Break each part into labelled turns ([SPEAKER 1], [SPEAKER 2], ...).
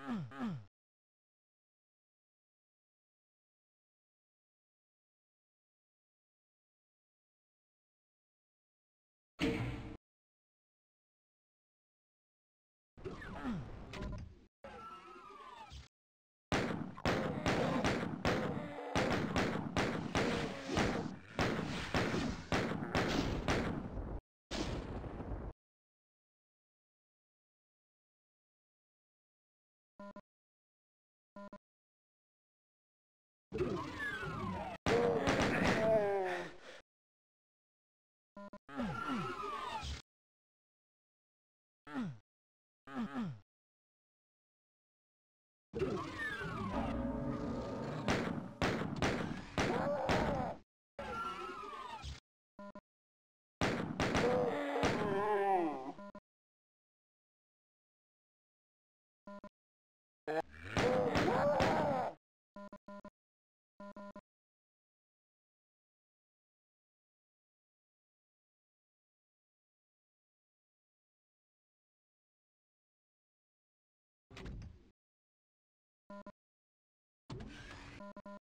[SPEAKER 1] Mm-hmm. Uh... Mm.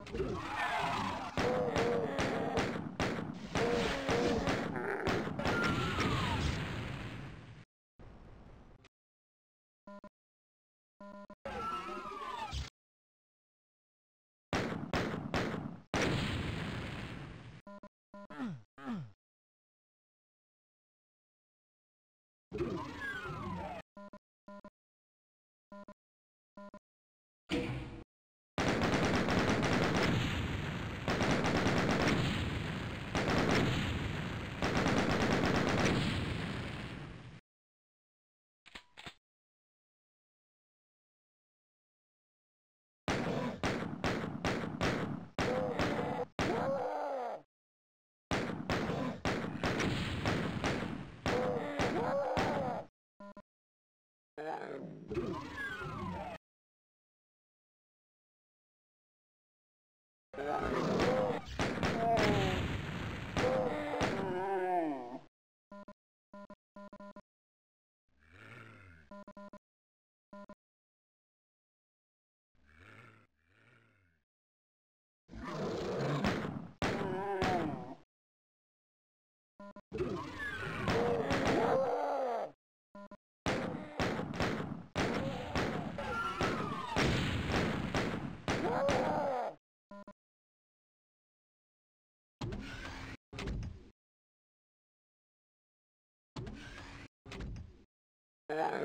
[SPEAKER 1] Um... Um...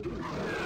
[SPEAKER 1] you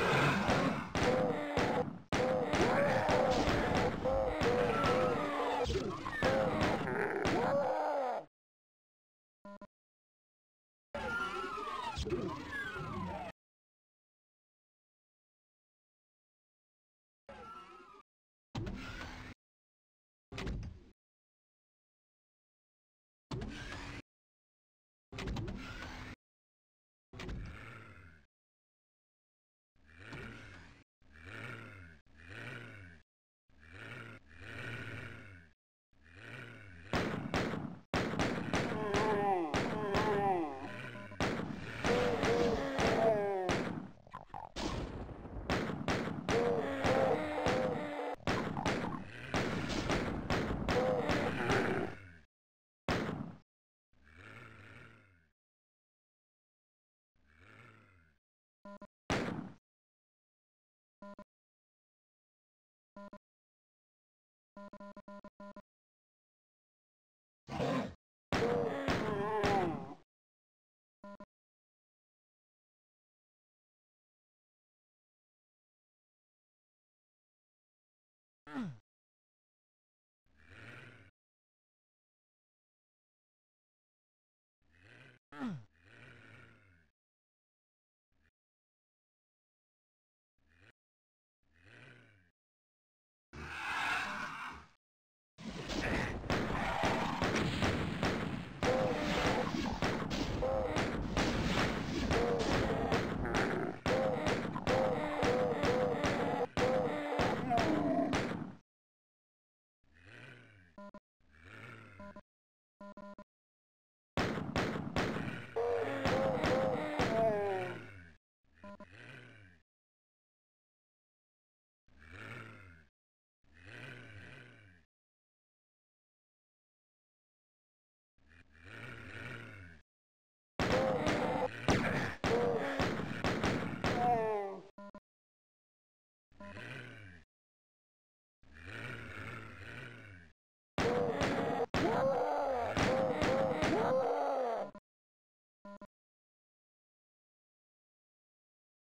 [SPEAKER 1] Mm.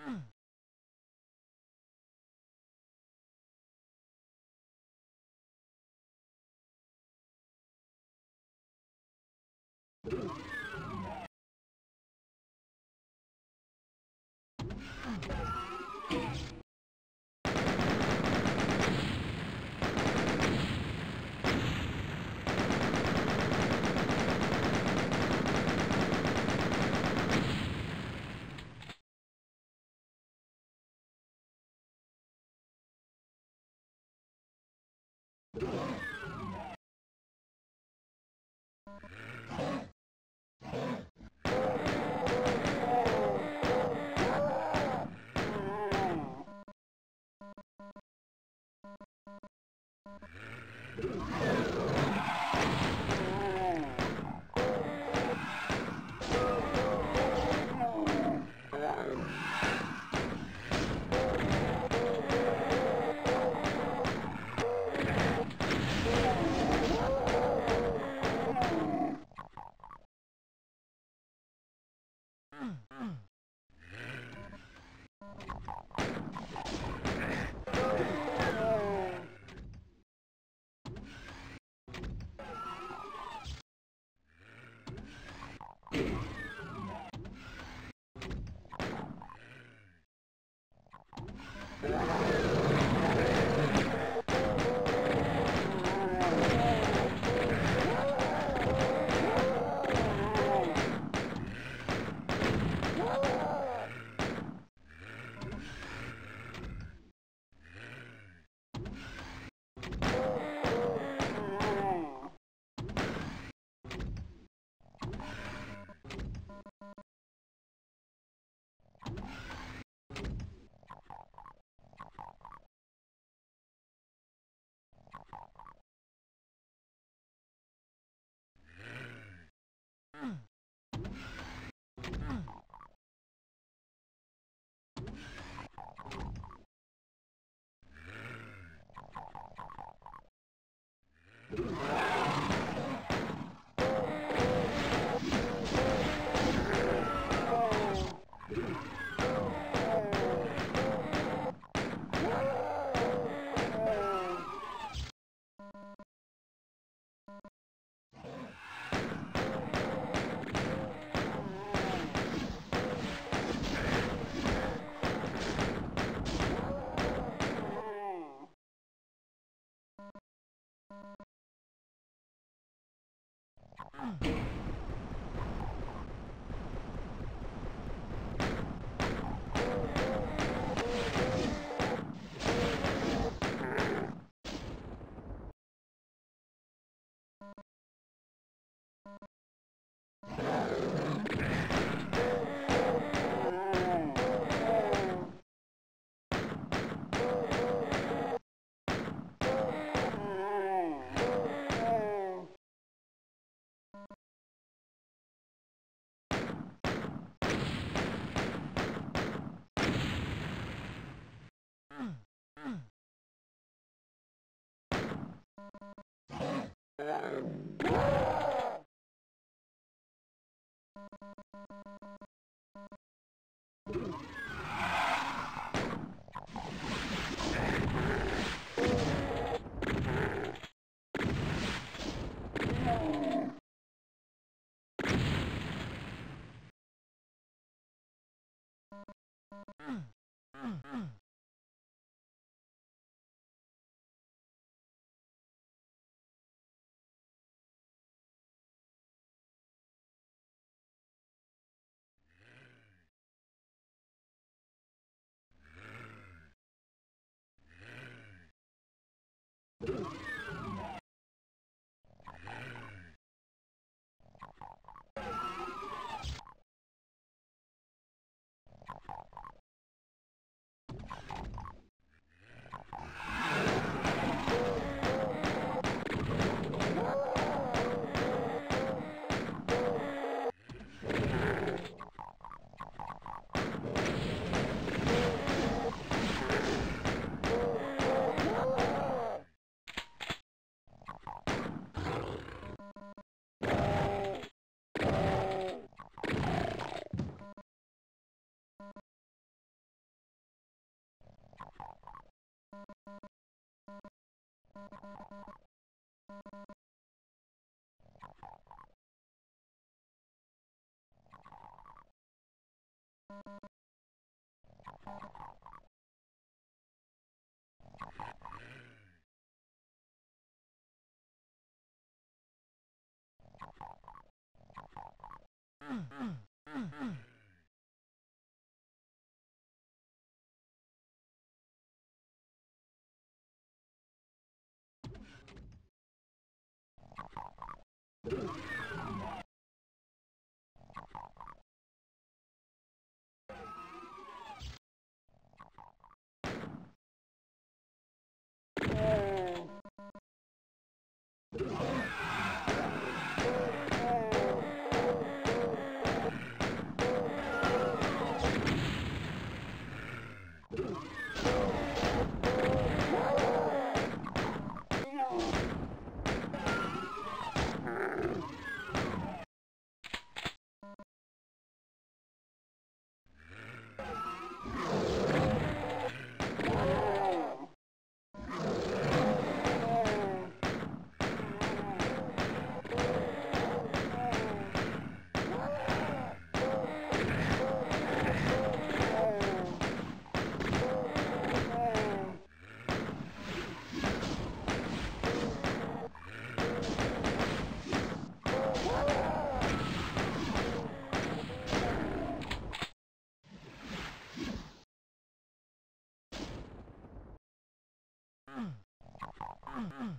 [SPEAKER 1] Oh, Oh! Ah! Um. Mm-hmm. Ooh. Mm-mm.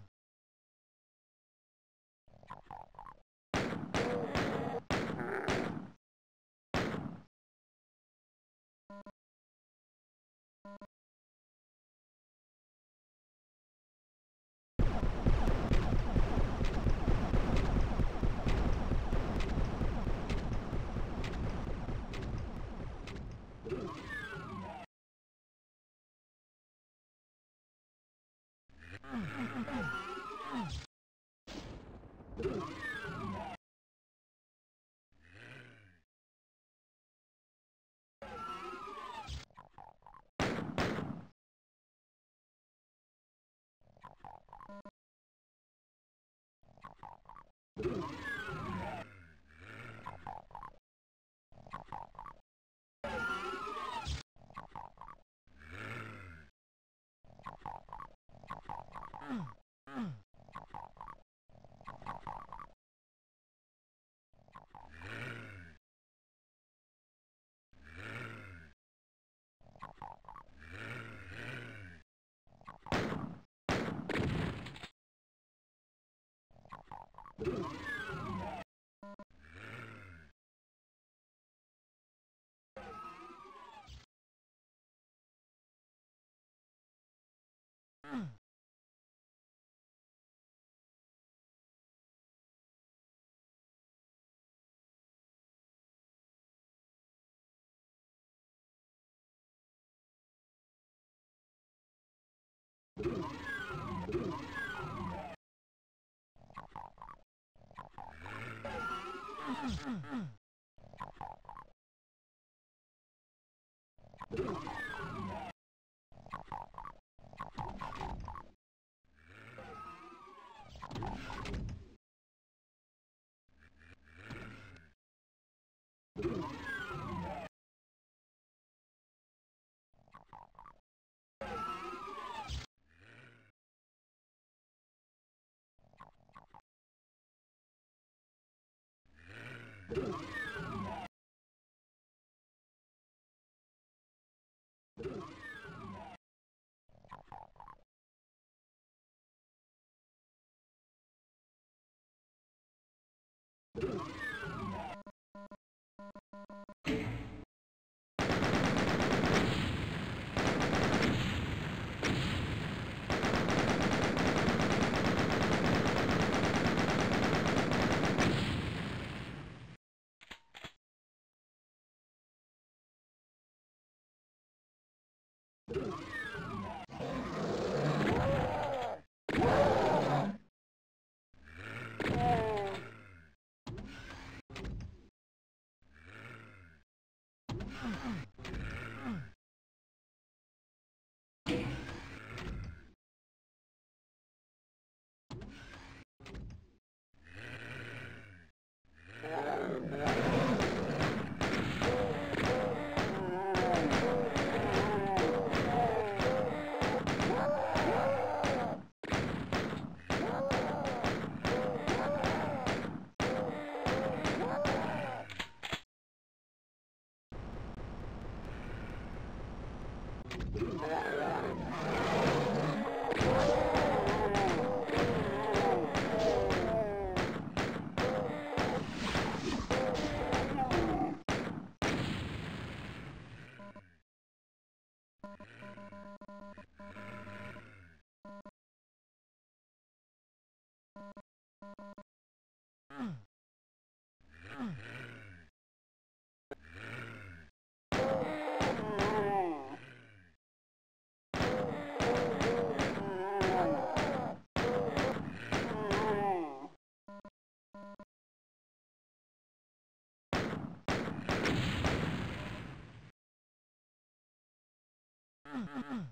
[SPEAKER 1] Duh! Ugh. Mm-hmm. Ugh. Mm-hmm.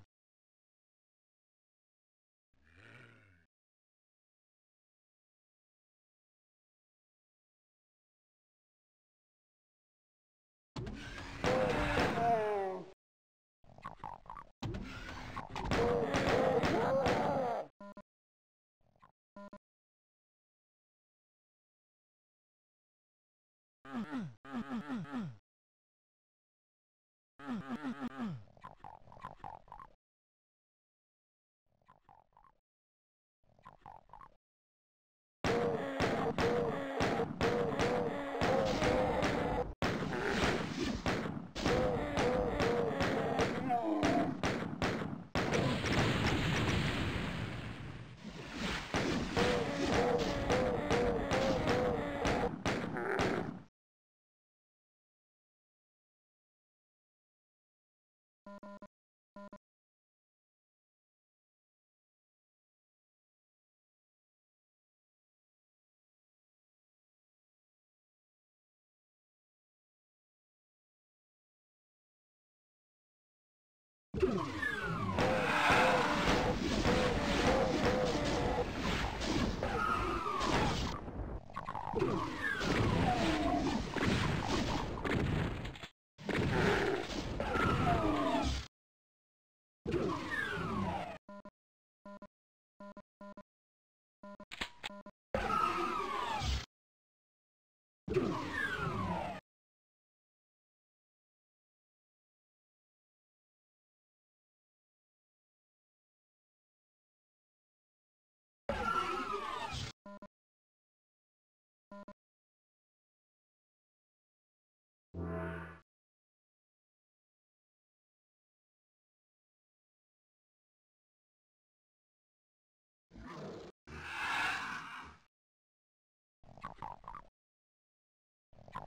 [SPEAKER 1] Come on.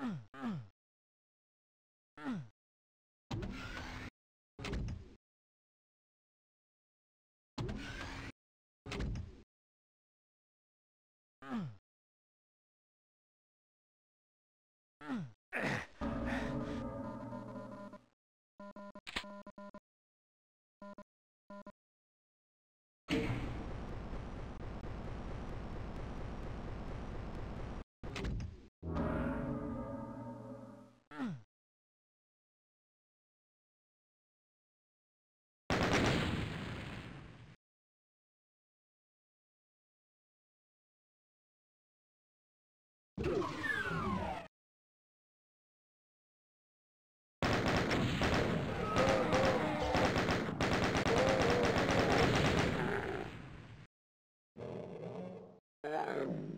[SPEAKER 1] Ugh! Mm. Um...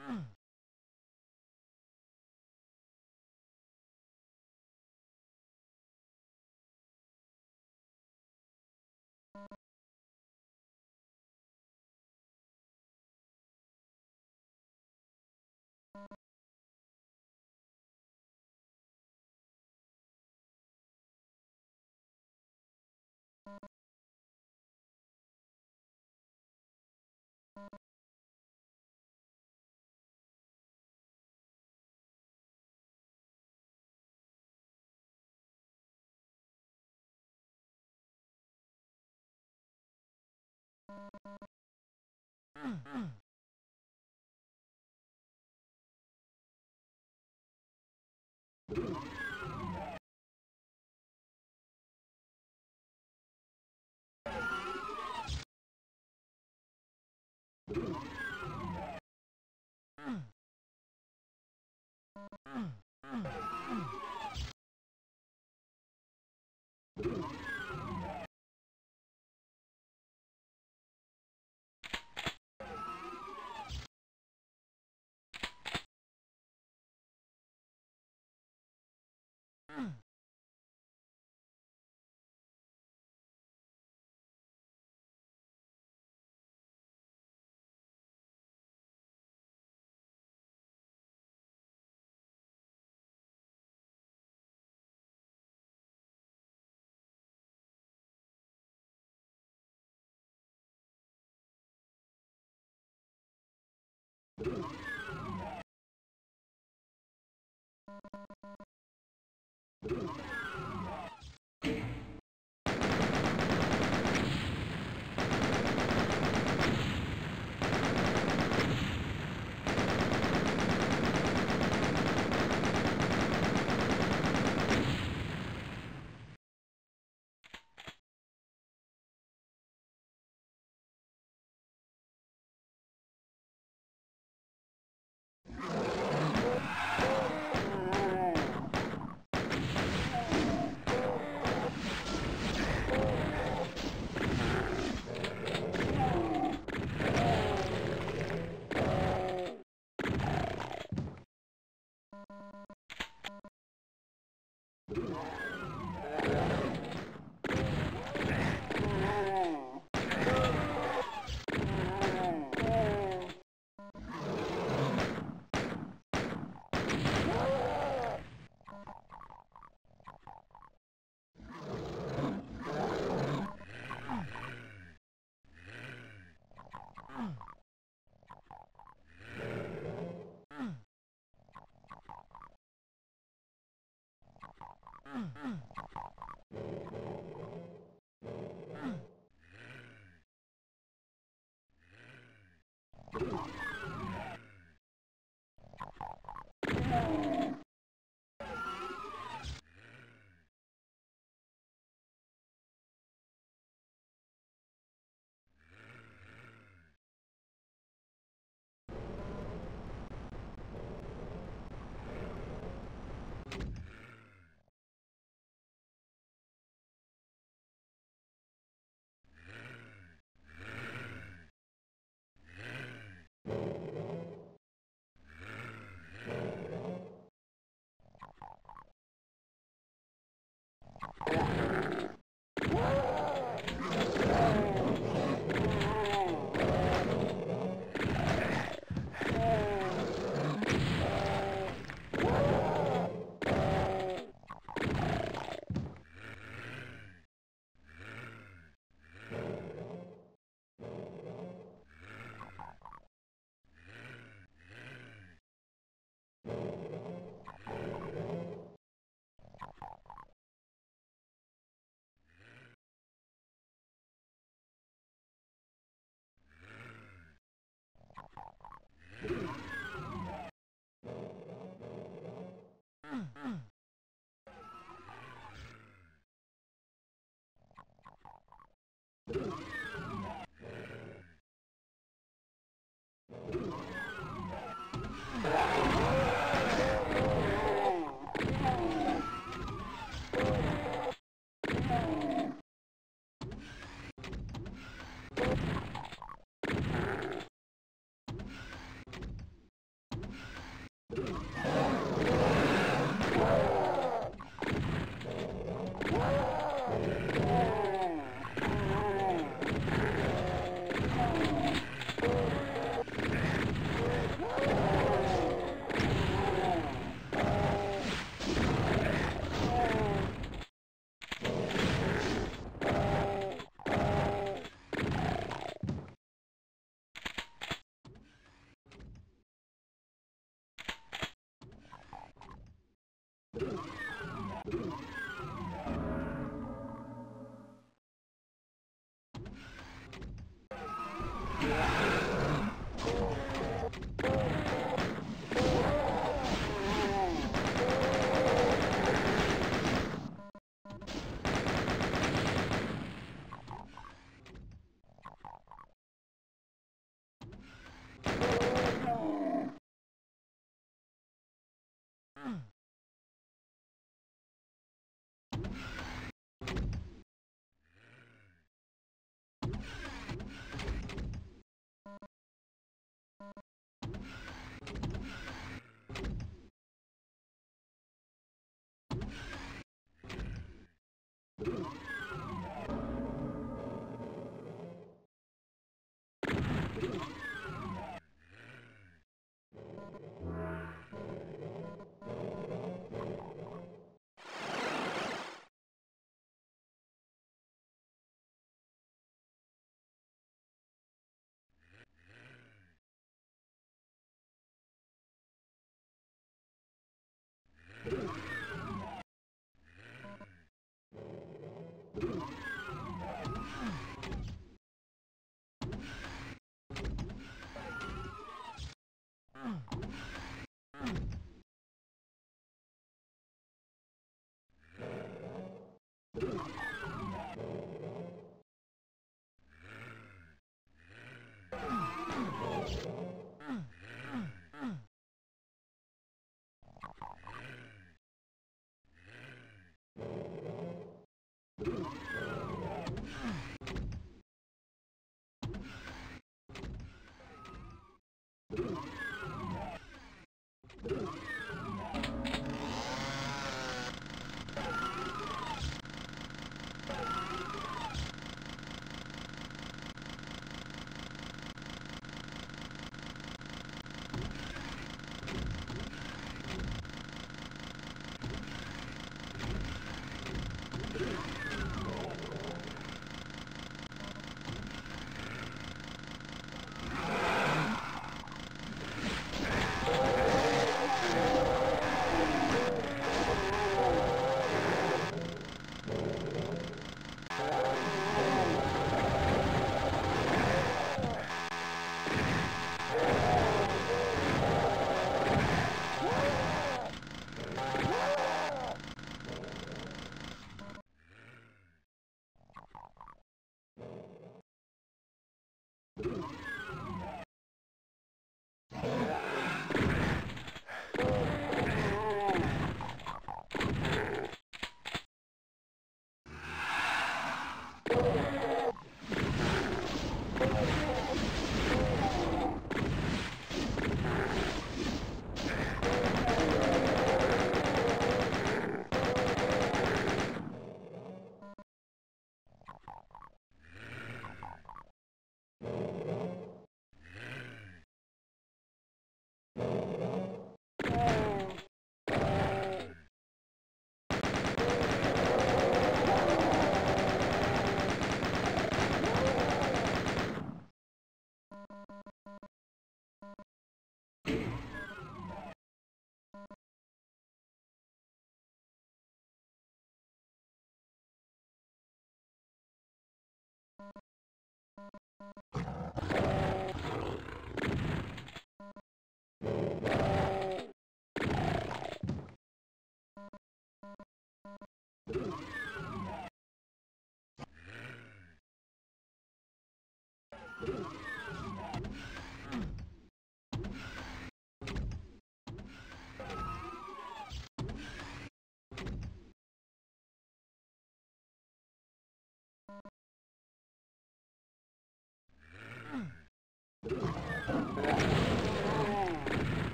[SPEAKER 1] Mm. Mm-hmm. you Mm-hmm.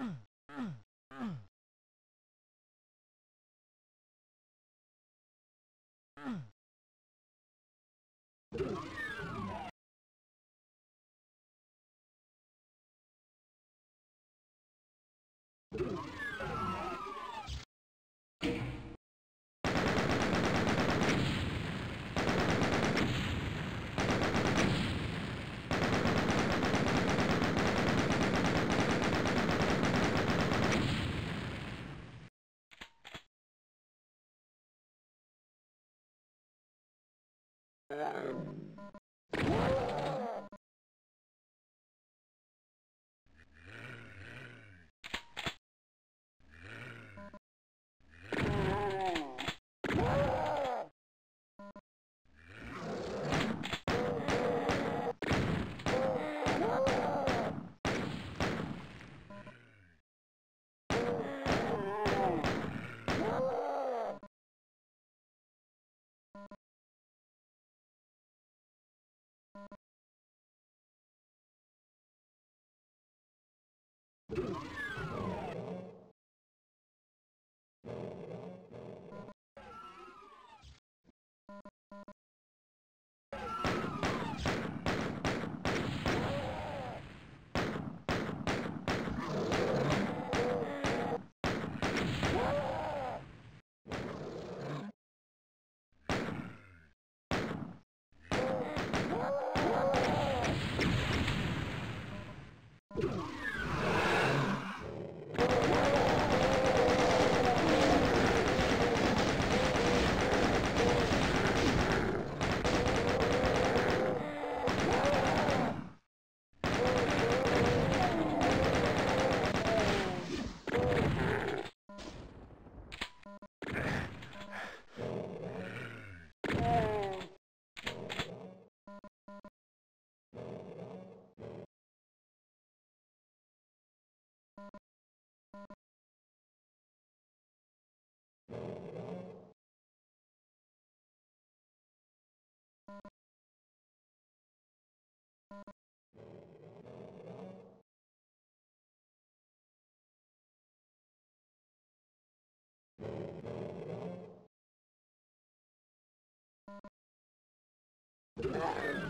[SPEAKER 1] Ugh! Um... Yeah.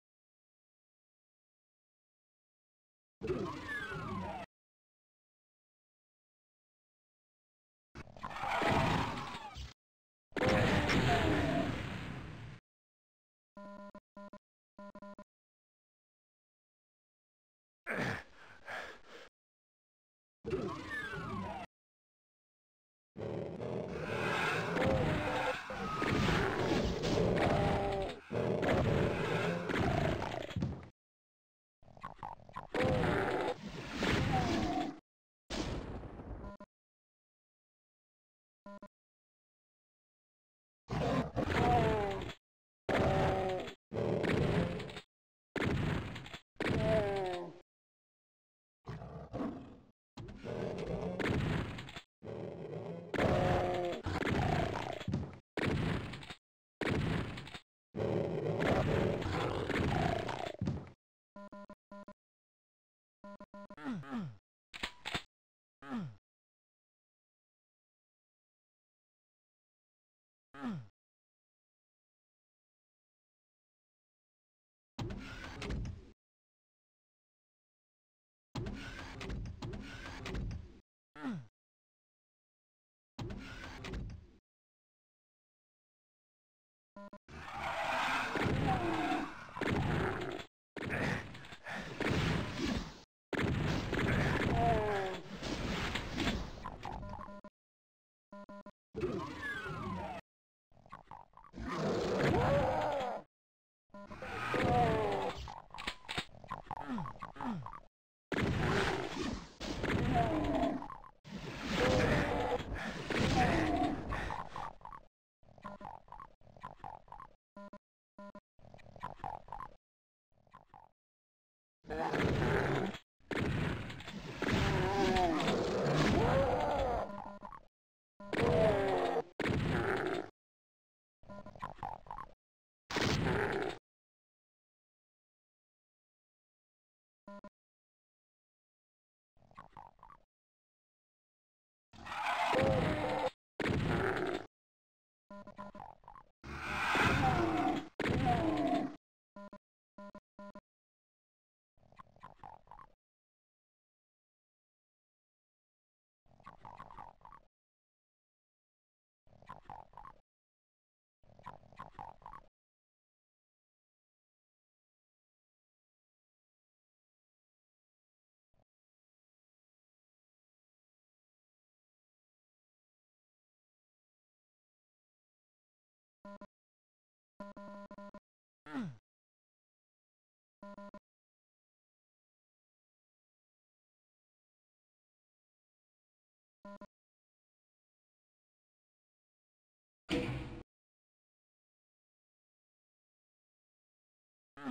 [SPEAKER 1] Thank you.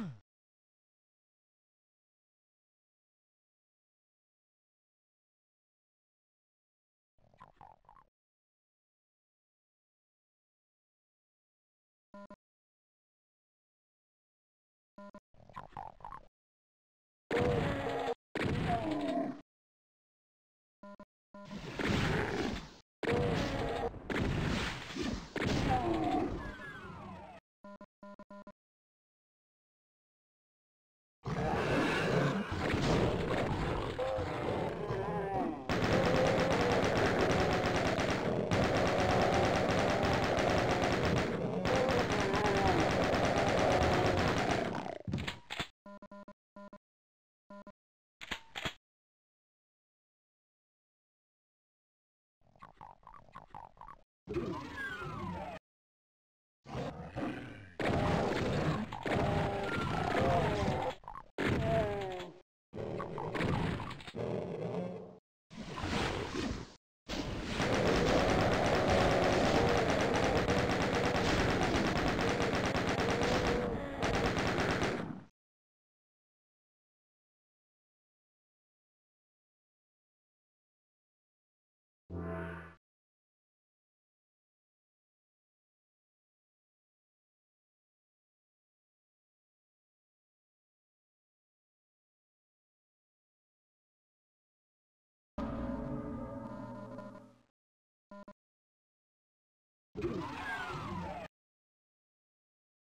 [SPEAKER 1] Mm. you Thank you.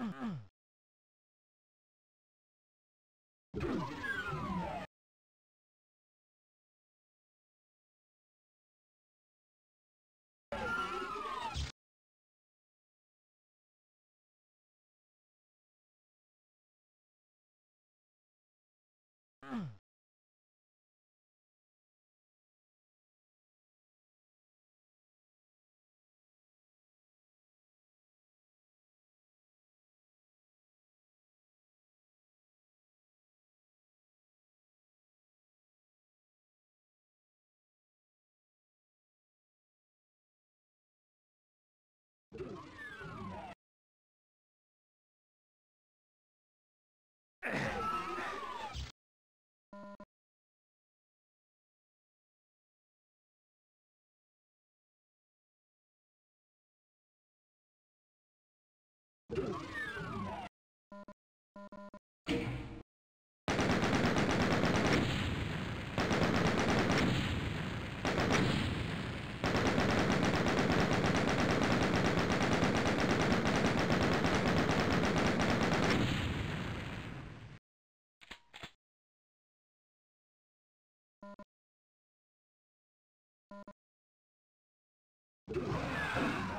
[SPEAKER 1] Ugh. Mm. Hey! Thank you.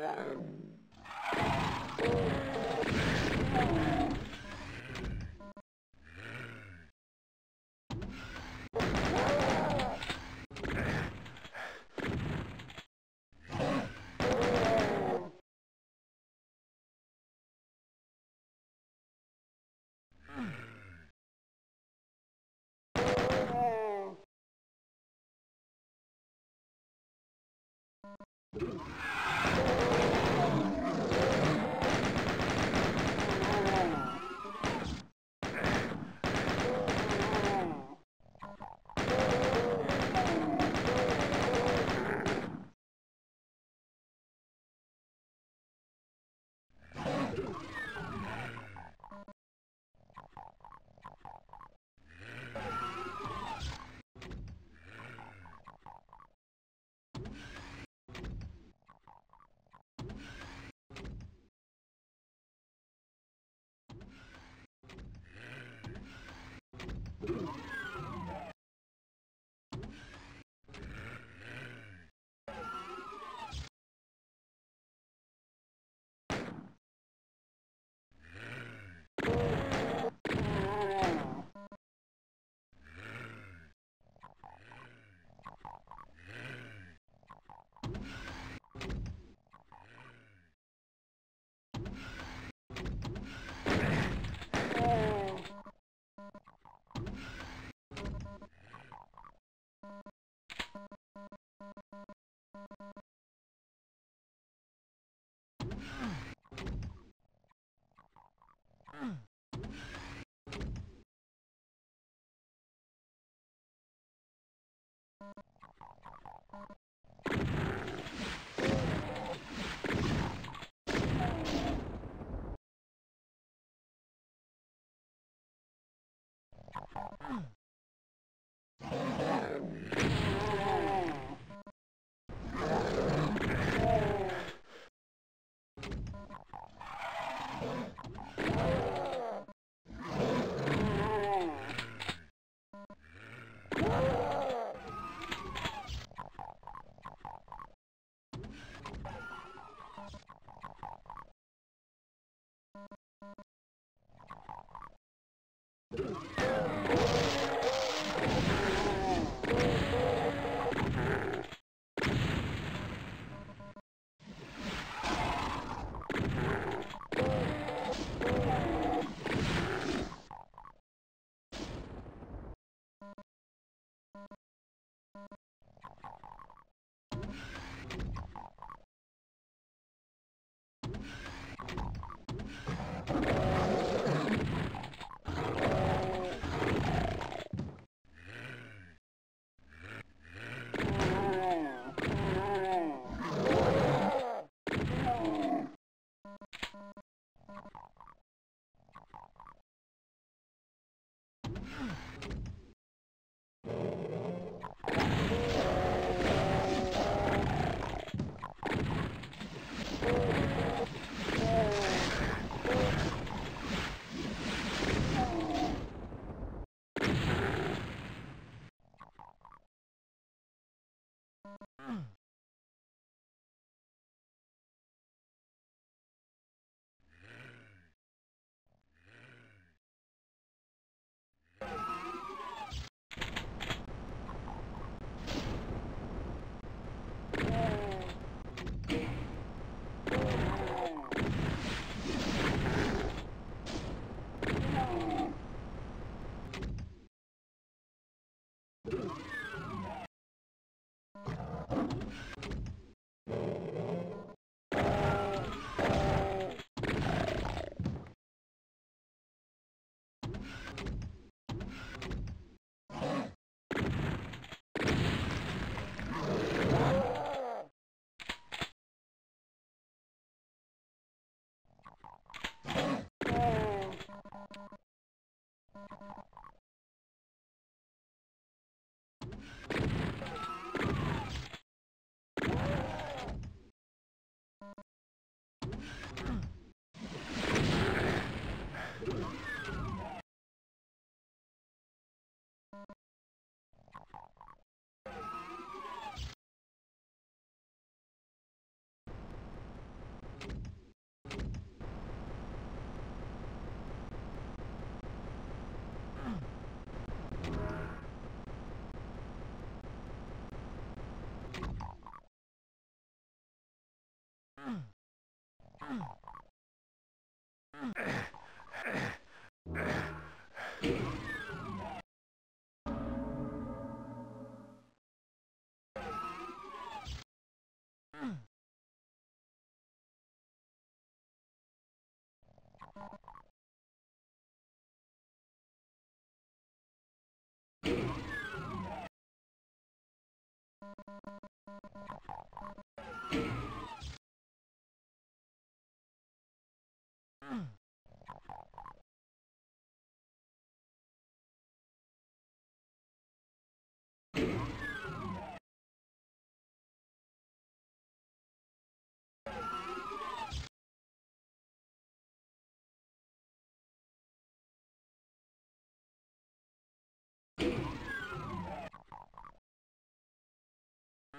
[SPEAKER 1] you Yeah. Thank you. Mm.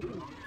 [SPEAKER 1] Thank you.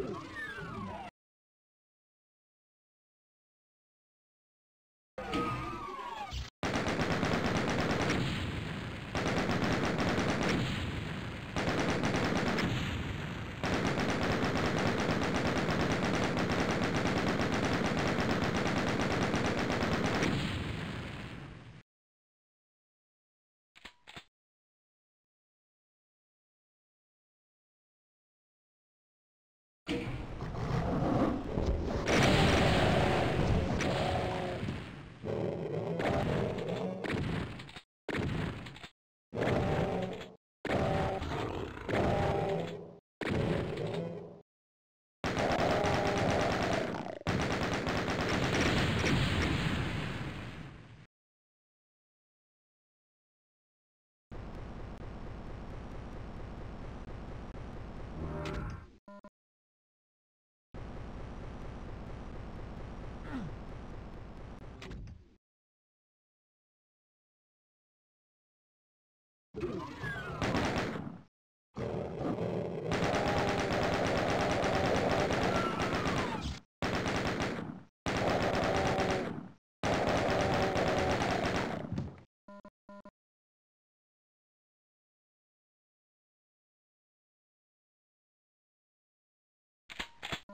[SPEAKER 1] Ooh.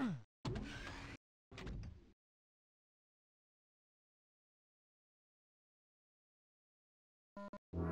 [SPEAKER 1] you mm.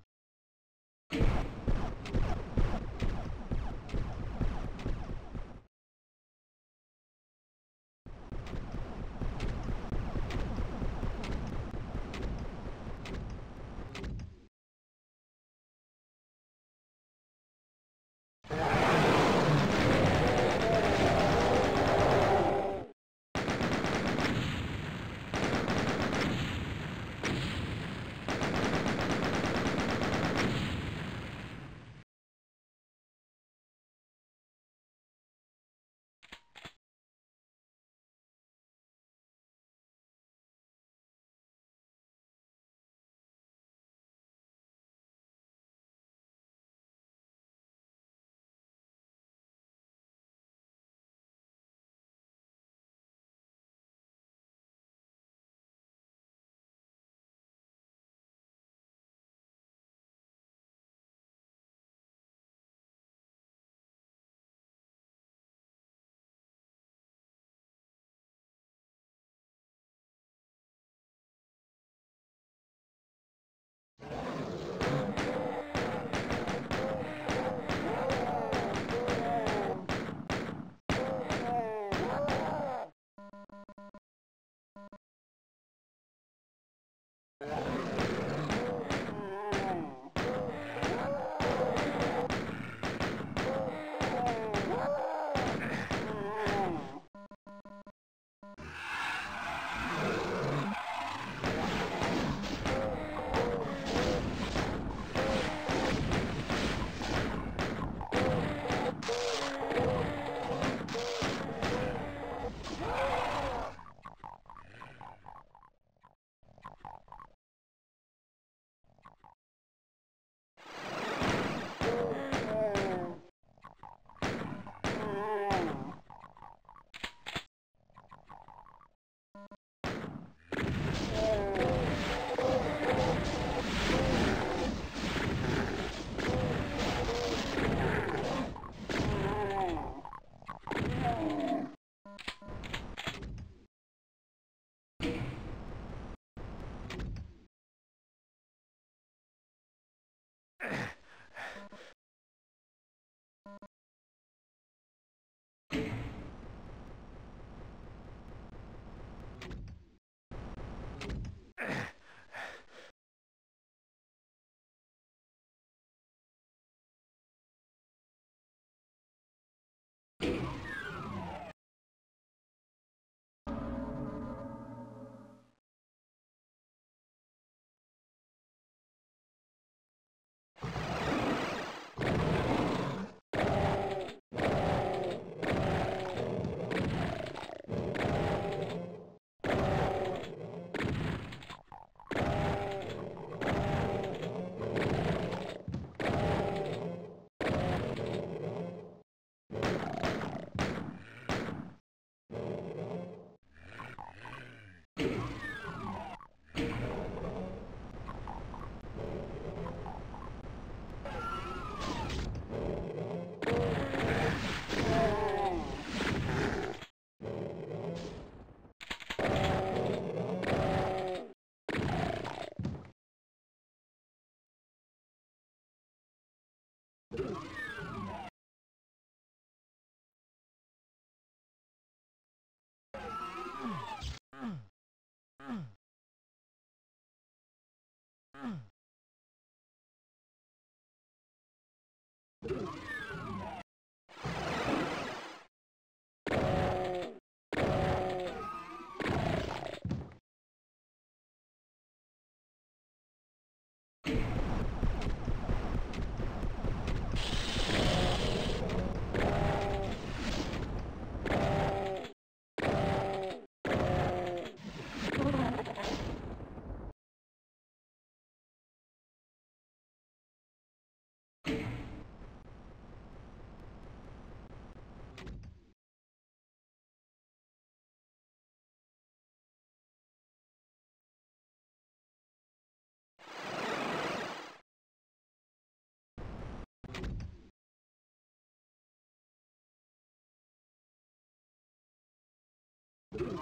[SPEAKER 1] Mm-hmm. Thank you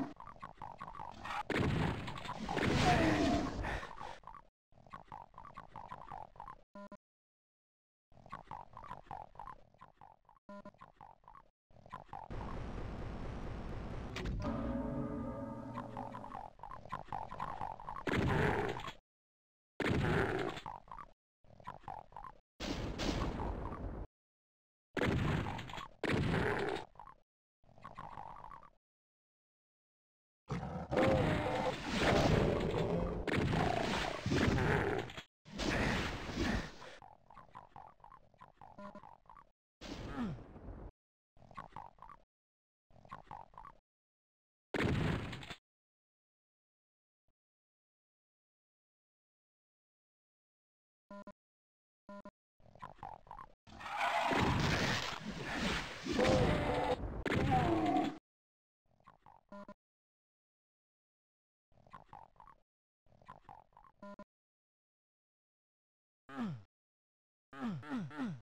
[SPEAKER 1] Mm-hmm.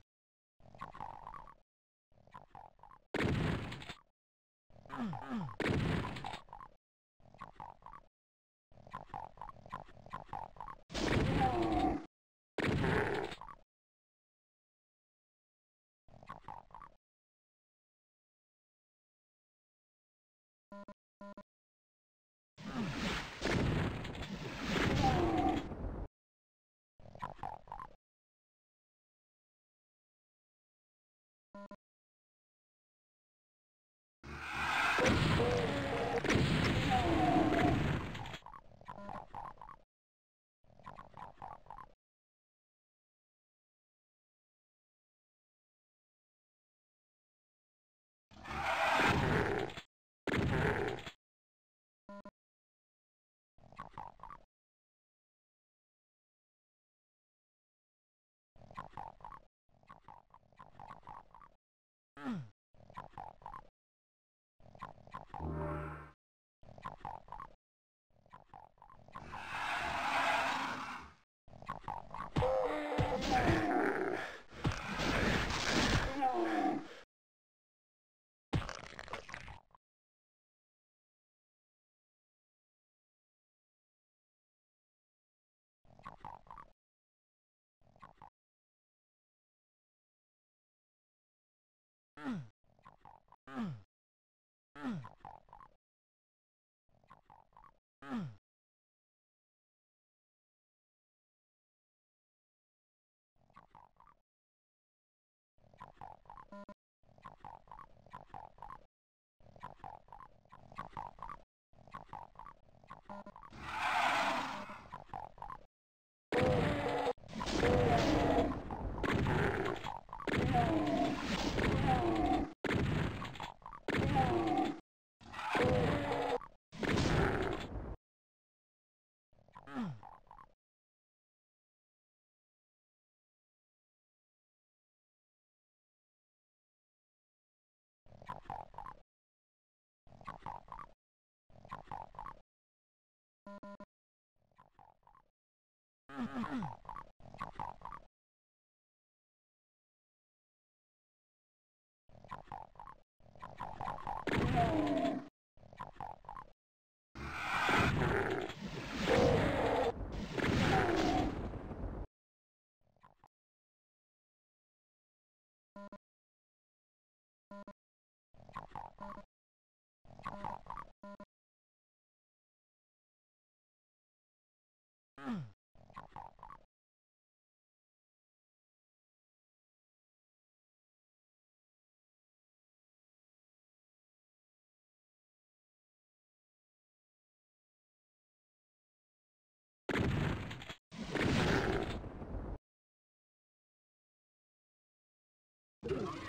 [SPEAKER 1] mm, mm. mm. mm. Mm-hmm. Thank you.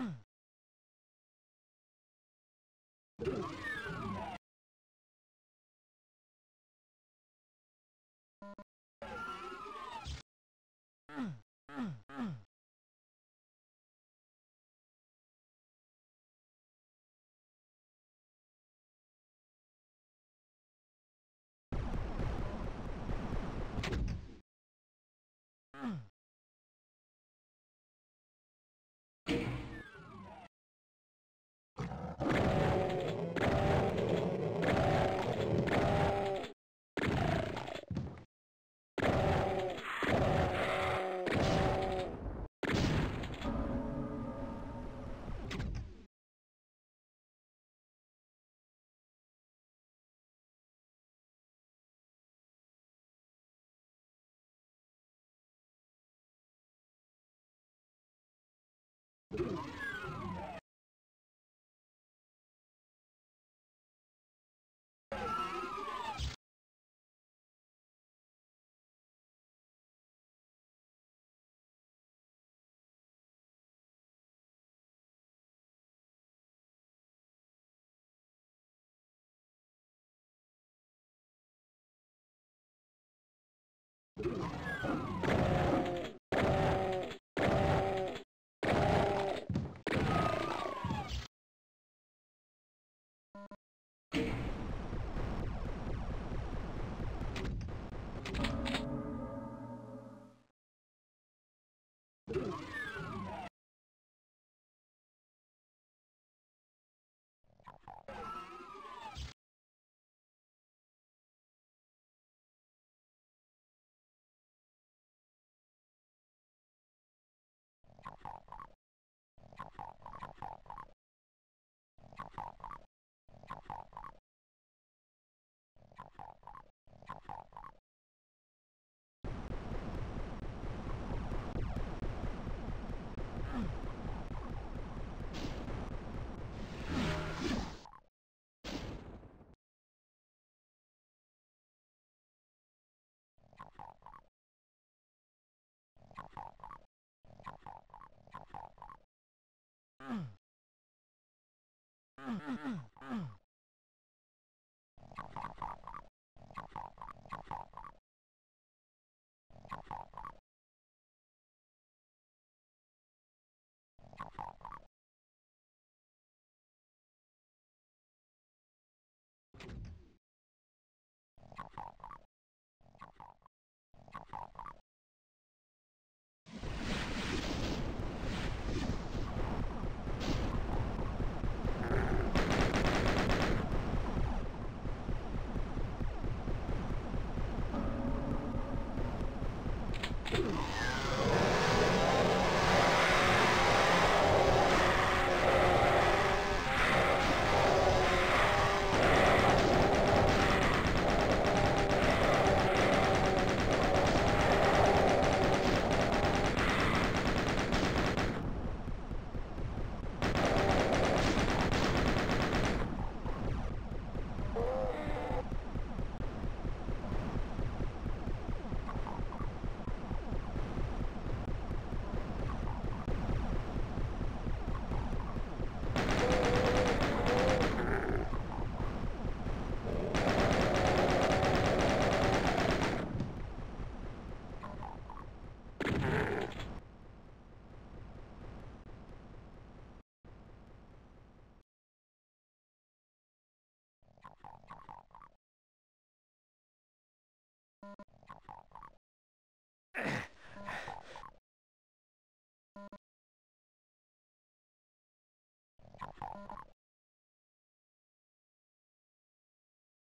[SPEAKER 1] Mm. Thank you Oh, oh, oh, oh.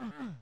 [SPEAKER 1] you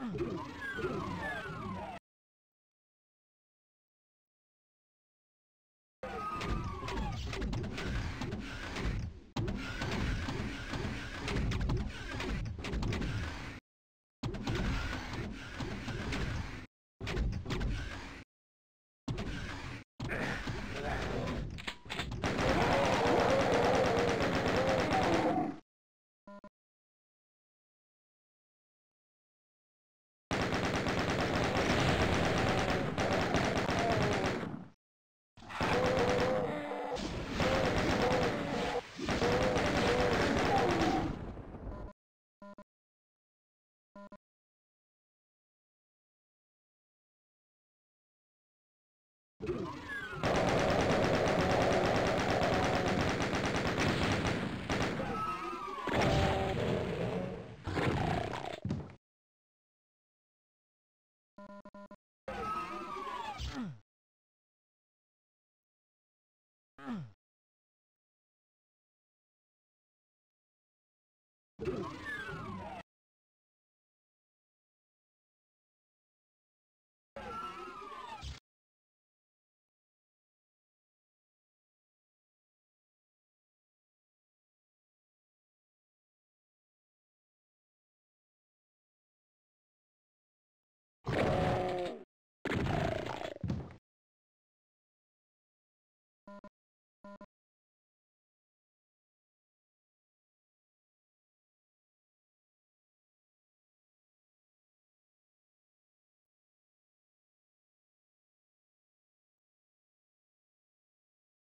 [SPEAKER 1] Grrrr! Ah. Ugh. Mm. Mm.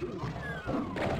[SPEAKER 1] Thank you.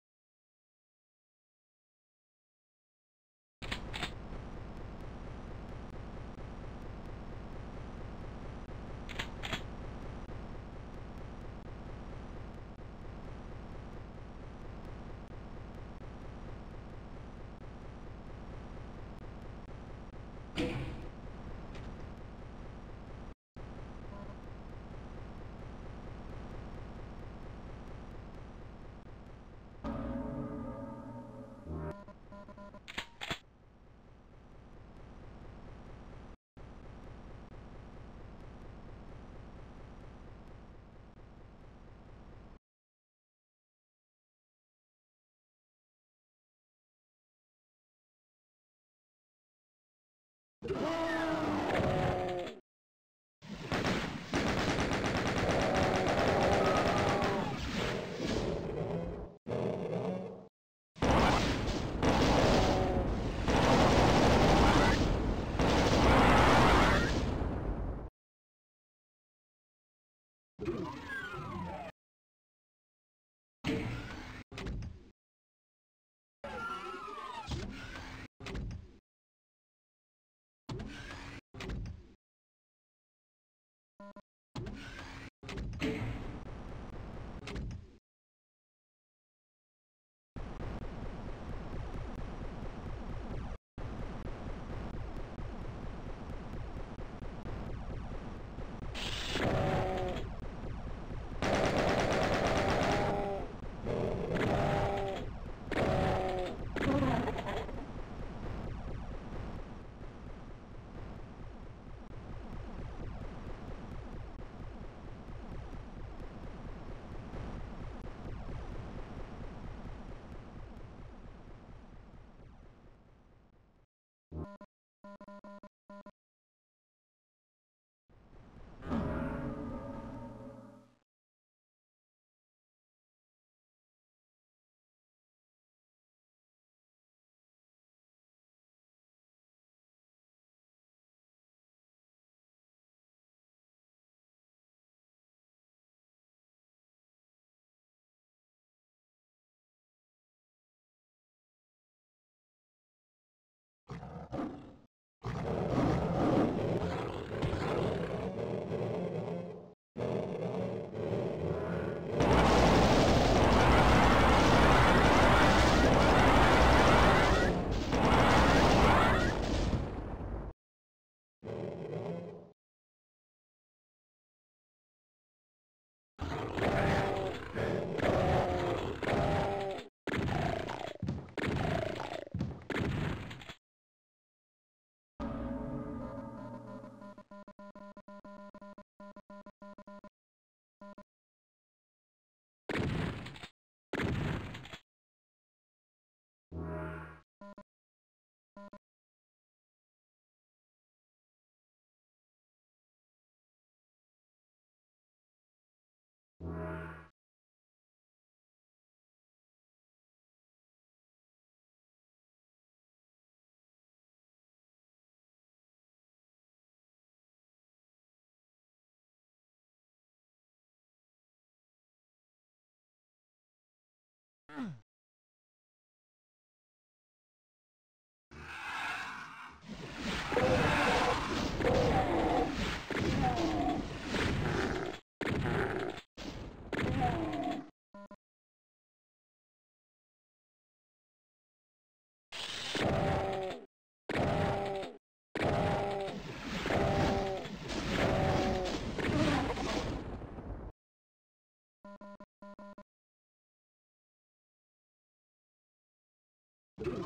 [SPEAKER 1] Thank you. Mm. Thank you.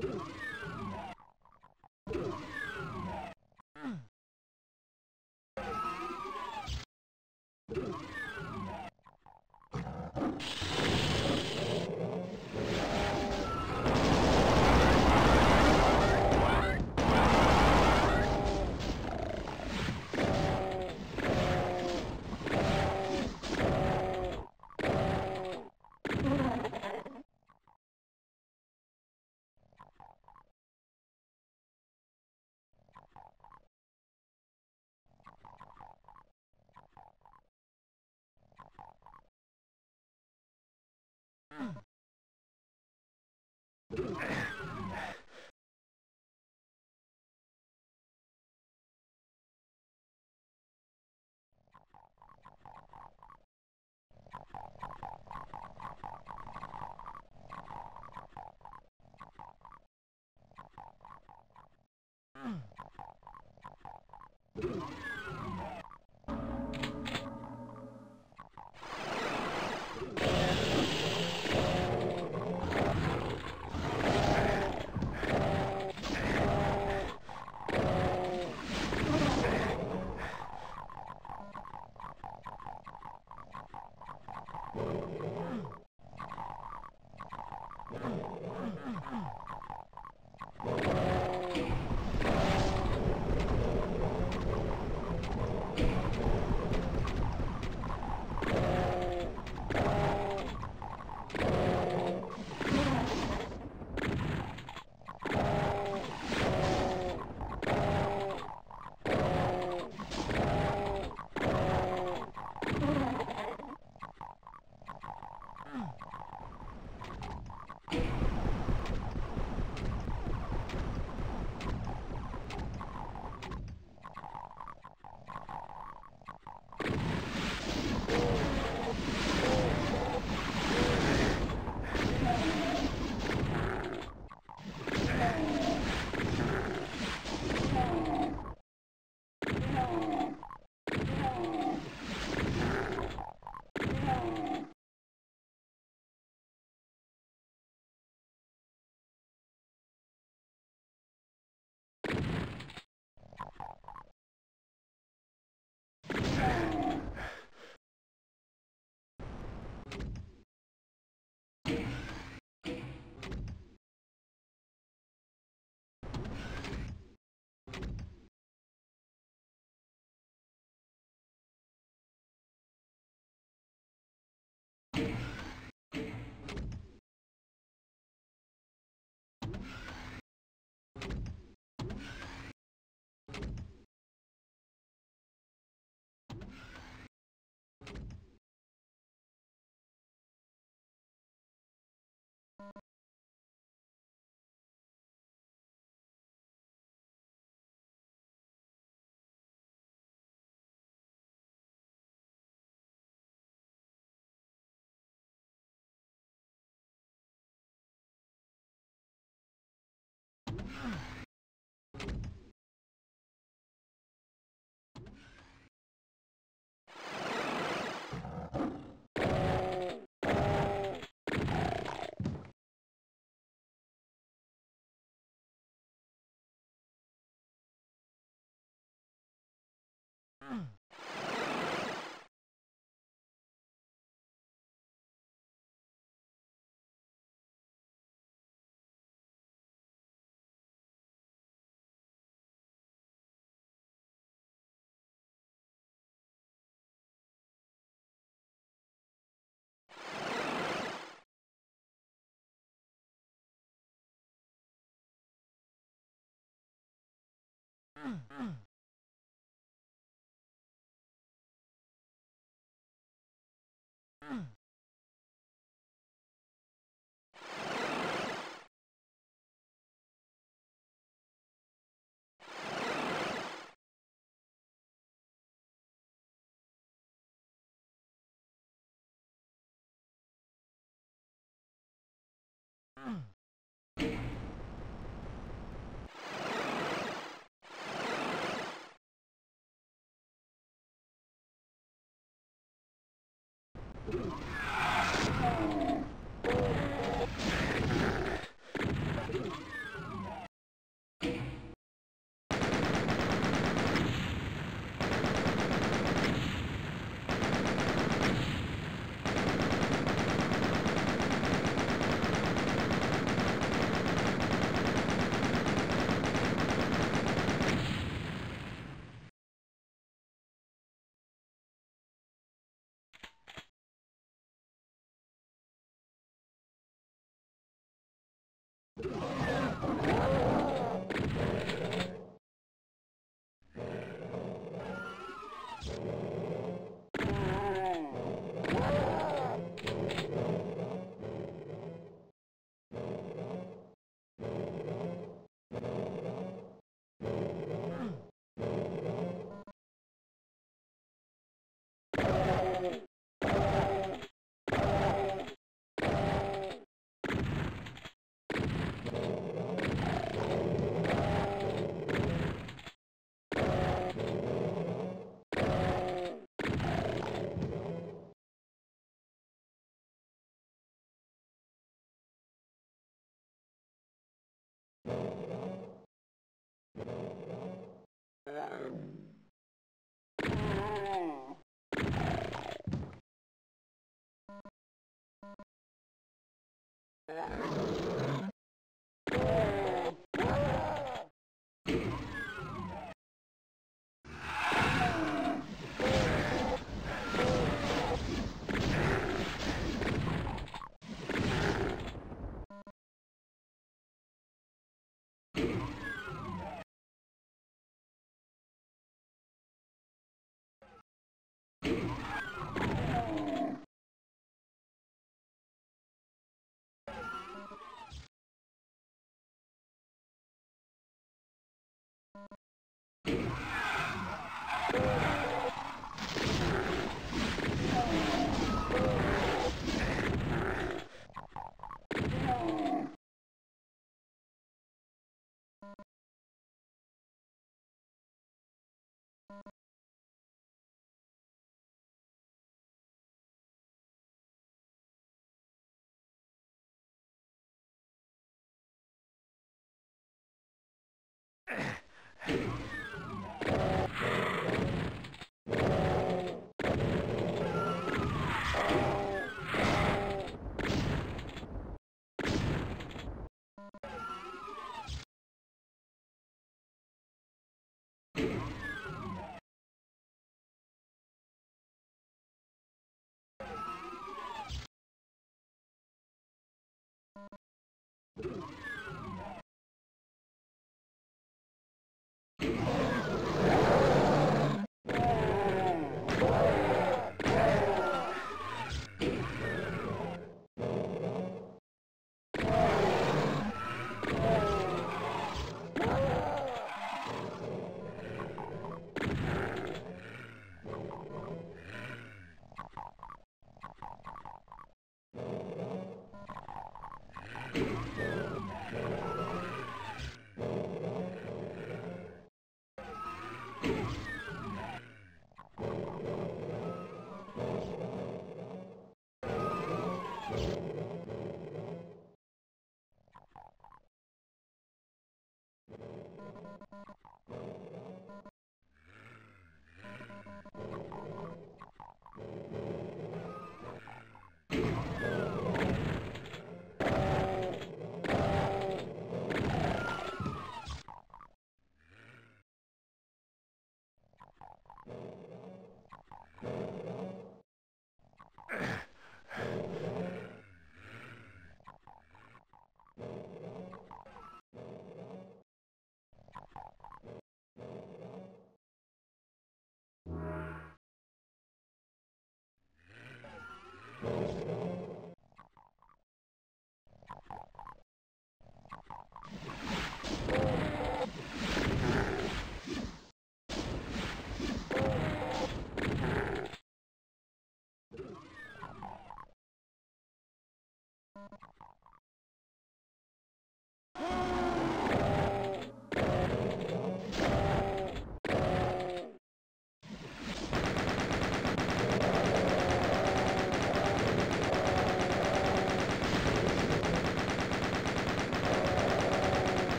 [SPEAKER 1] Thank you. Ugh. Mm-hmm. Ugh. Mm. Thank you. Um... Ugh. Thank you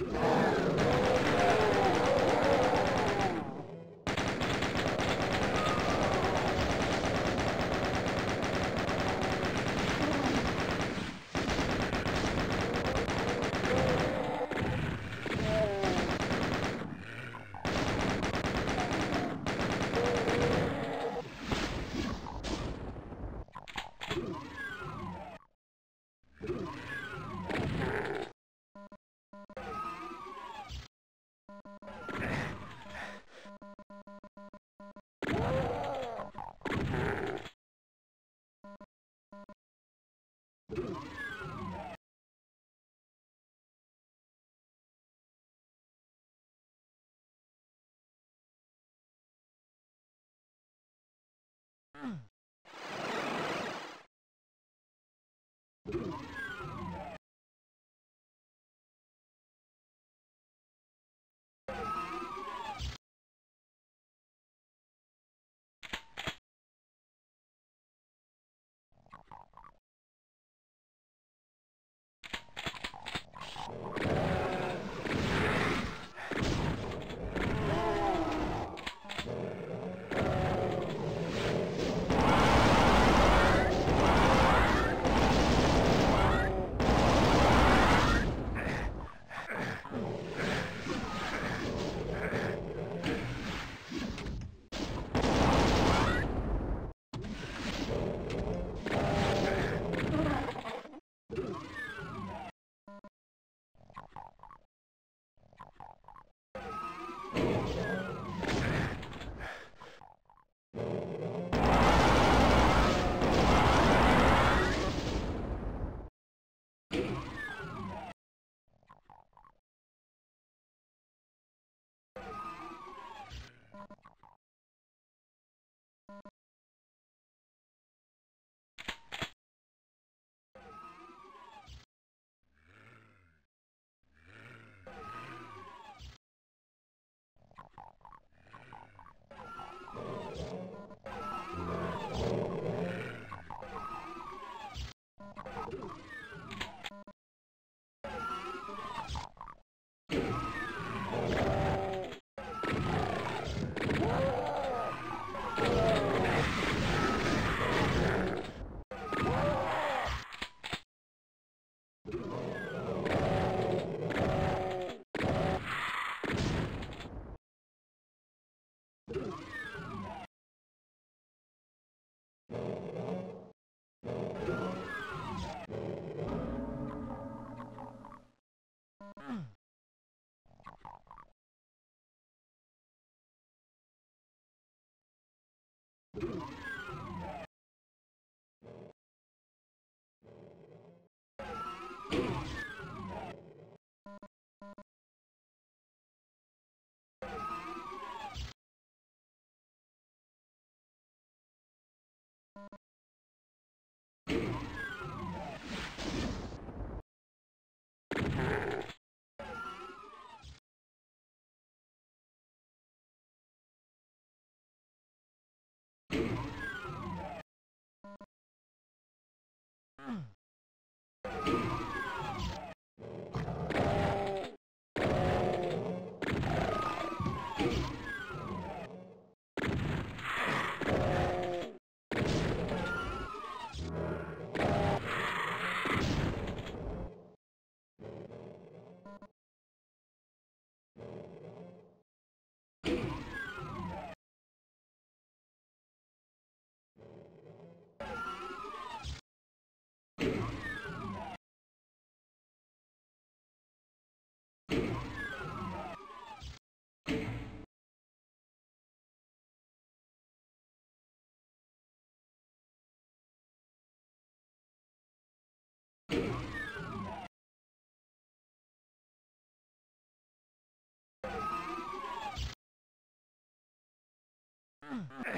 [SPEAKER 1] you Thank you Mm-hmm. Mm-hmm.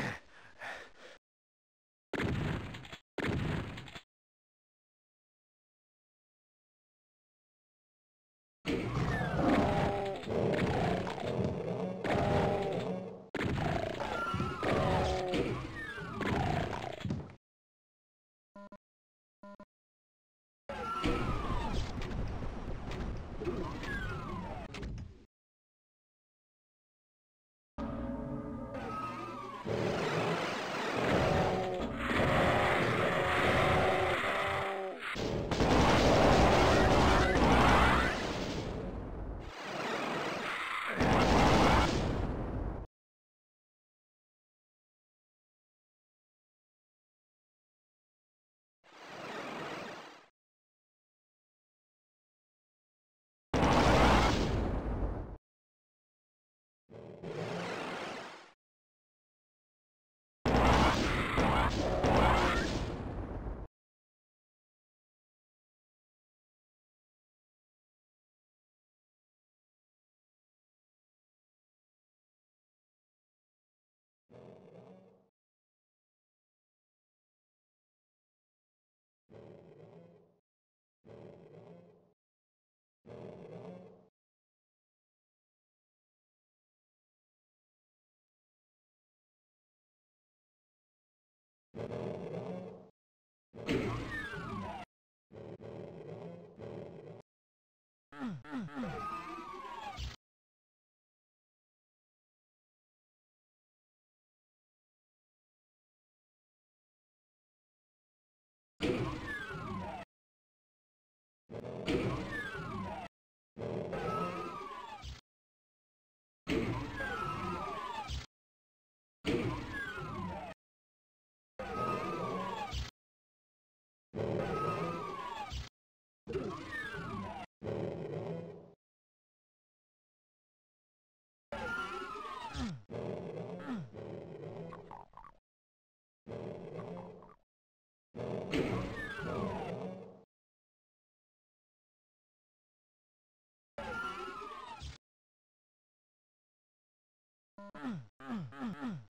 [SPEAKER 1] Thank you. Mm-hmm.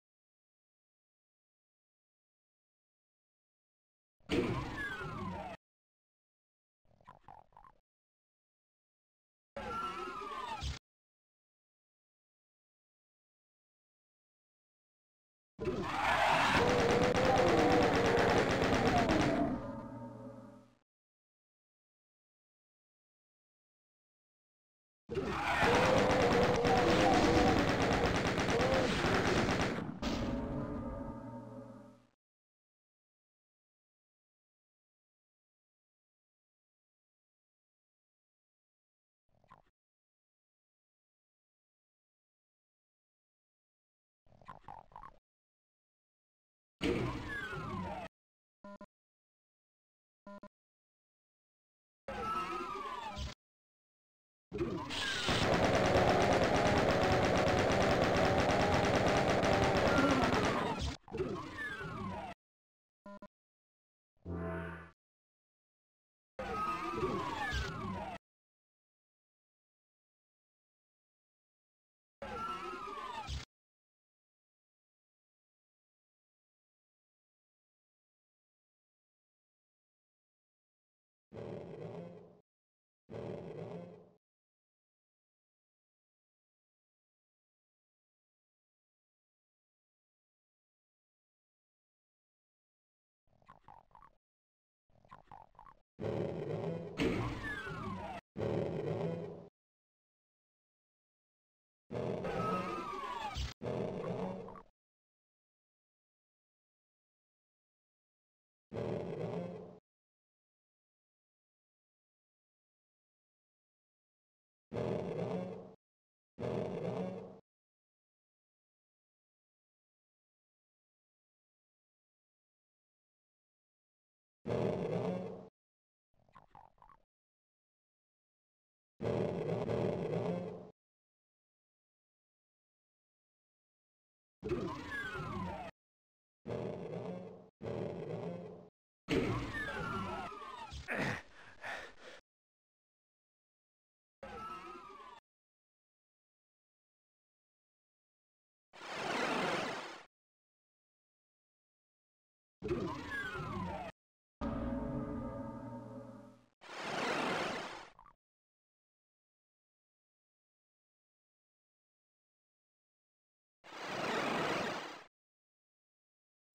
[SPEAKER 1] you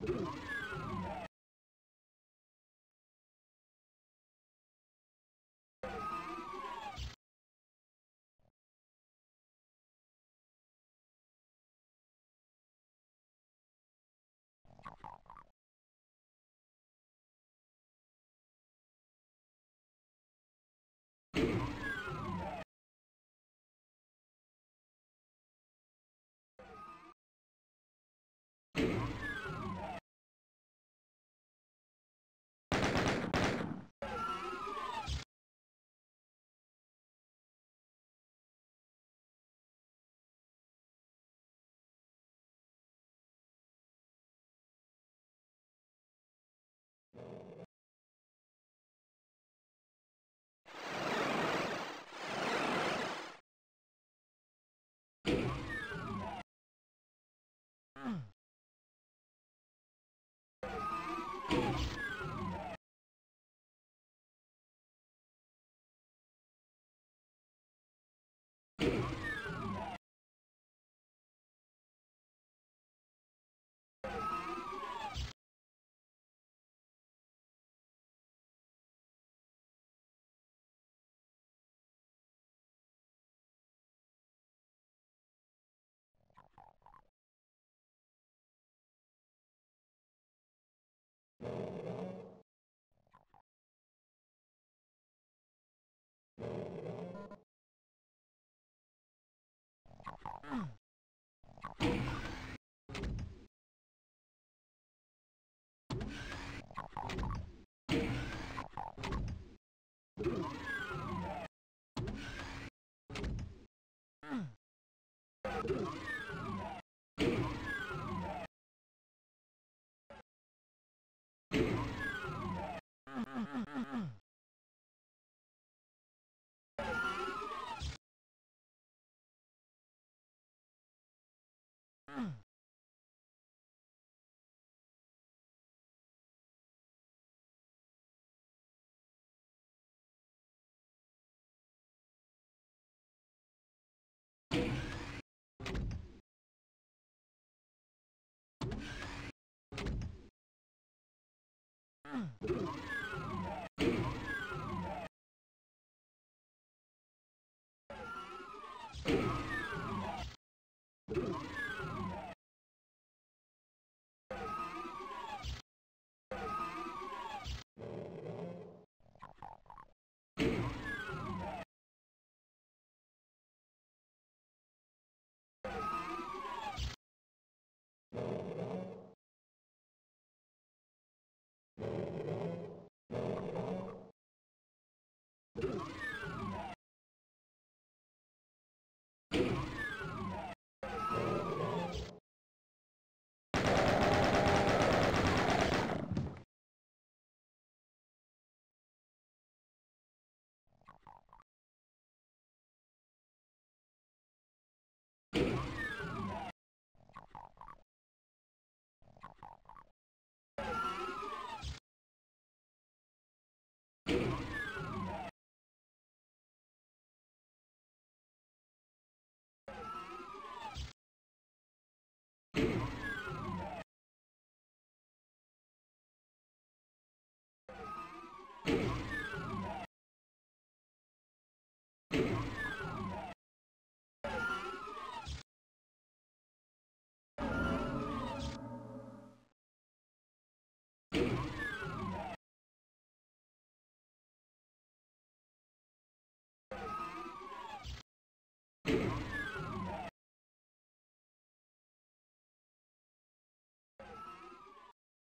[SPEAKER 1] you Ugh. Mm. Ugh!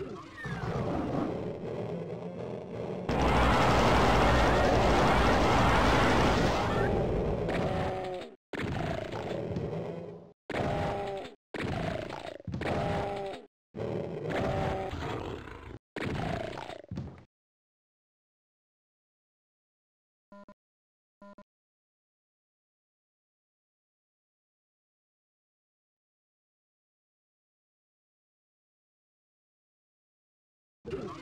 [SPEAKER 1] you Ugh.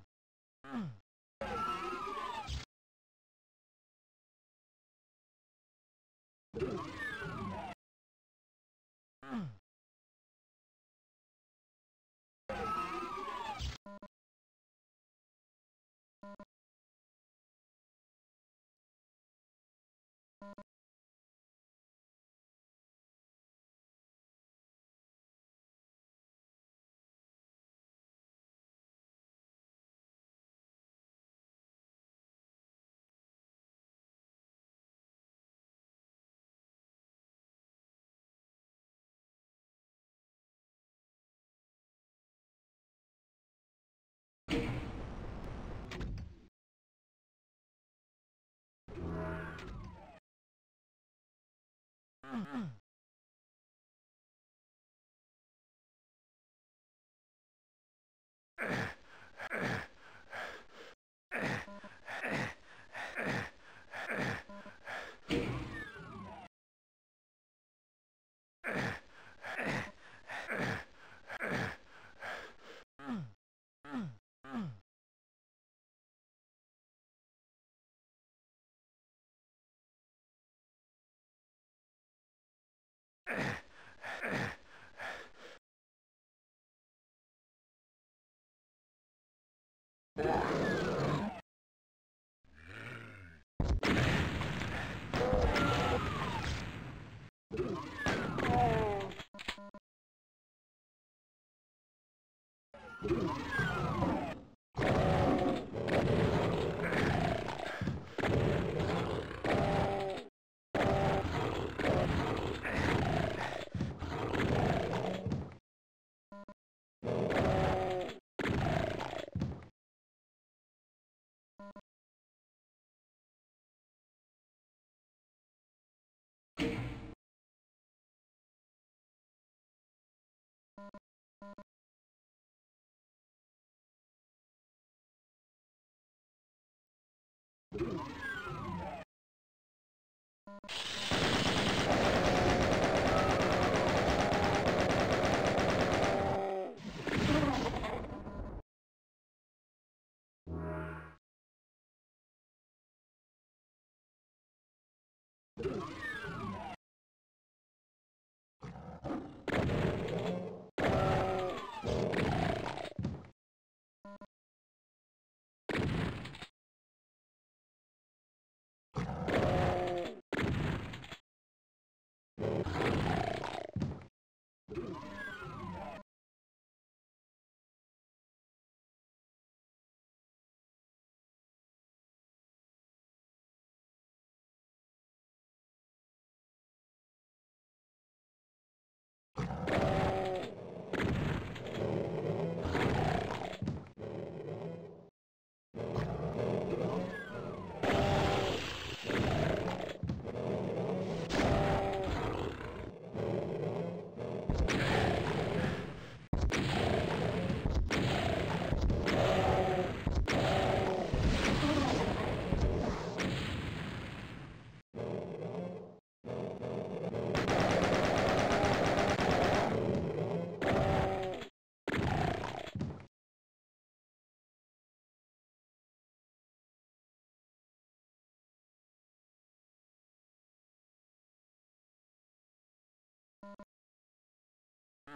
[SPEAKER 1] Mm-hmm.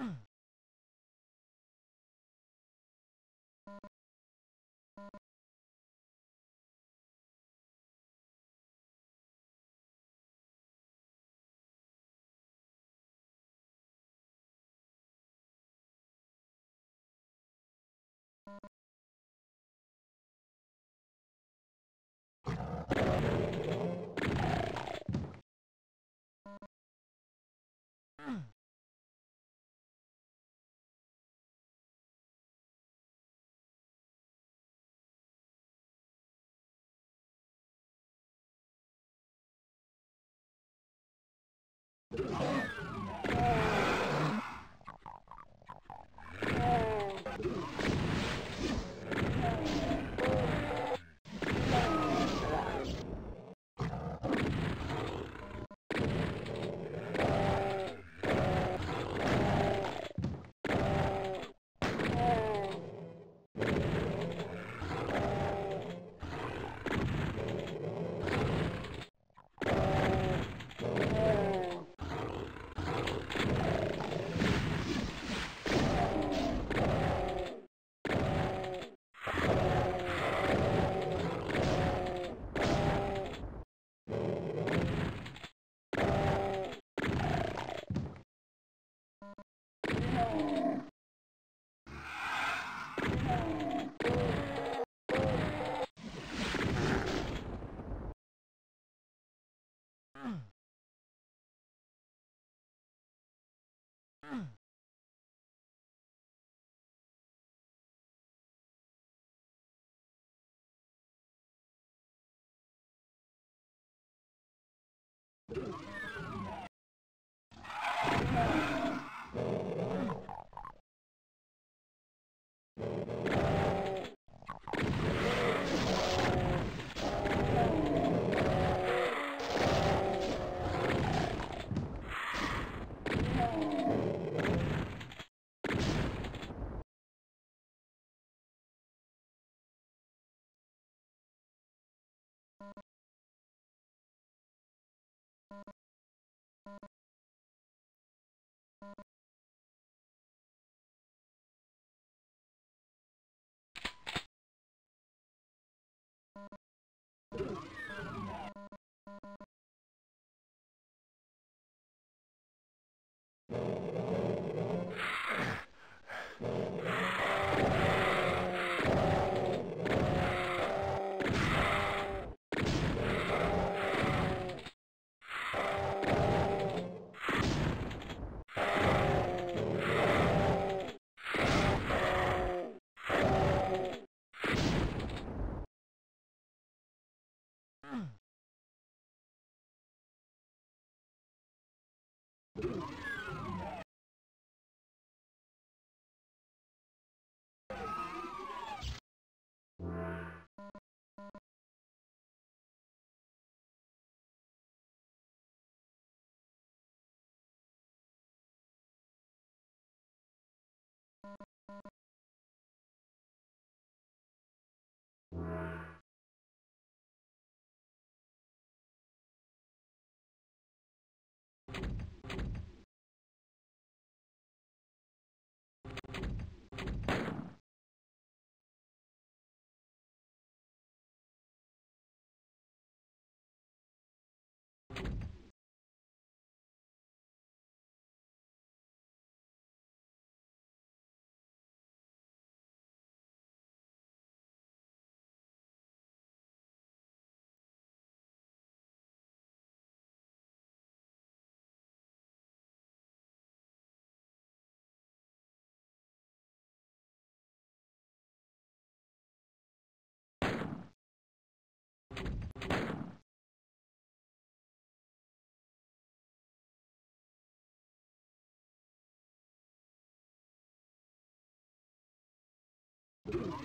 [SPEAKER 1] Mm. Thank you. Thank you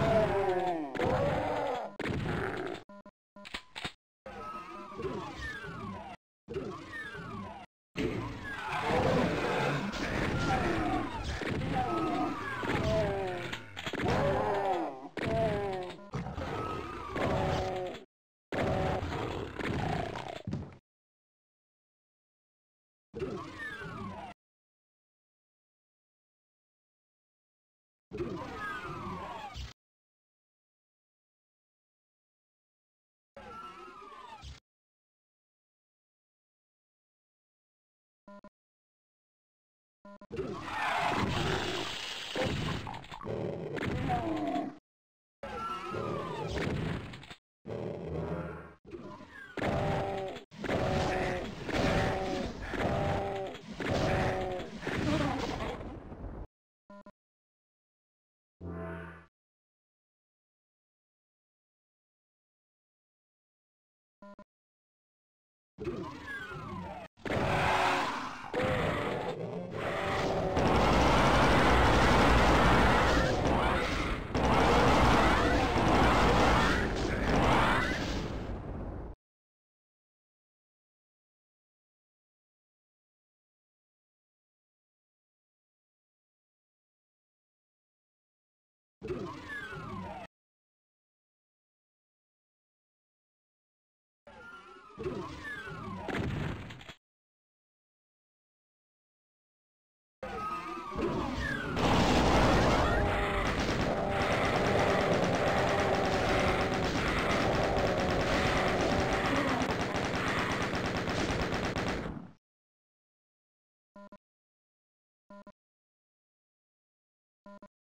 [SPEAKER 1] Ugh. you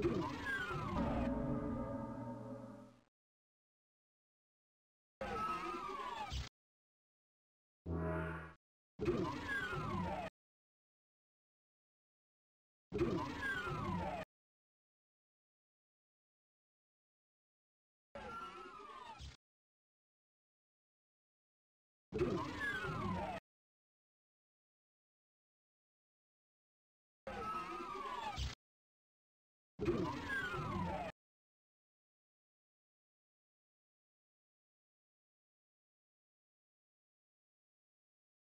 [SPEAKER 1] you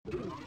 [SPEAKER 1] Thank you.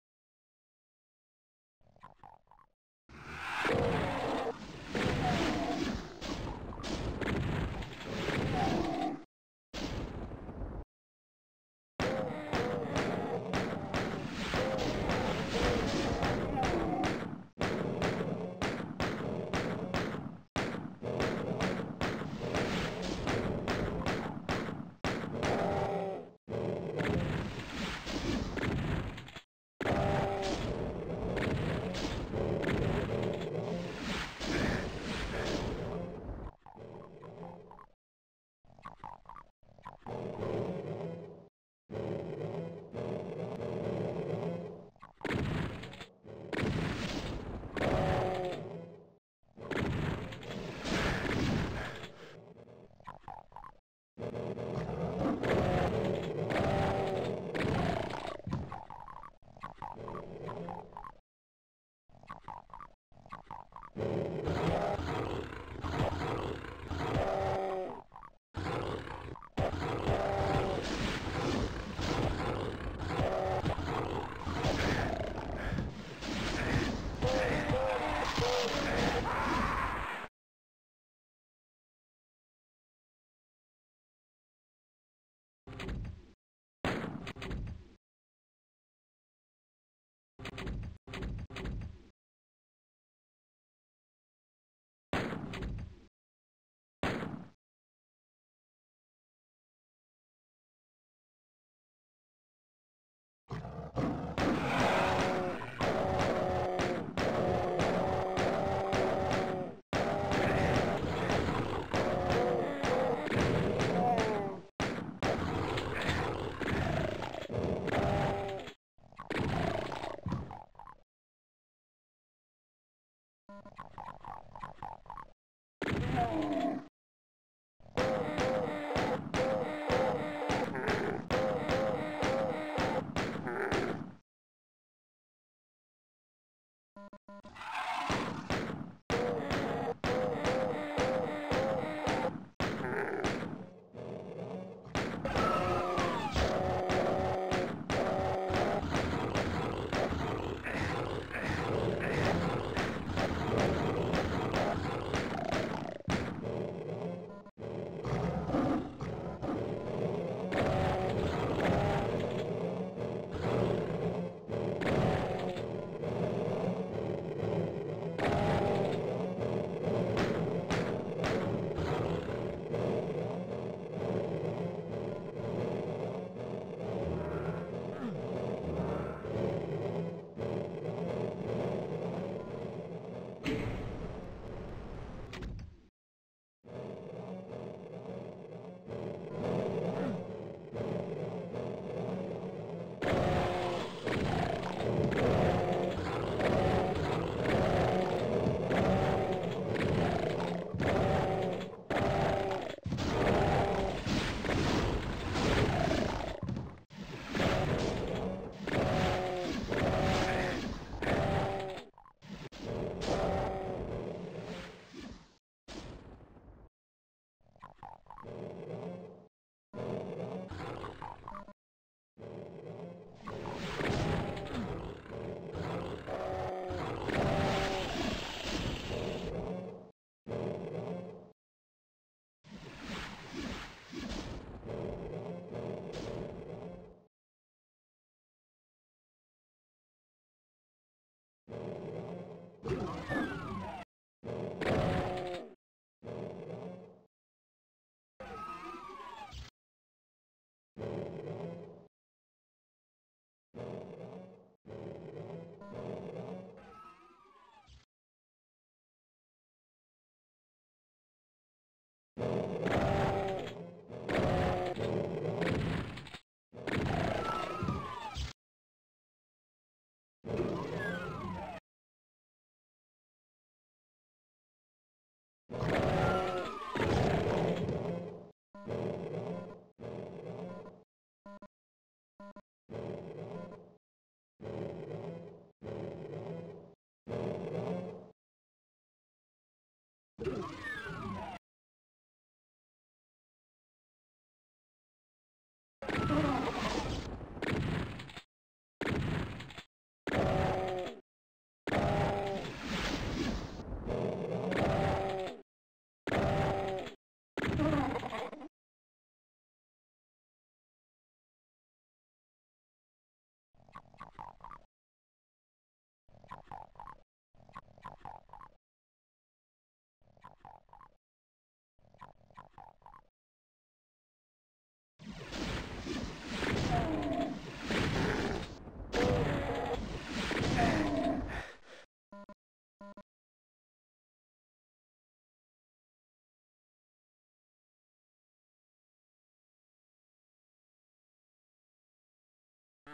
[SPEAKER 1] you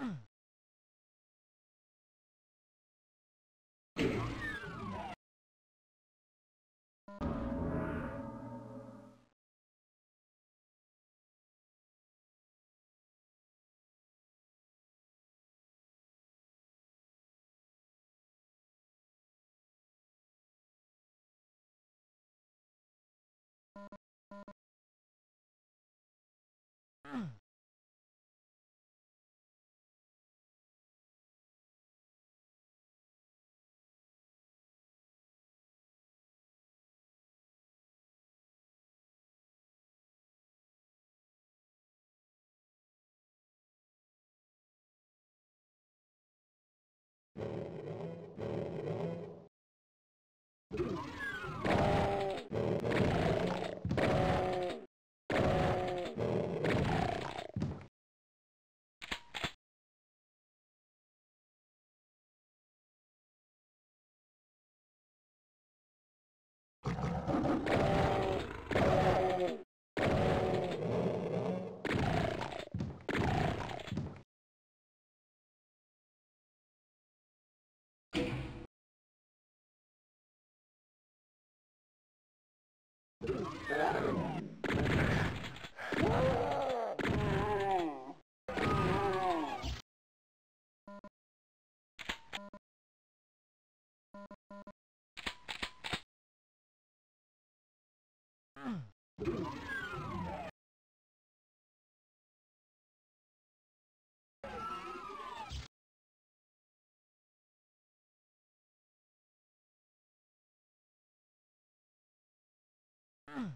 [SPEAKER 1] Mm. Yeah. Mm-hmm.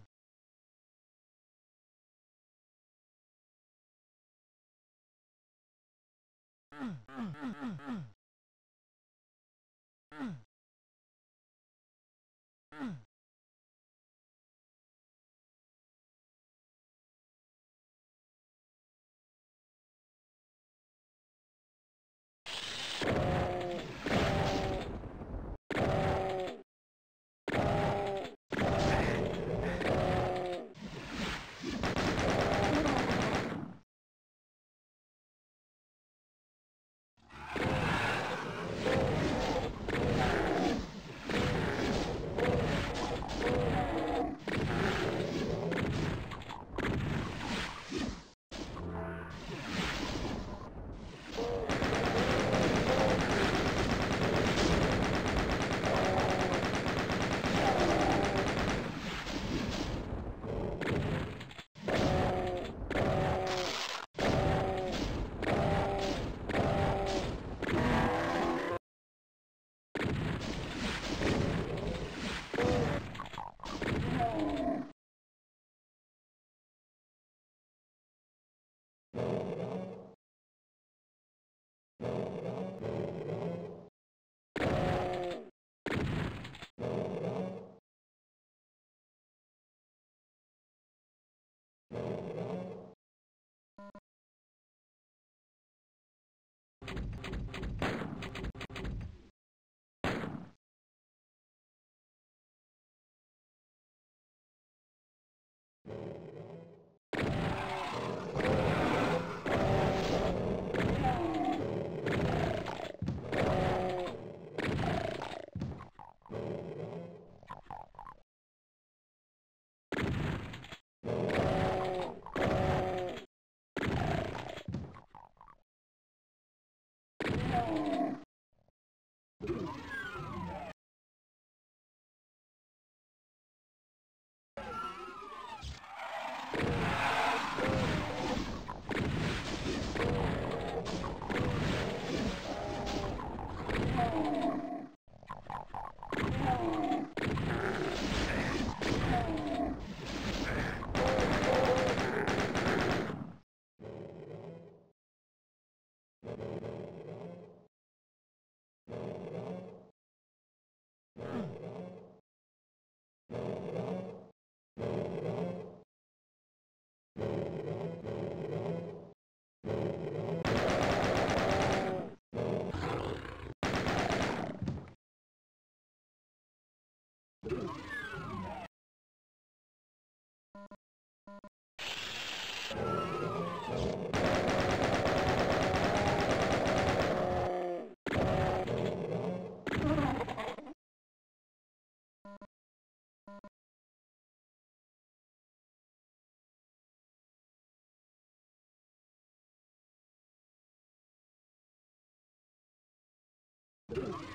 [SPEAKER 1] Thank you.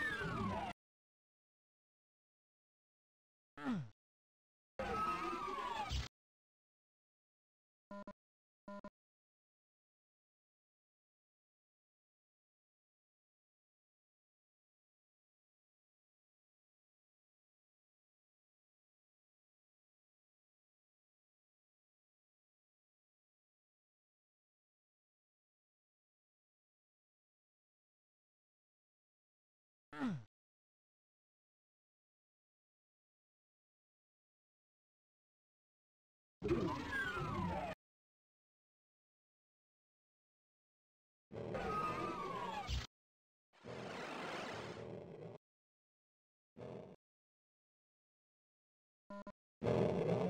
[SPEAKER 1] you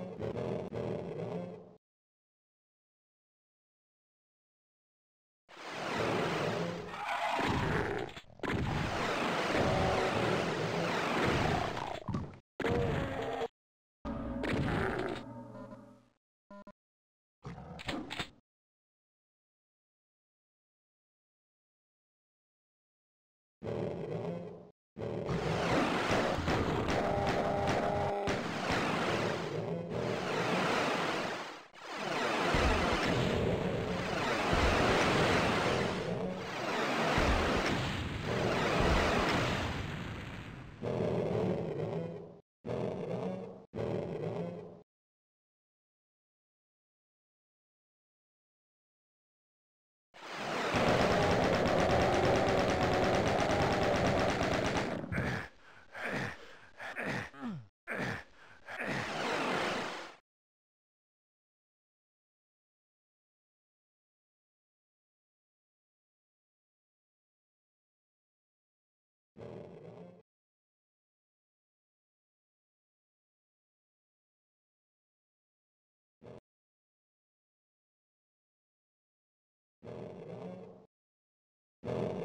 [SPEAKER 1] Thank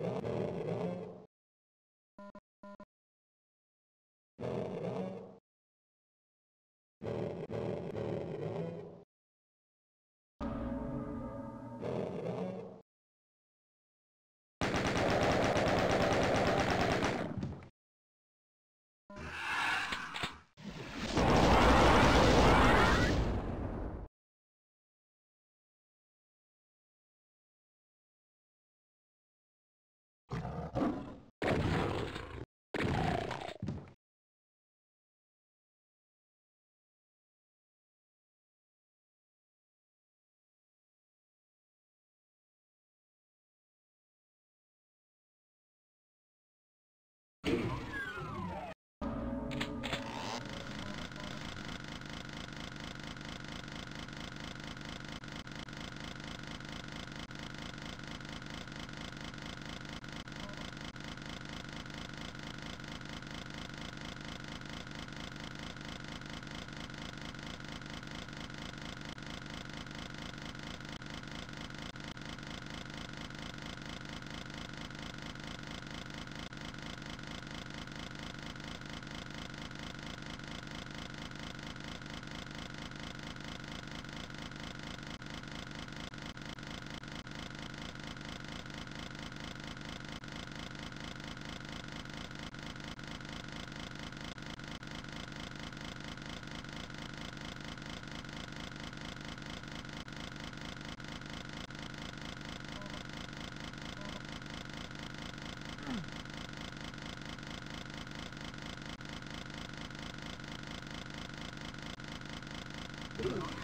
[SPEAKER 1] you. Thank you.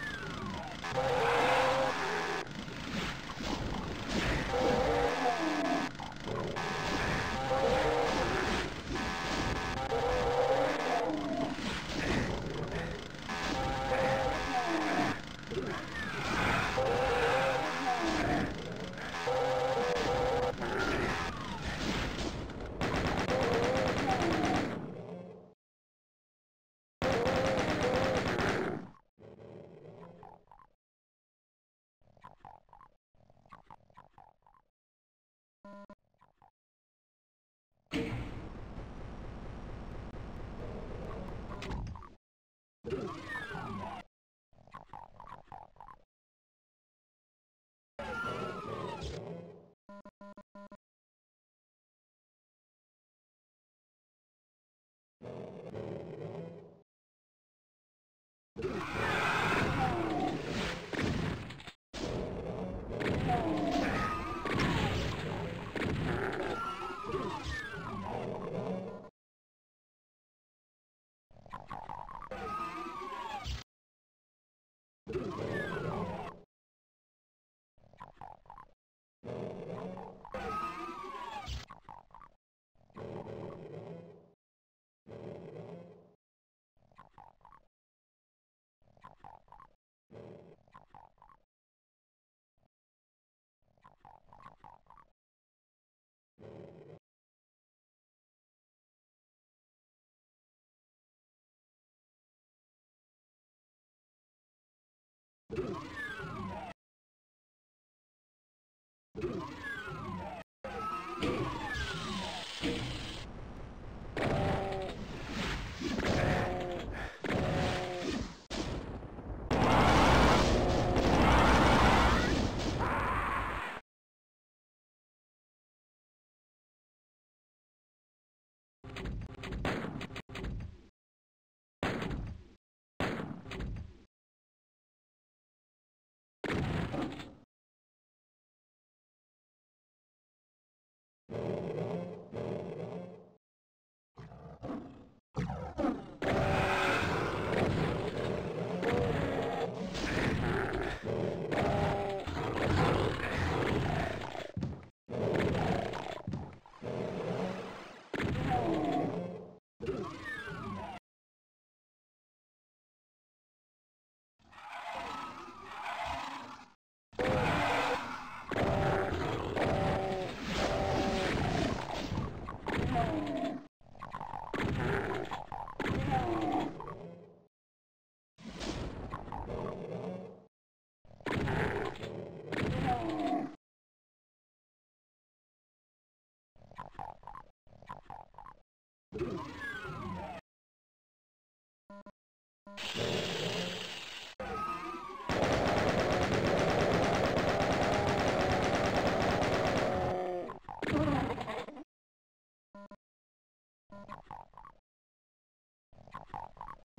[SPEAKER 1] Thank you.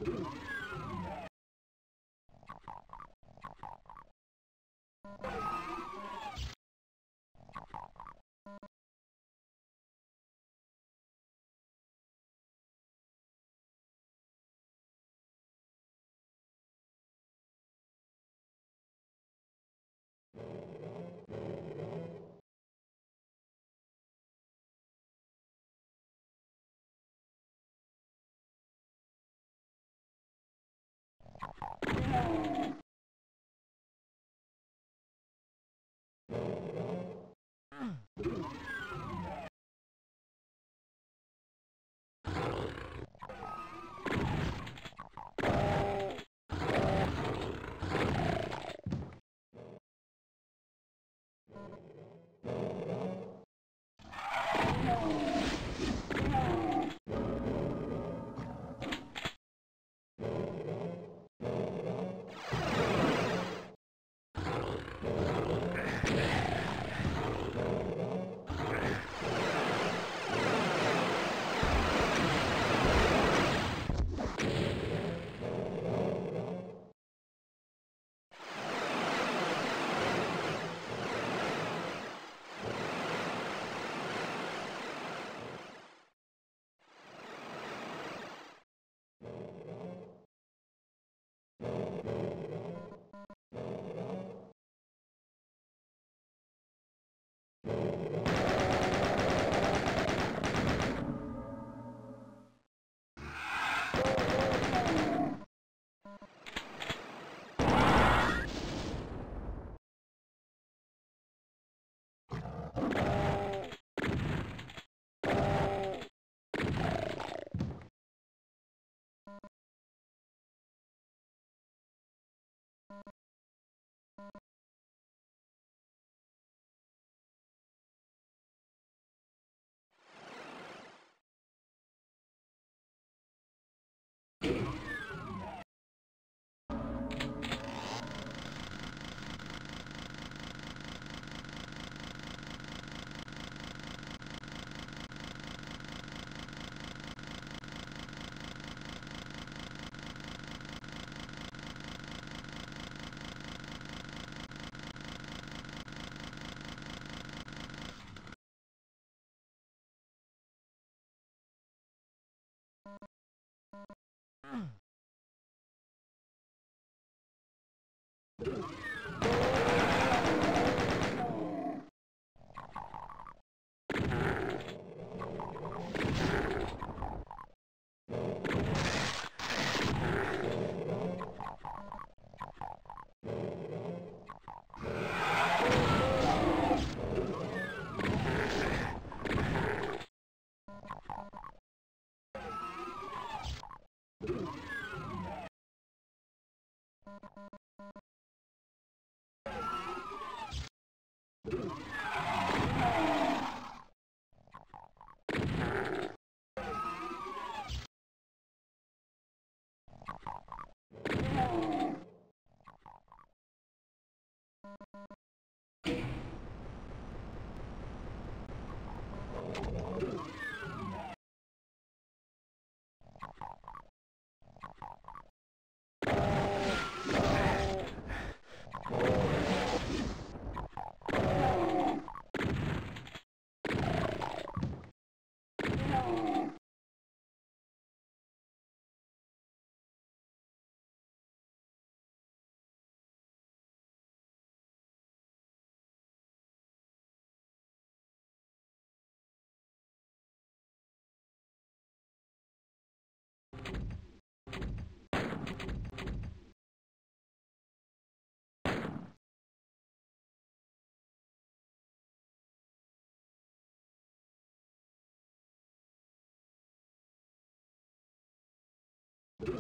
[SPEAKER 1] you Thank you. you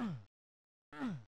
[SPEAKER 1] Mm-hmm.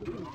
[SPEAKER 1] Thank you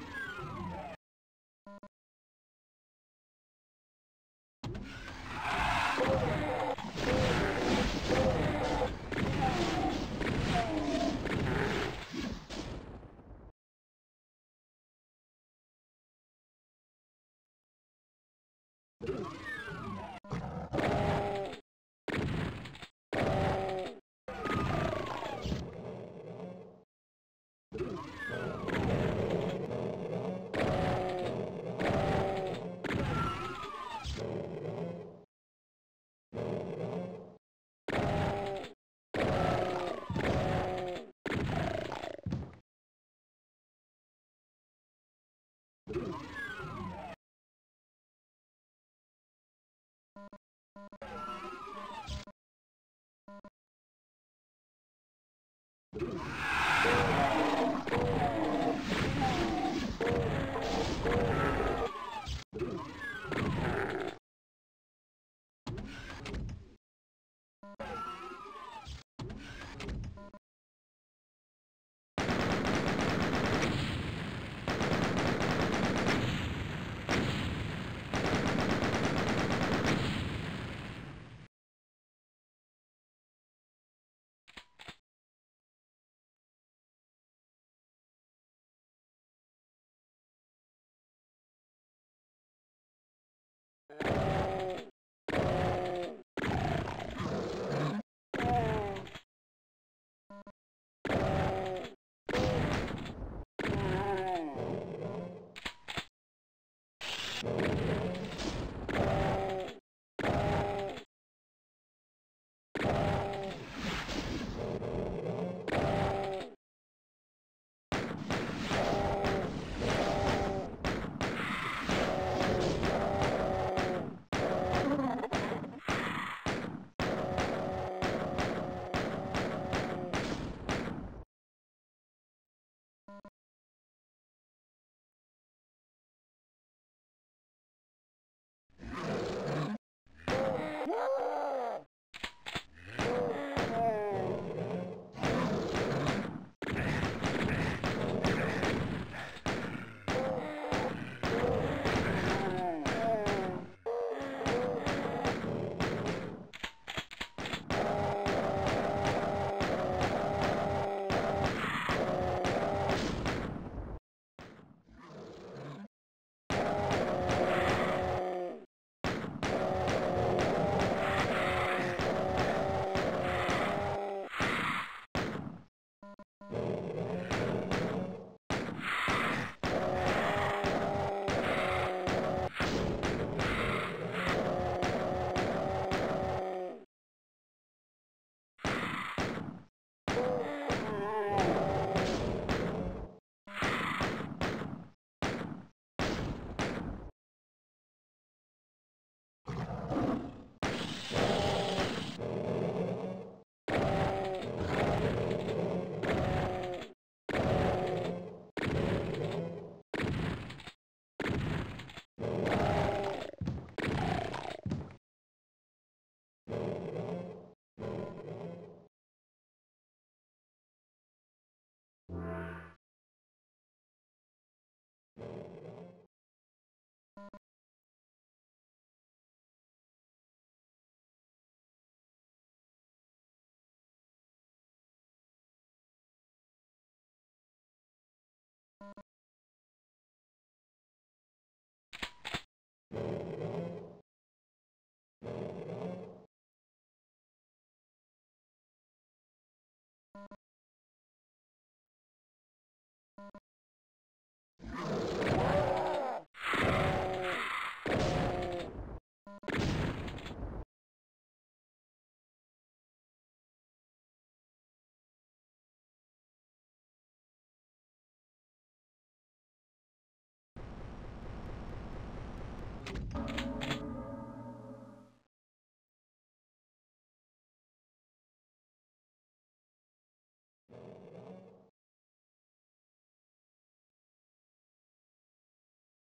[SPEAKER 1] you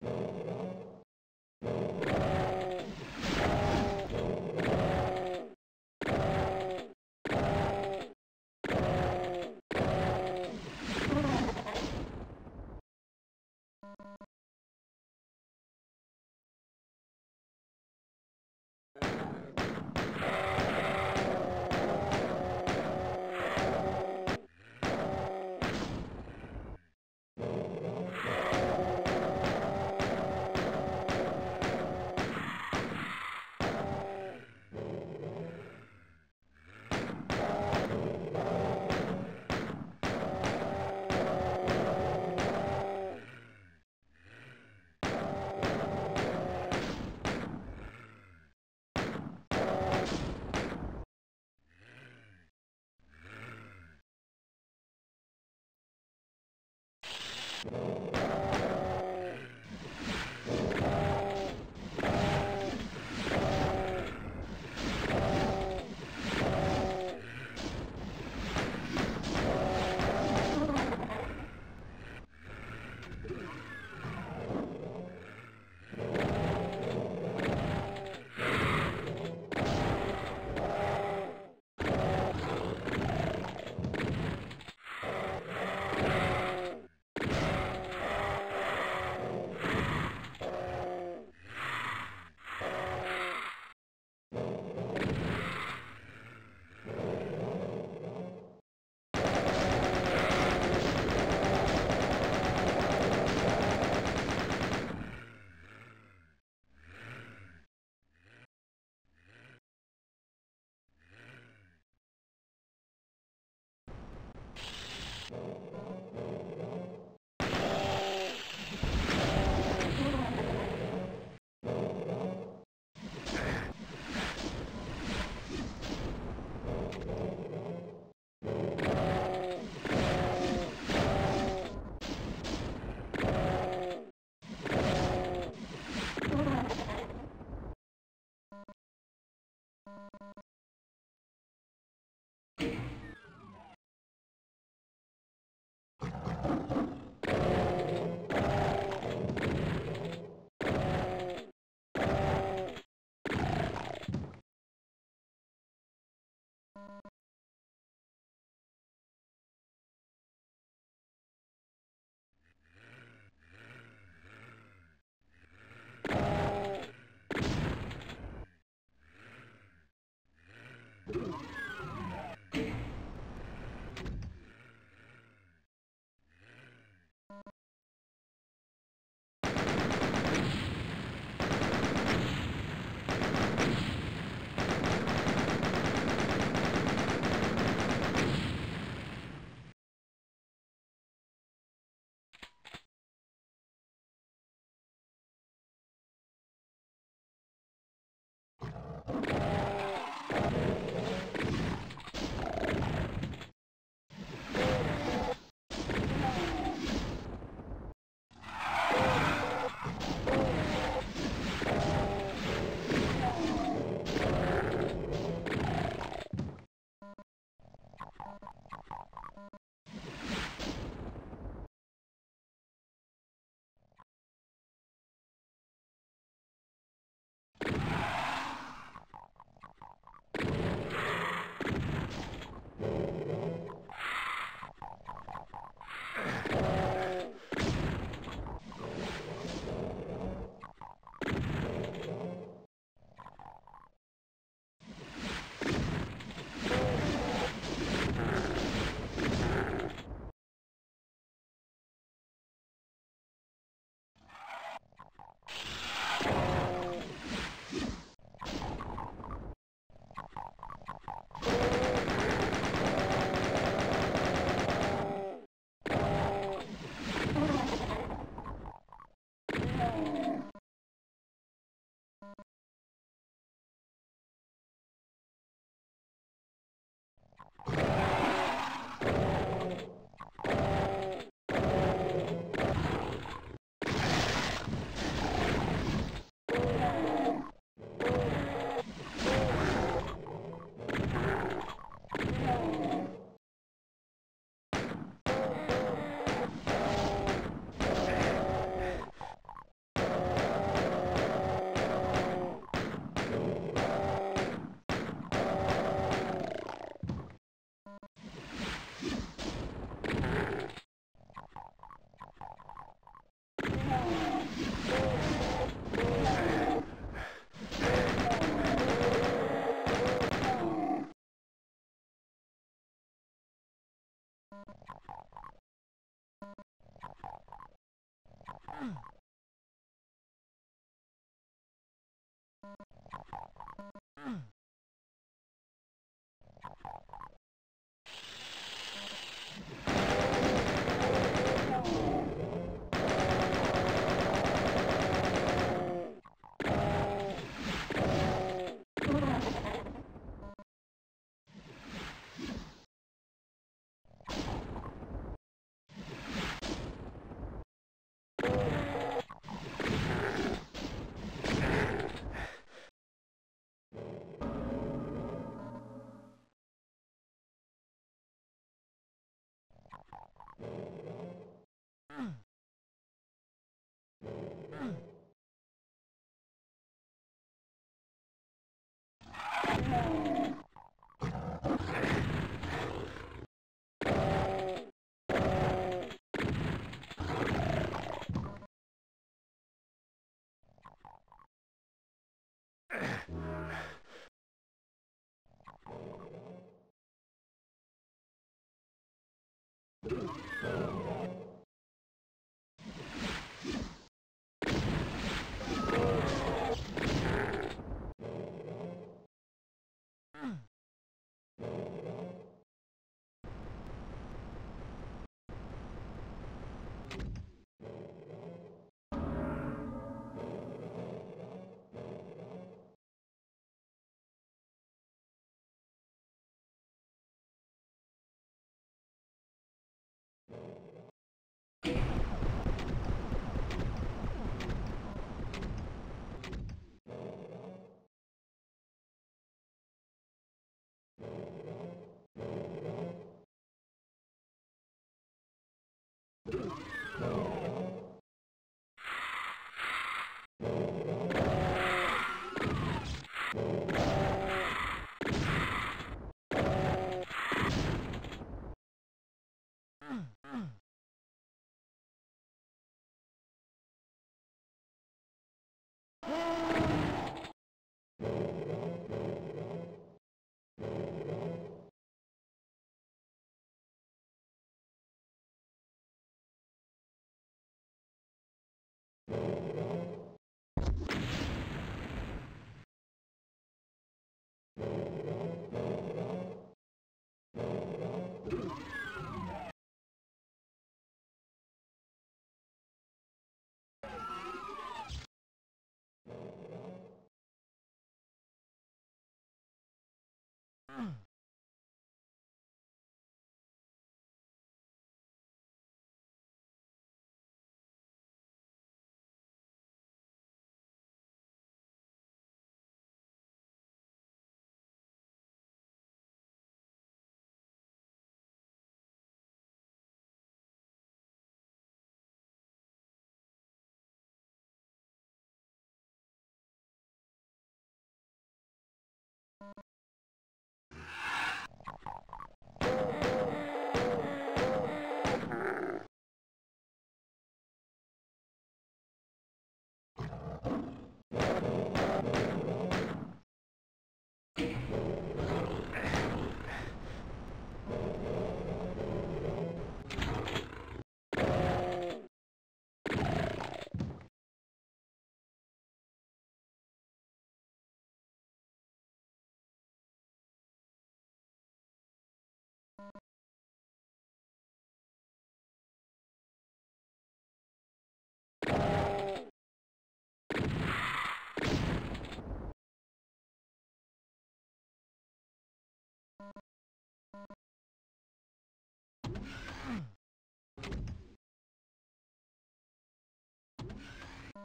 [SPEAKER 1] you Thank you.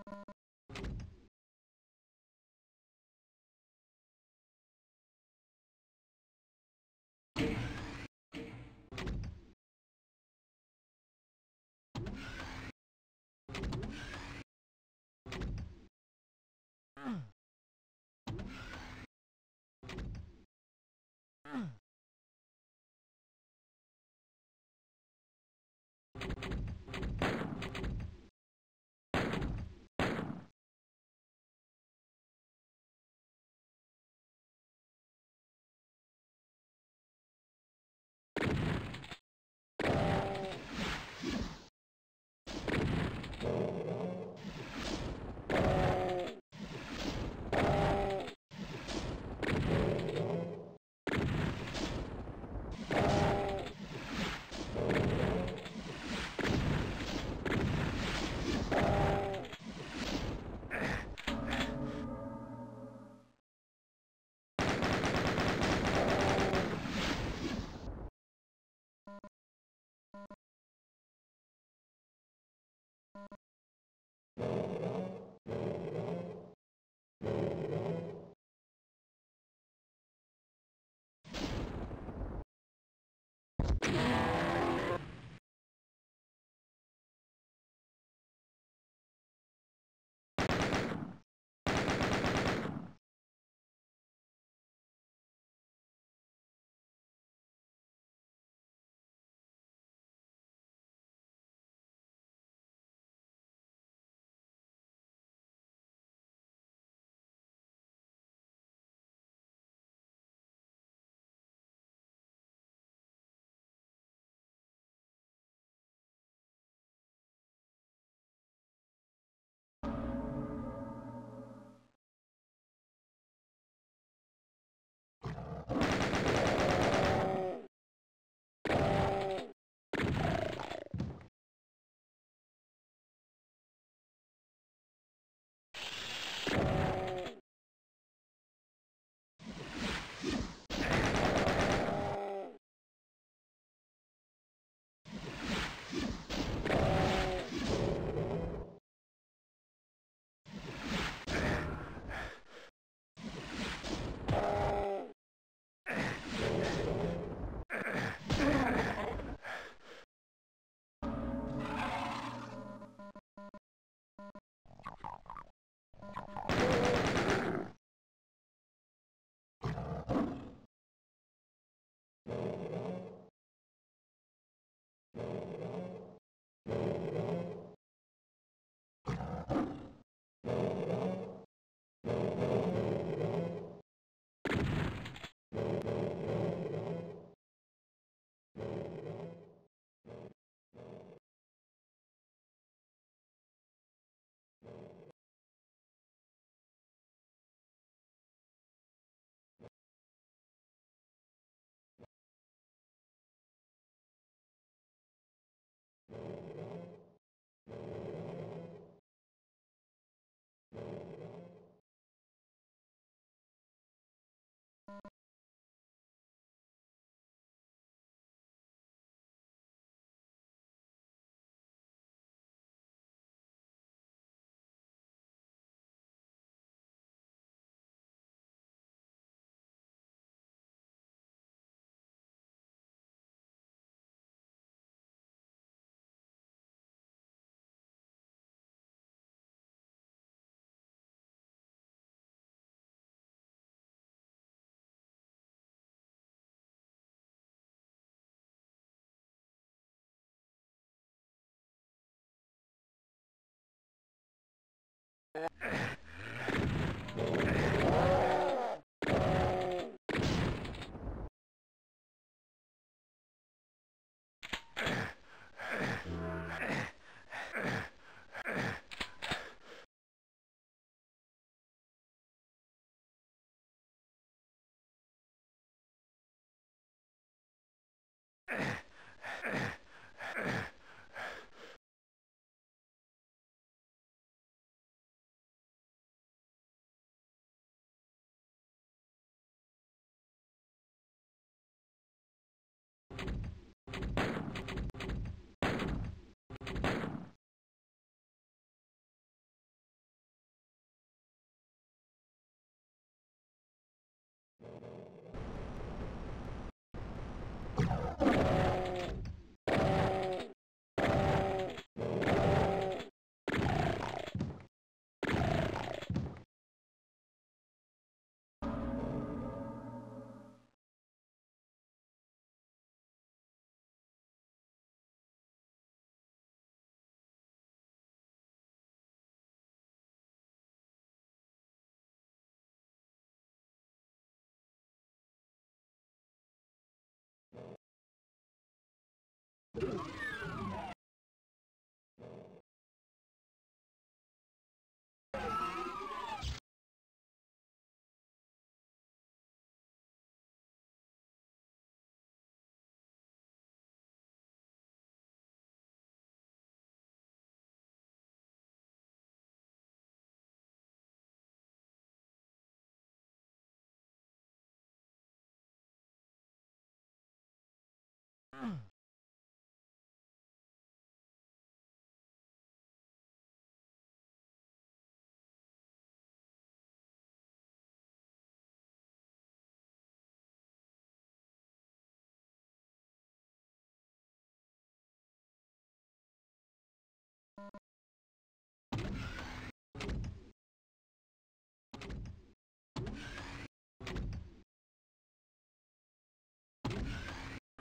[SPEAKER 1] Thank you. you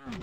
[SPEAKER 1] Mm-hmm.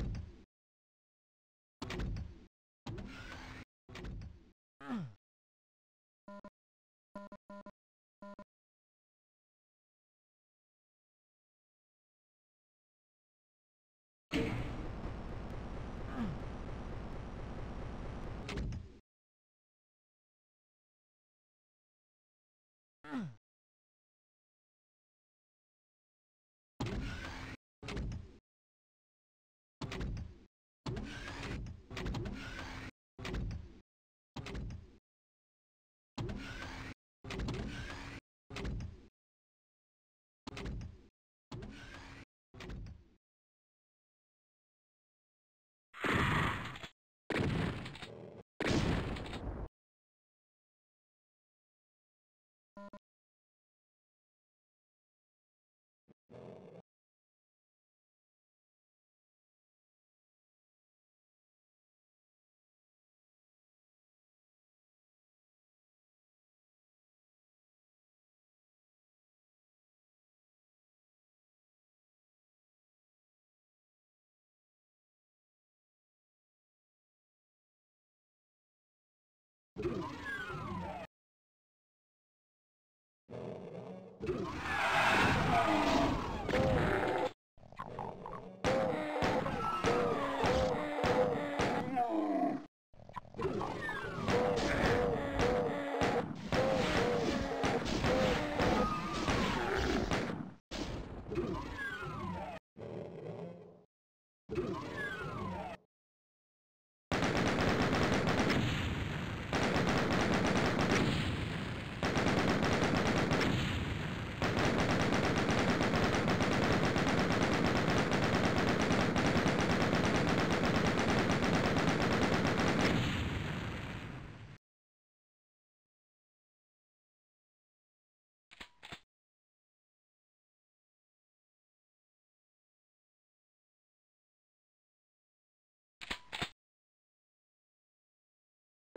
[SPEAKER 1] Ooh.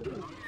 [SPEAKER 1] you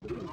[SPEAKER 1] Thank you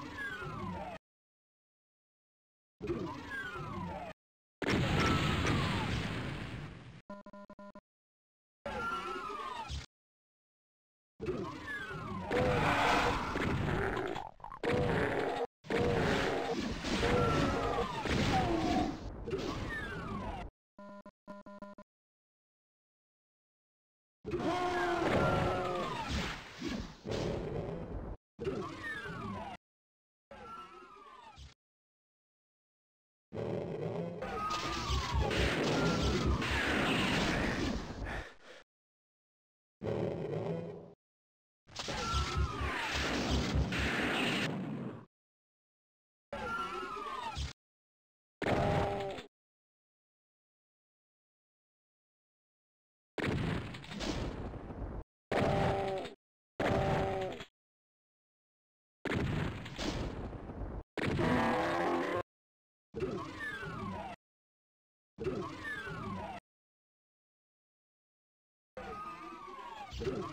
[SPEAKER 1] Thank you.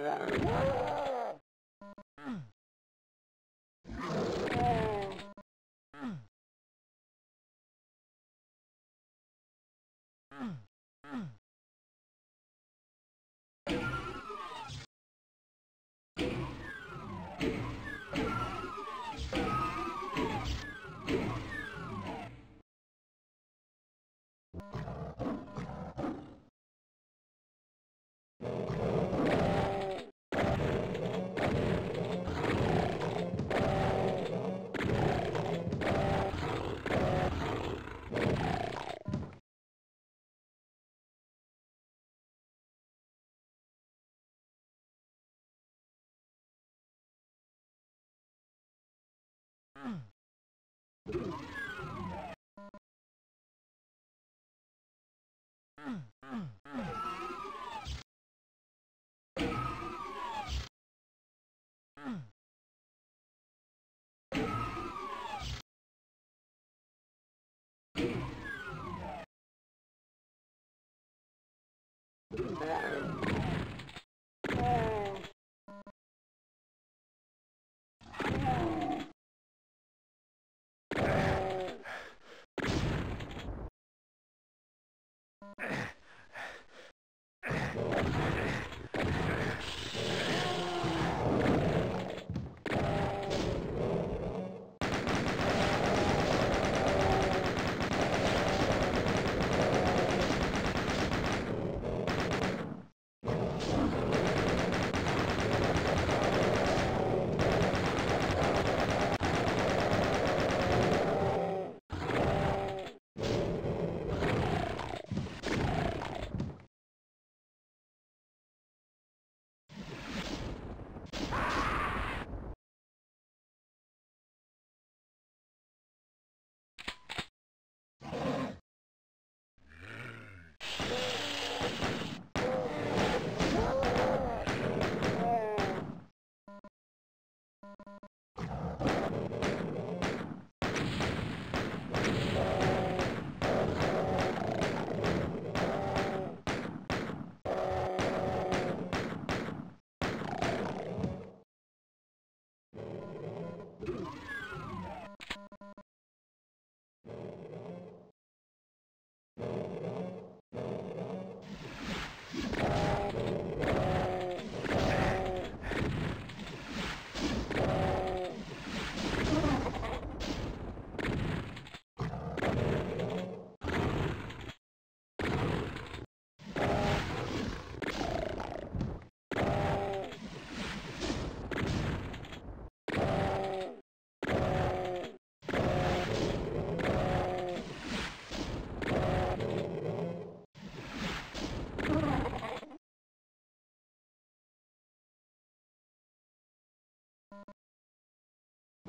[SPEAKER 1] Uh... Mm-hmm.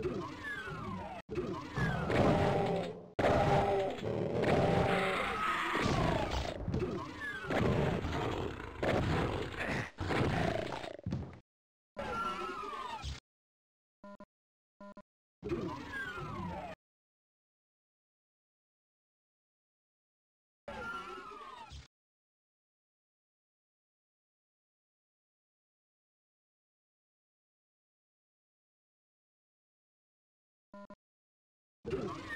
[SPEAKER 1] Thank you. you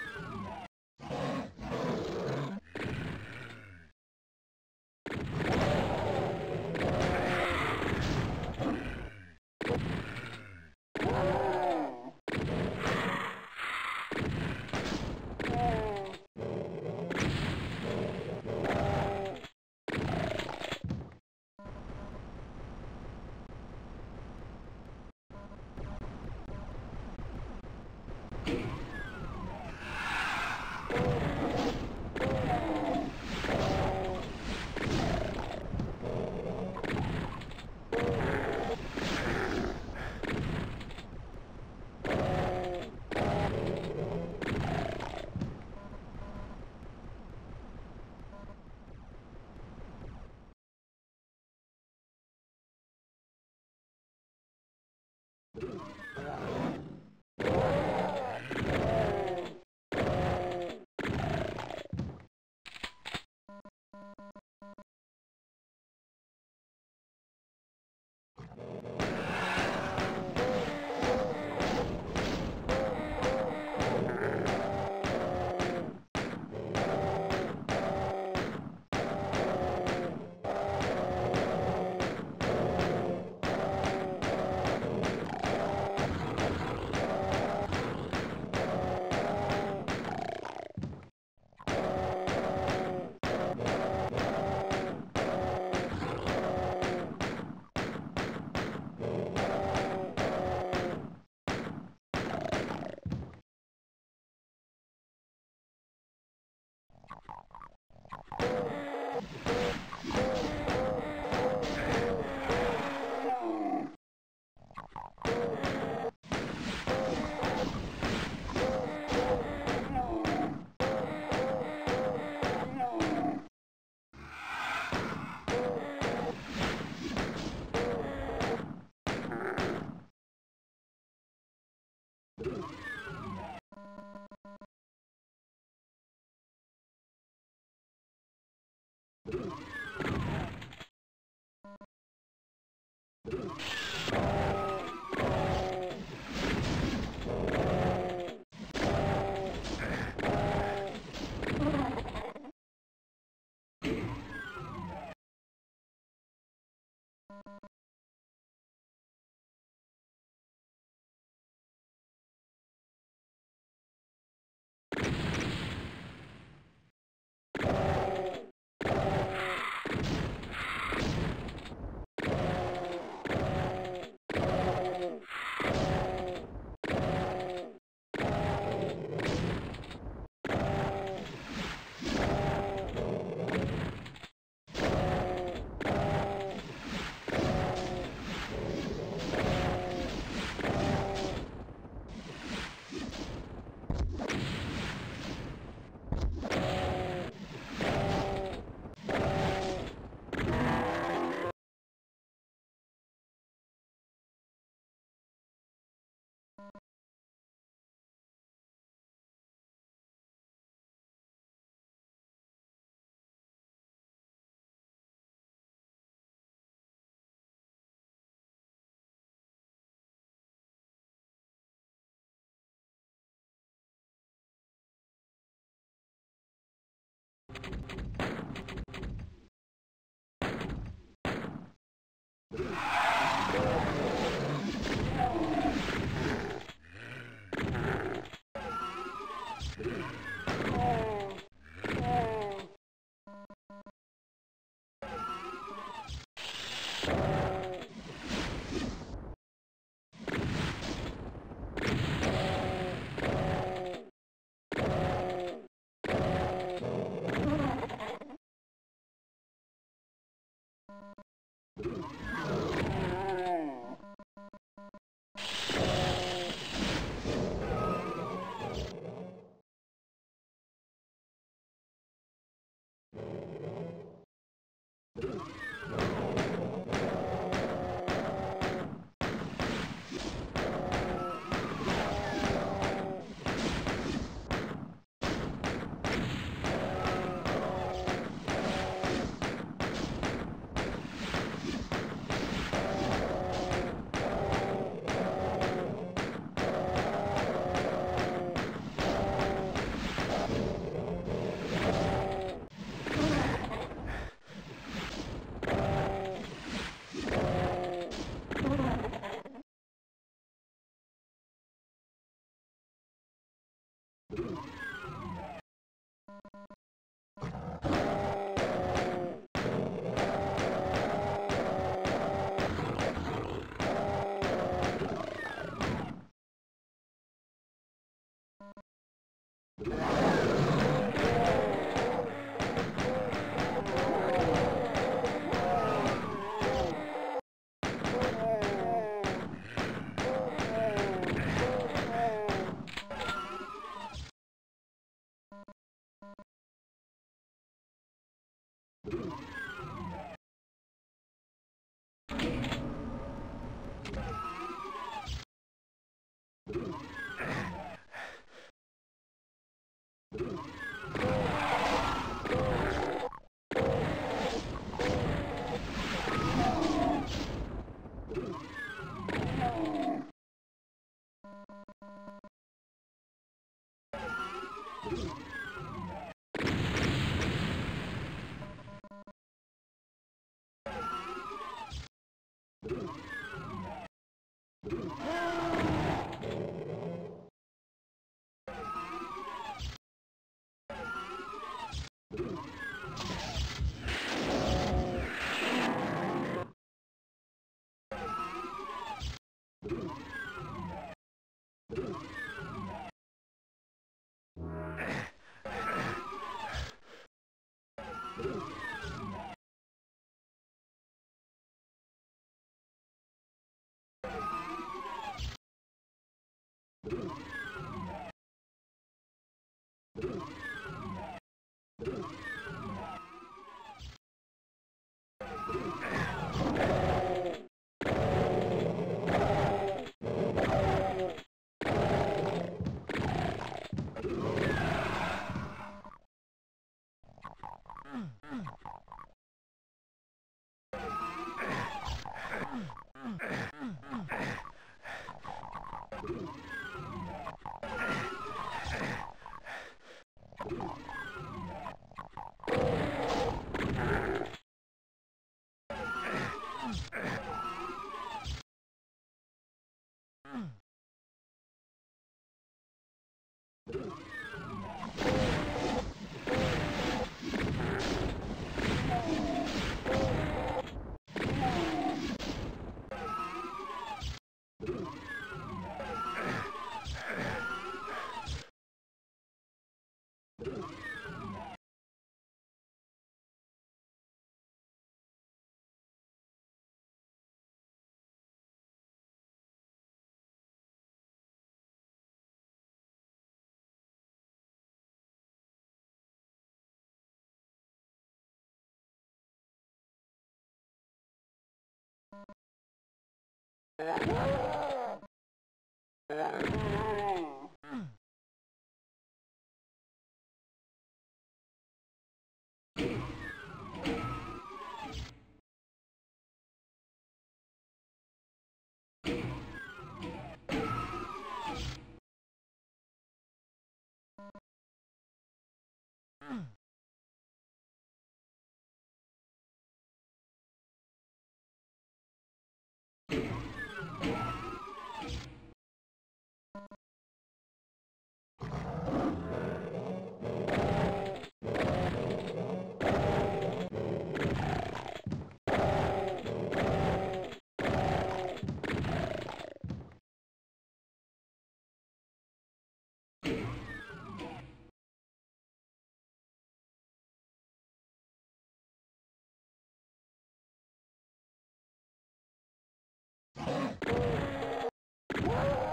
[SPEAKER 1] you you Mm. Whoa!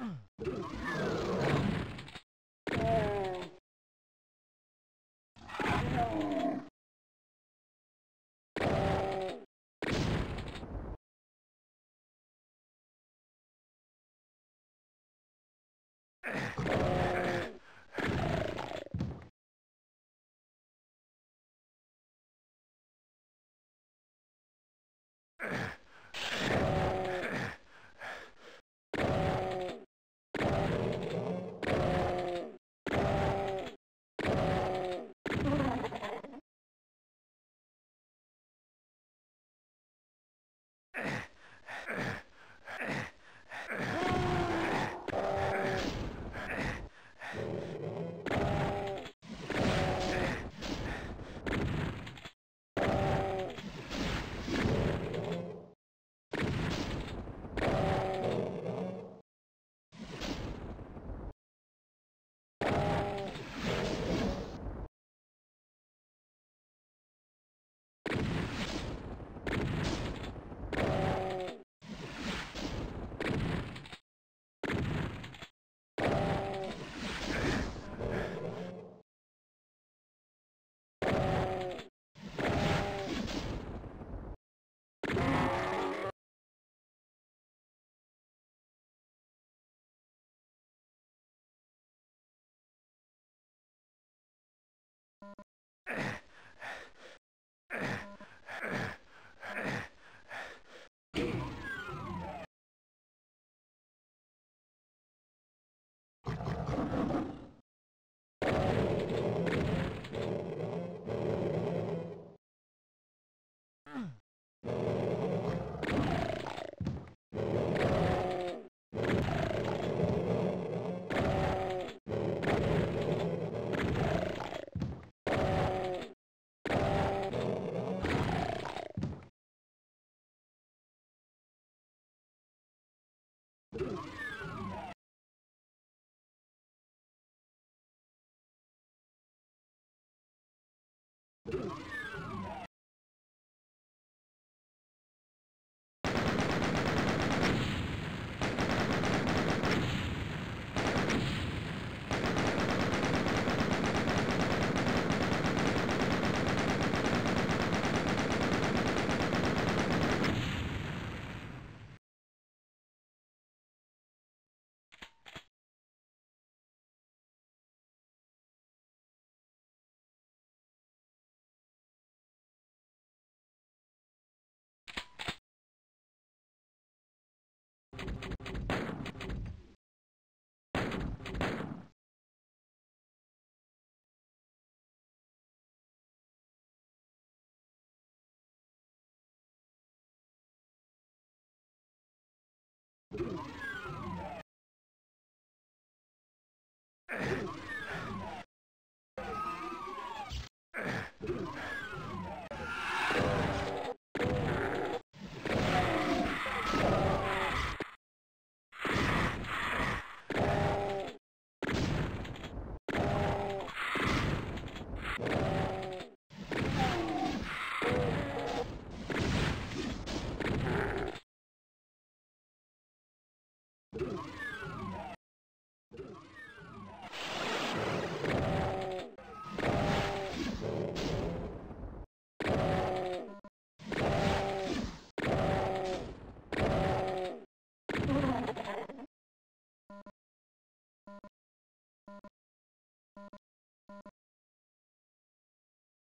[SPEAKER 1] Ugh. Mm. Thank you. you Thank you.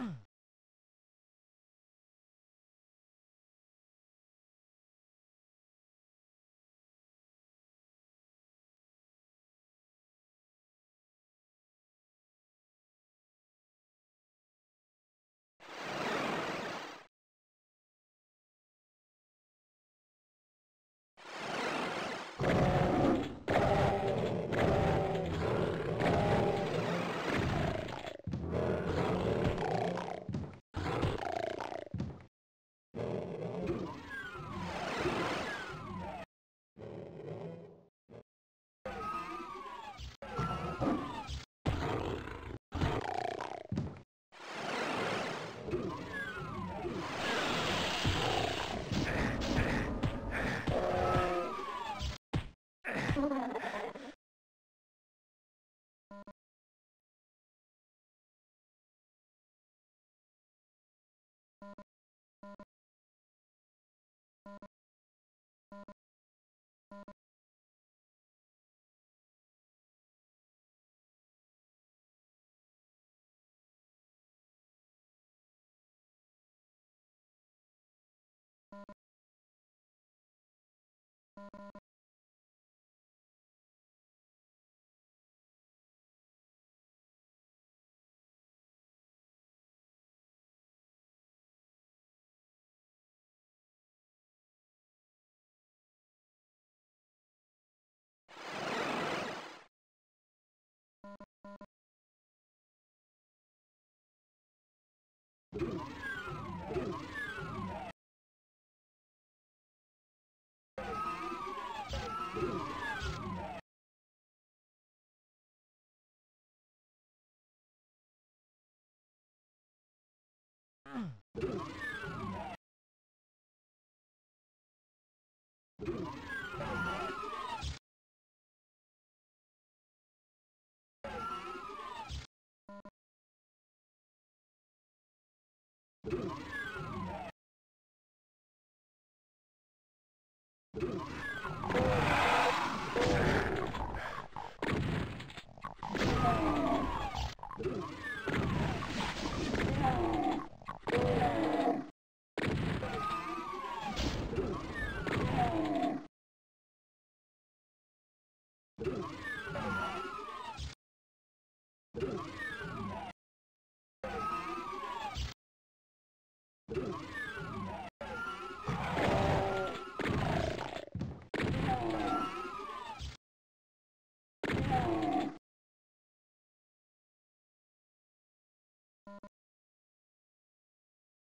[SPEAKER 1] Mm. you Oh!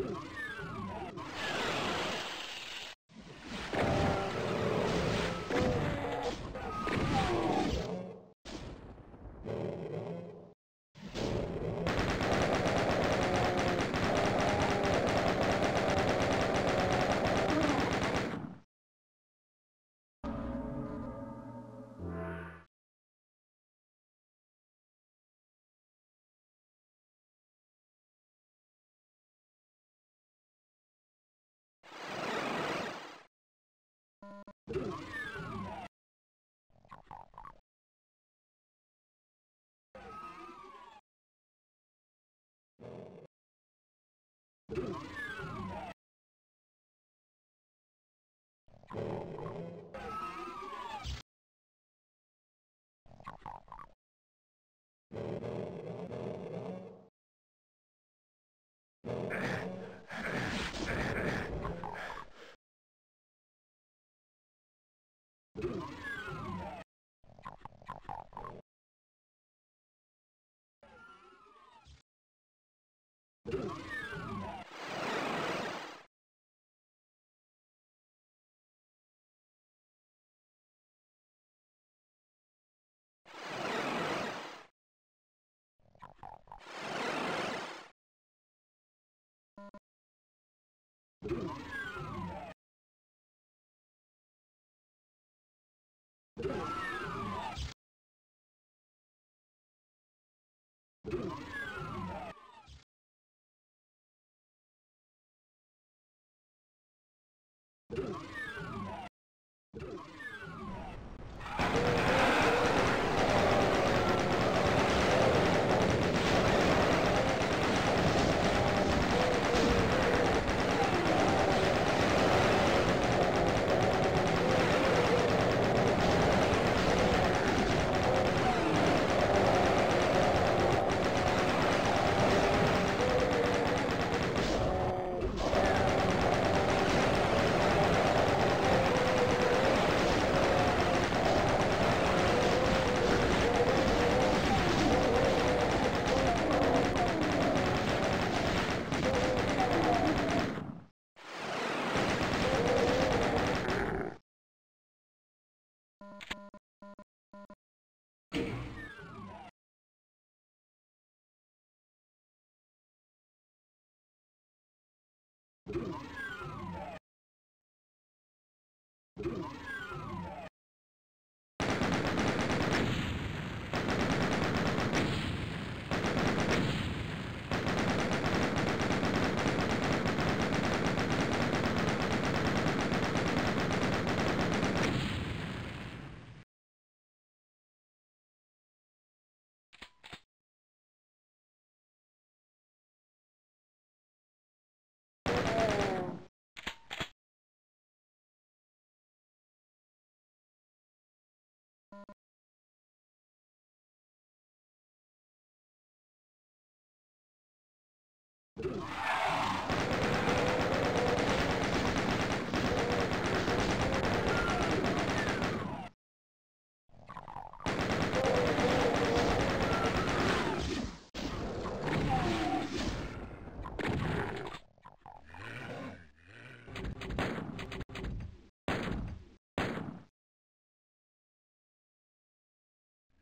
[SPEAKER 1] Oh. Oh, you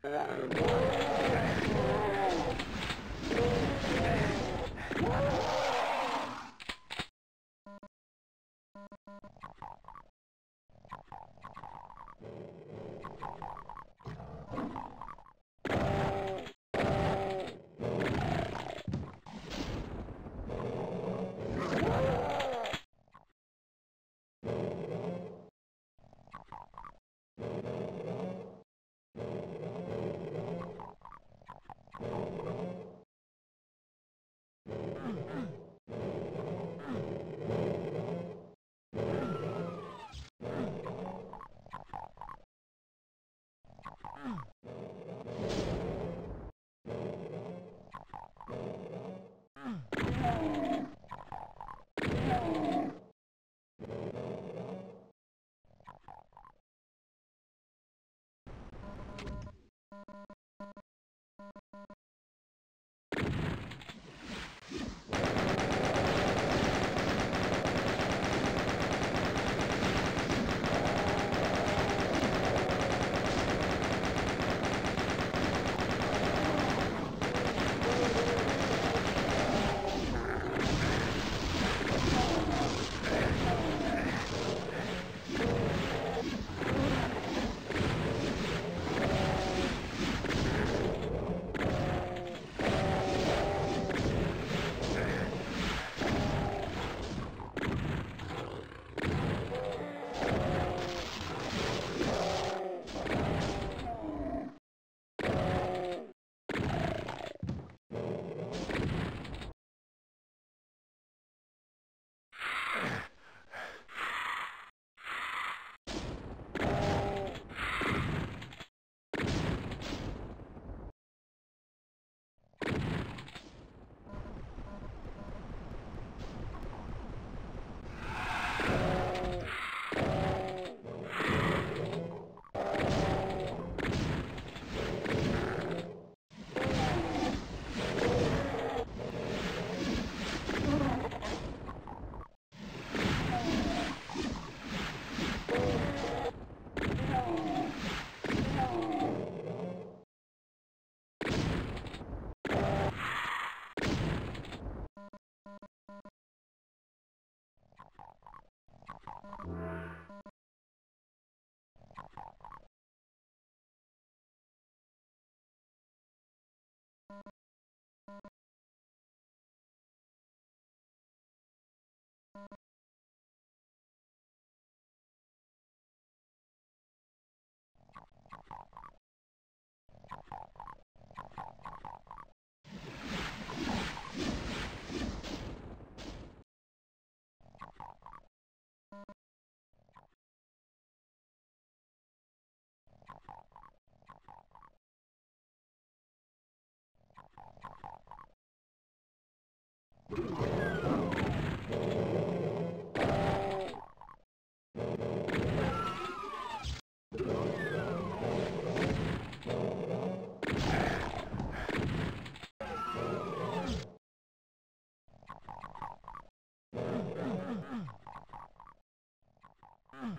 [SPEAKER 1] Oh, my God. Thank you.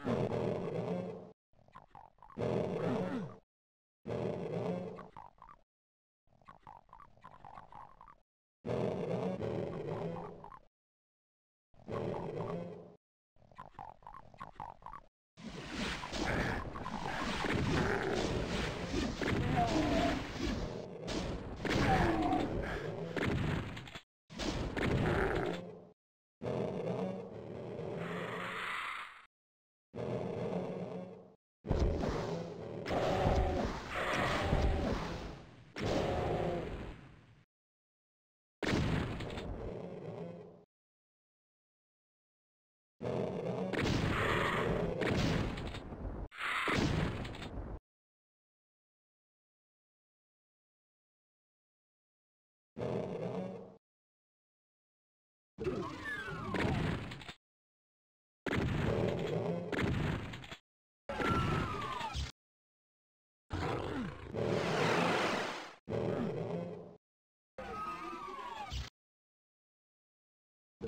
[SPEAKER 1] Oh.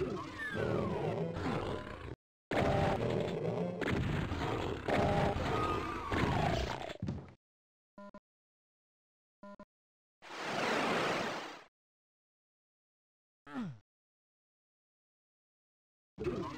[SPEAKER 1] Ugh. Mm.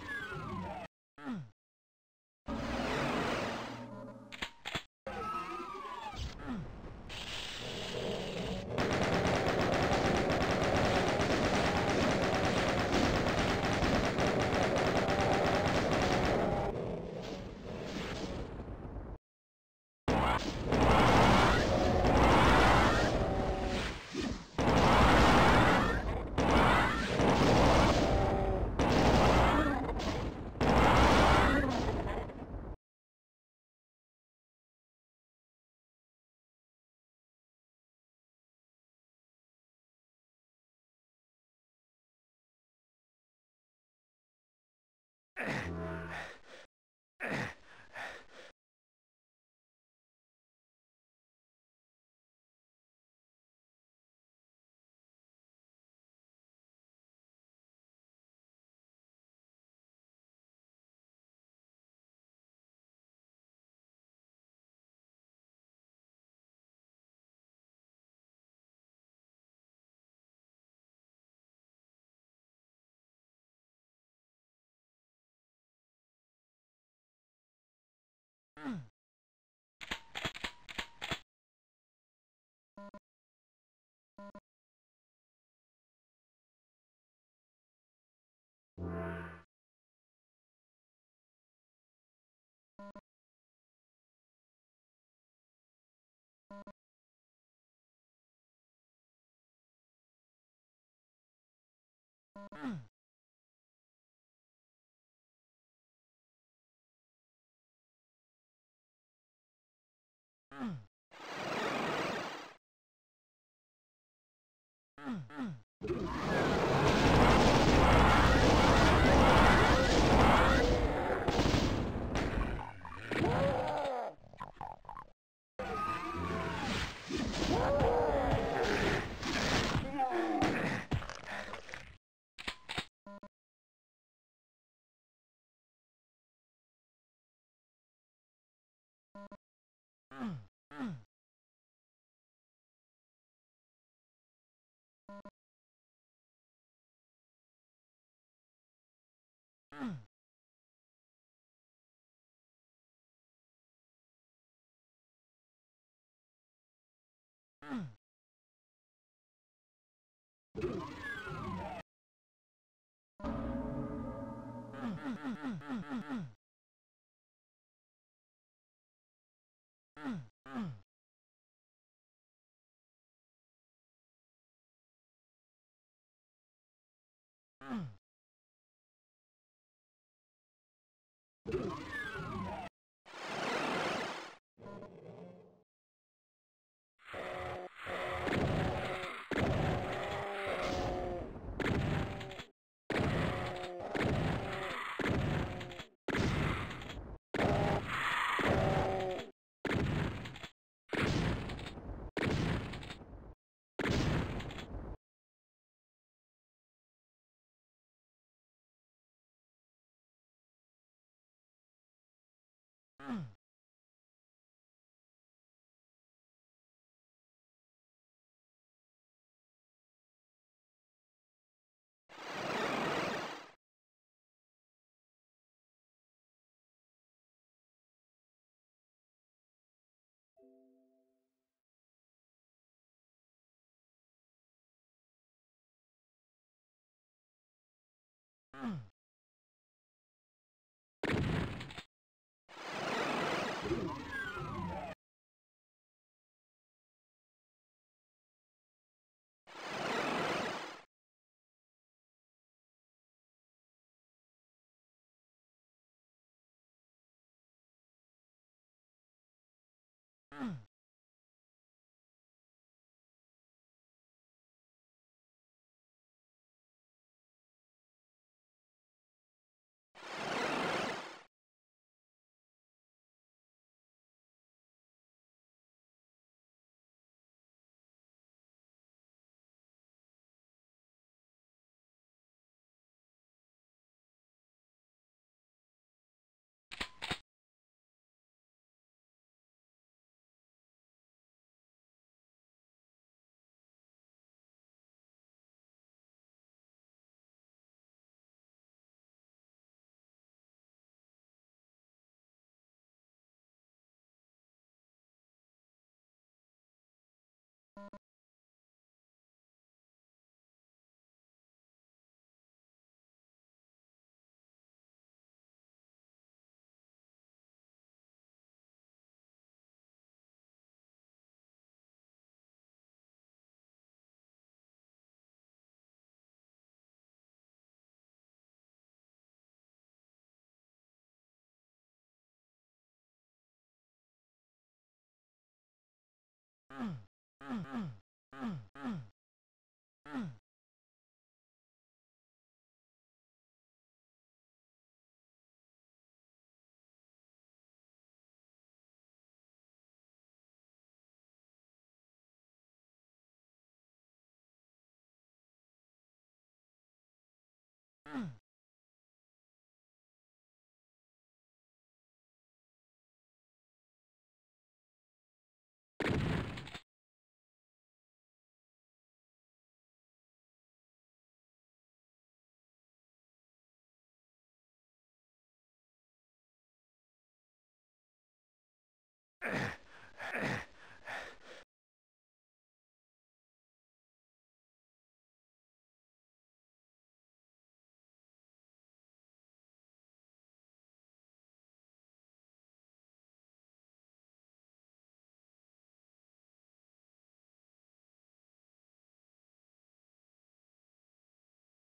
[SPEAKER 1] Mm. Mm-hmm. Mm-hmm. Oh. Mm. Hmm. Mm-hmm.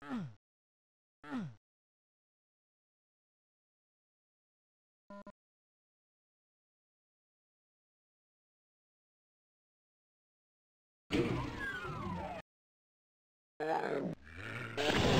[SPEAKER 1] Yeah. Mm.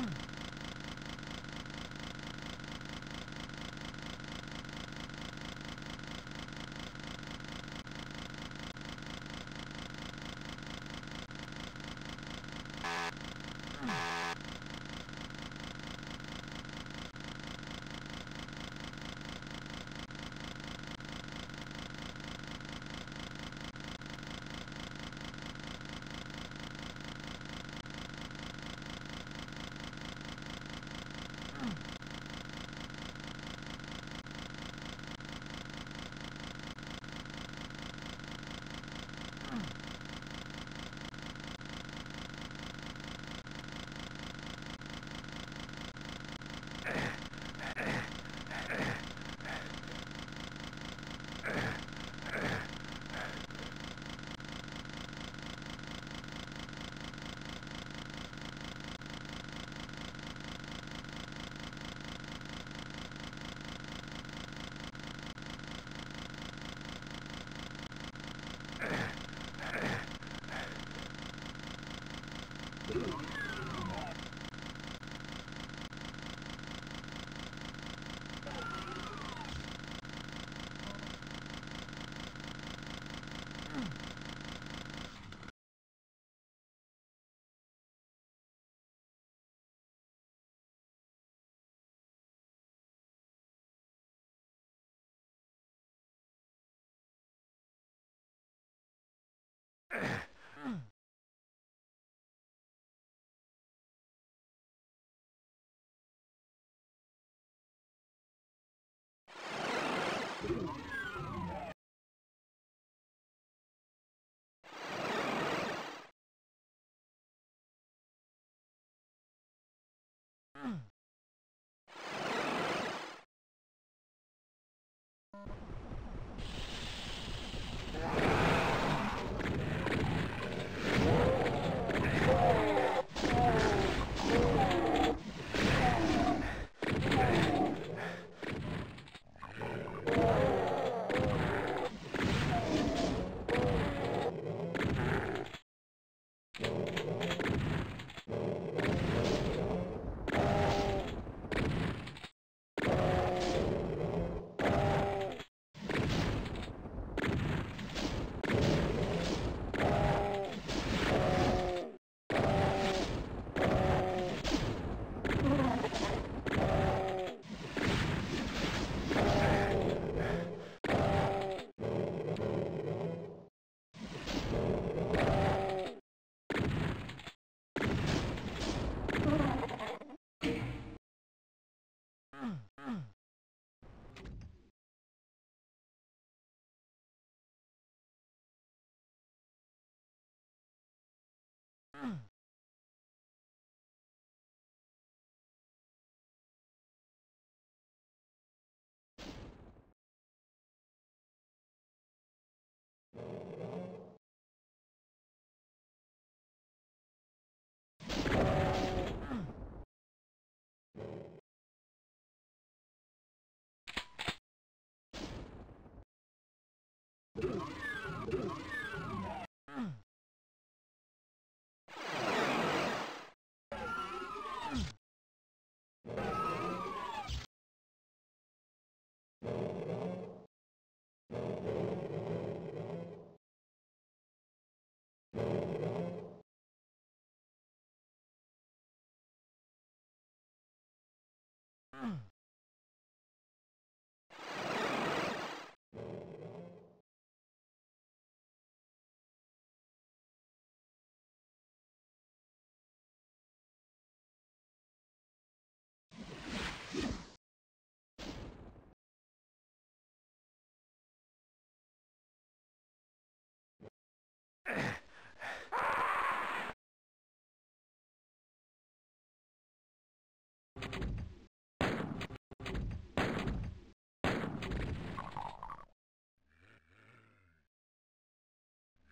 [SPEAKER 1] Mm.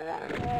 [SPEAKER 1] Thank you.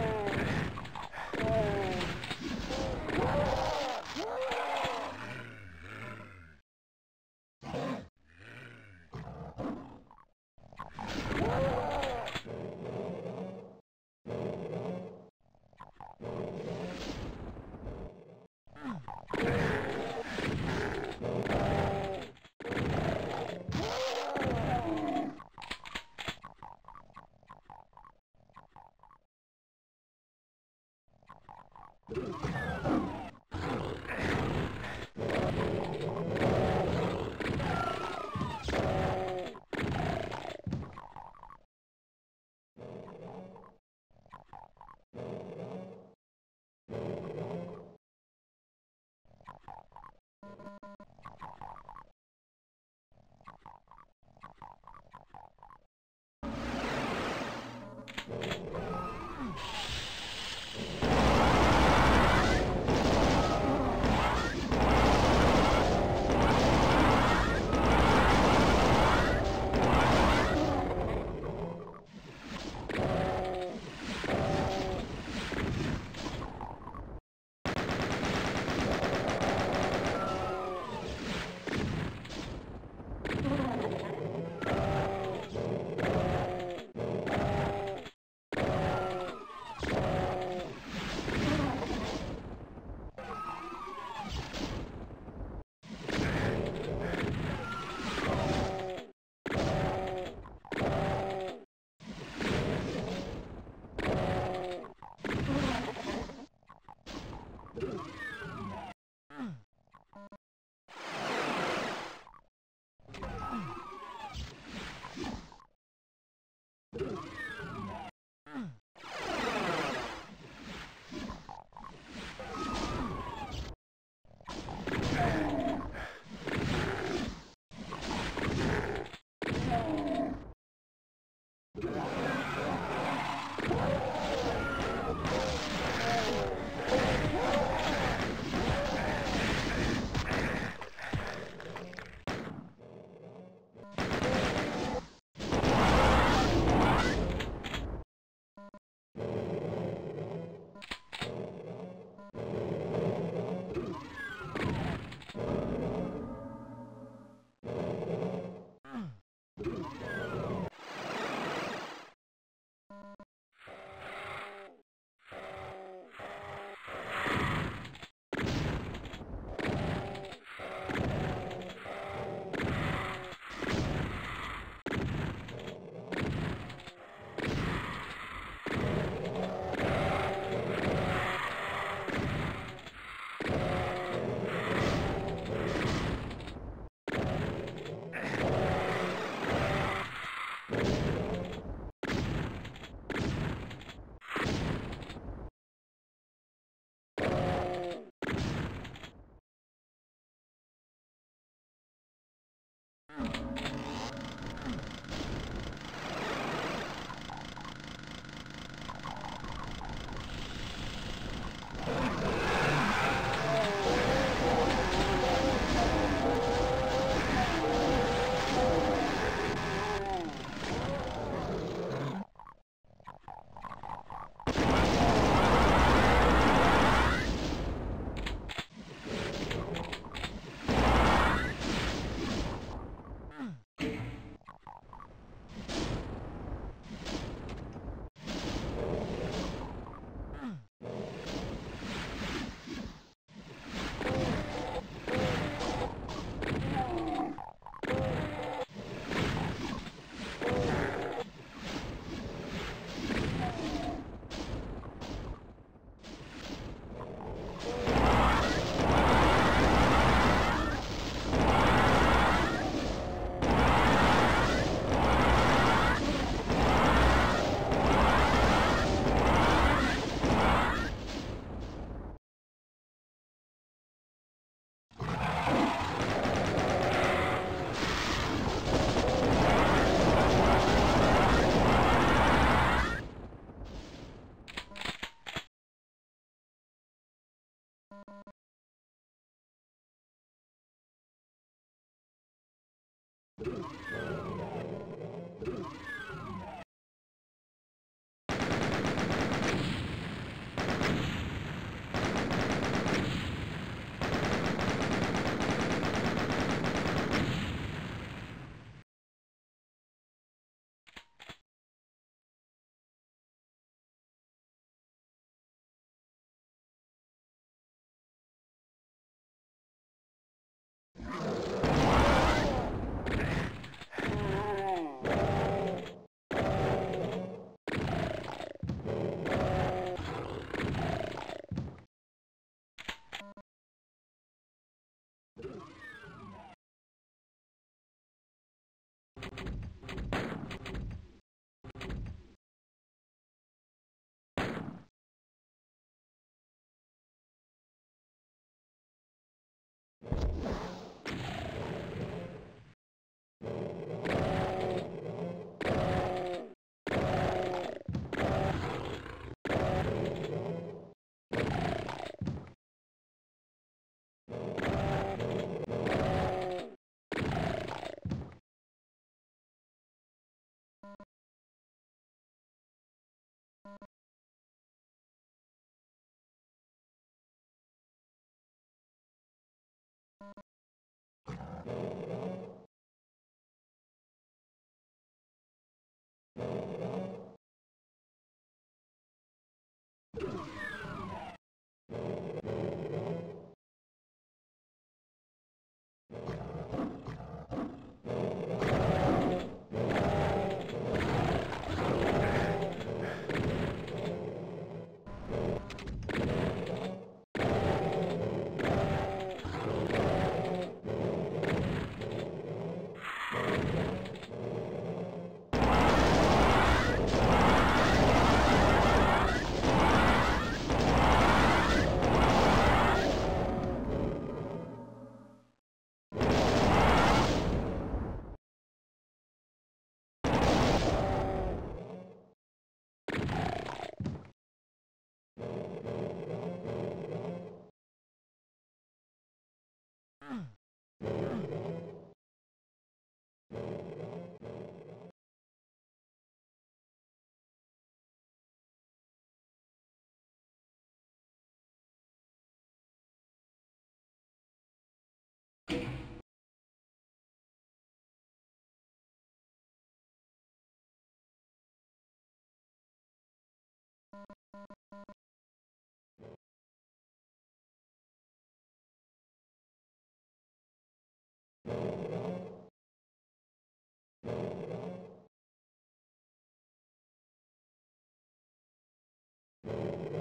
[SPEAKER 1] you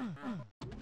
[SPEAKER 1] Mm-hmm.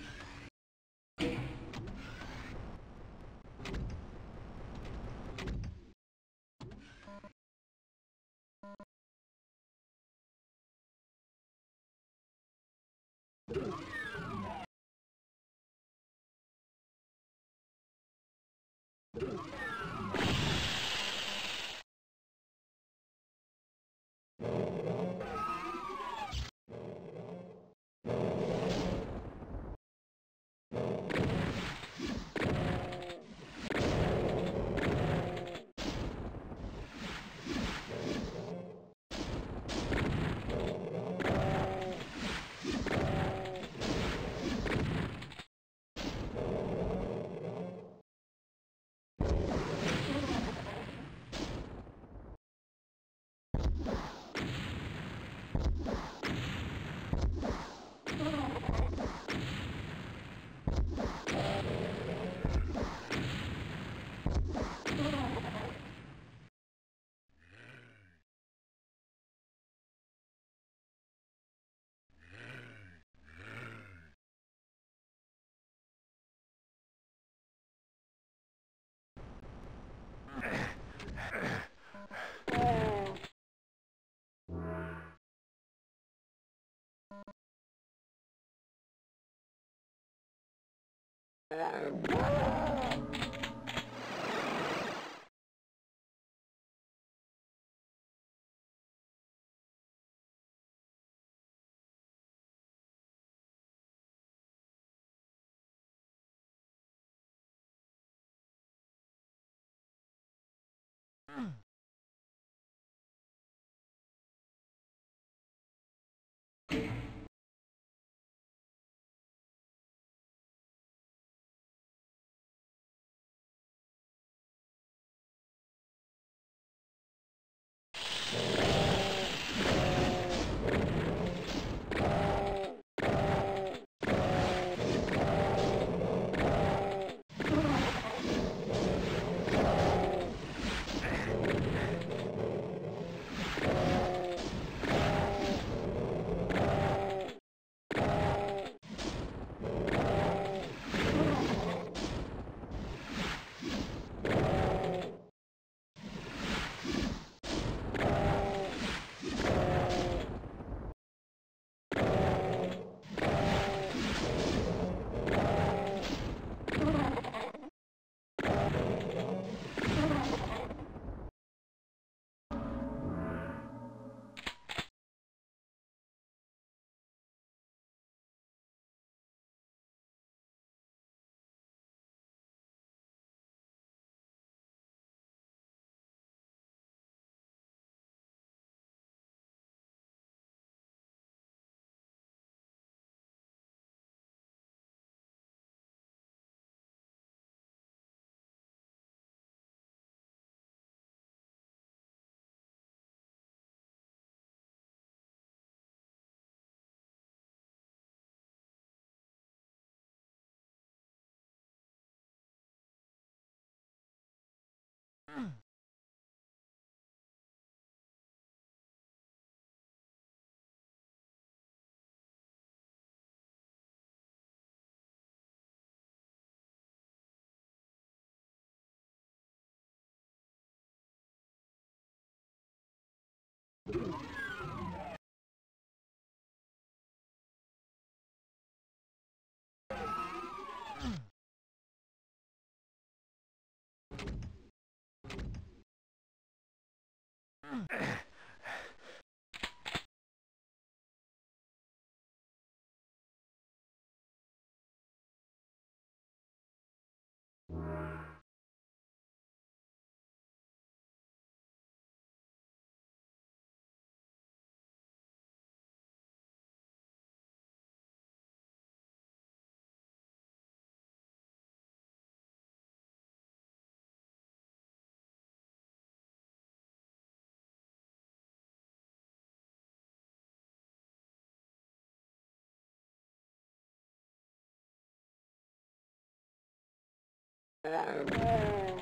[SPEAKER 1] And... Um, Ugh. Mm-hmm.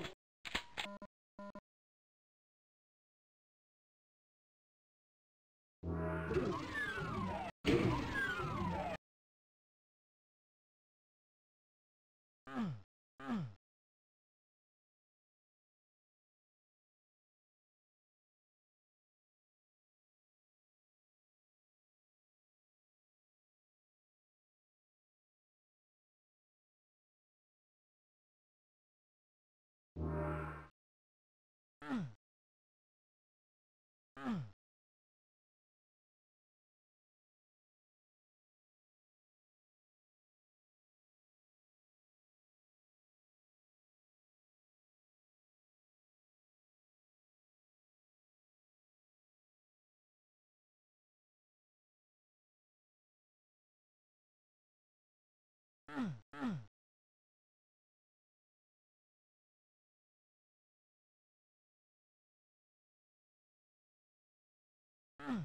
[SPEAKER 1] Mm-hmm. t h a you.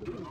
[SPEAKER 1] you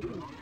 [SPEAKER 1] you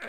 [SPEAKER 1] Mm.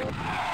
[SPEAKER 1] you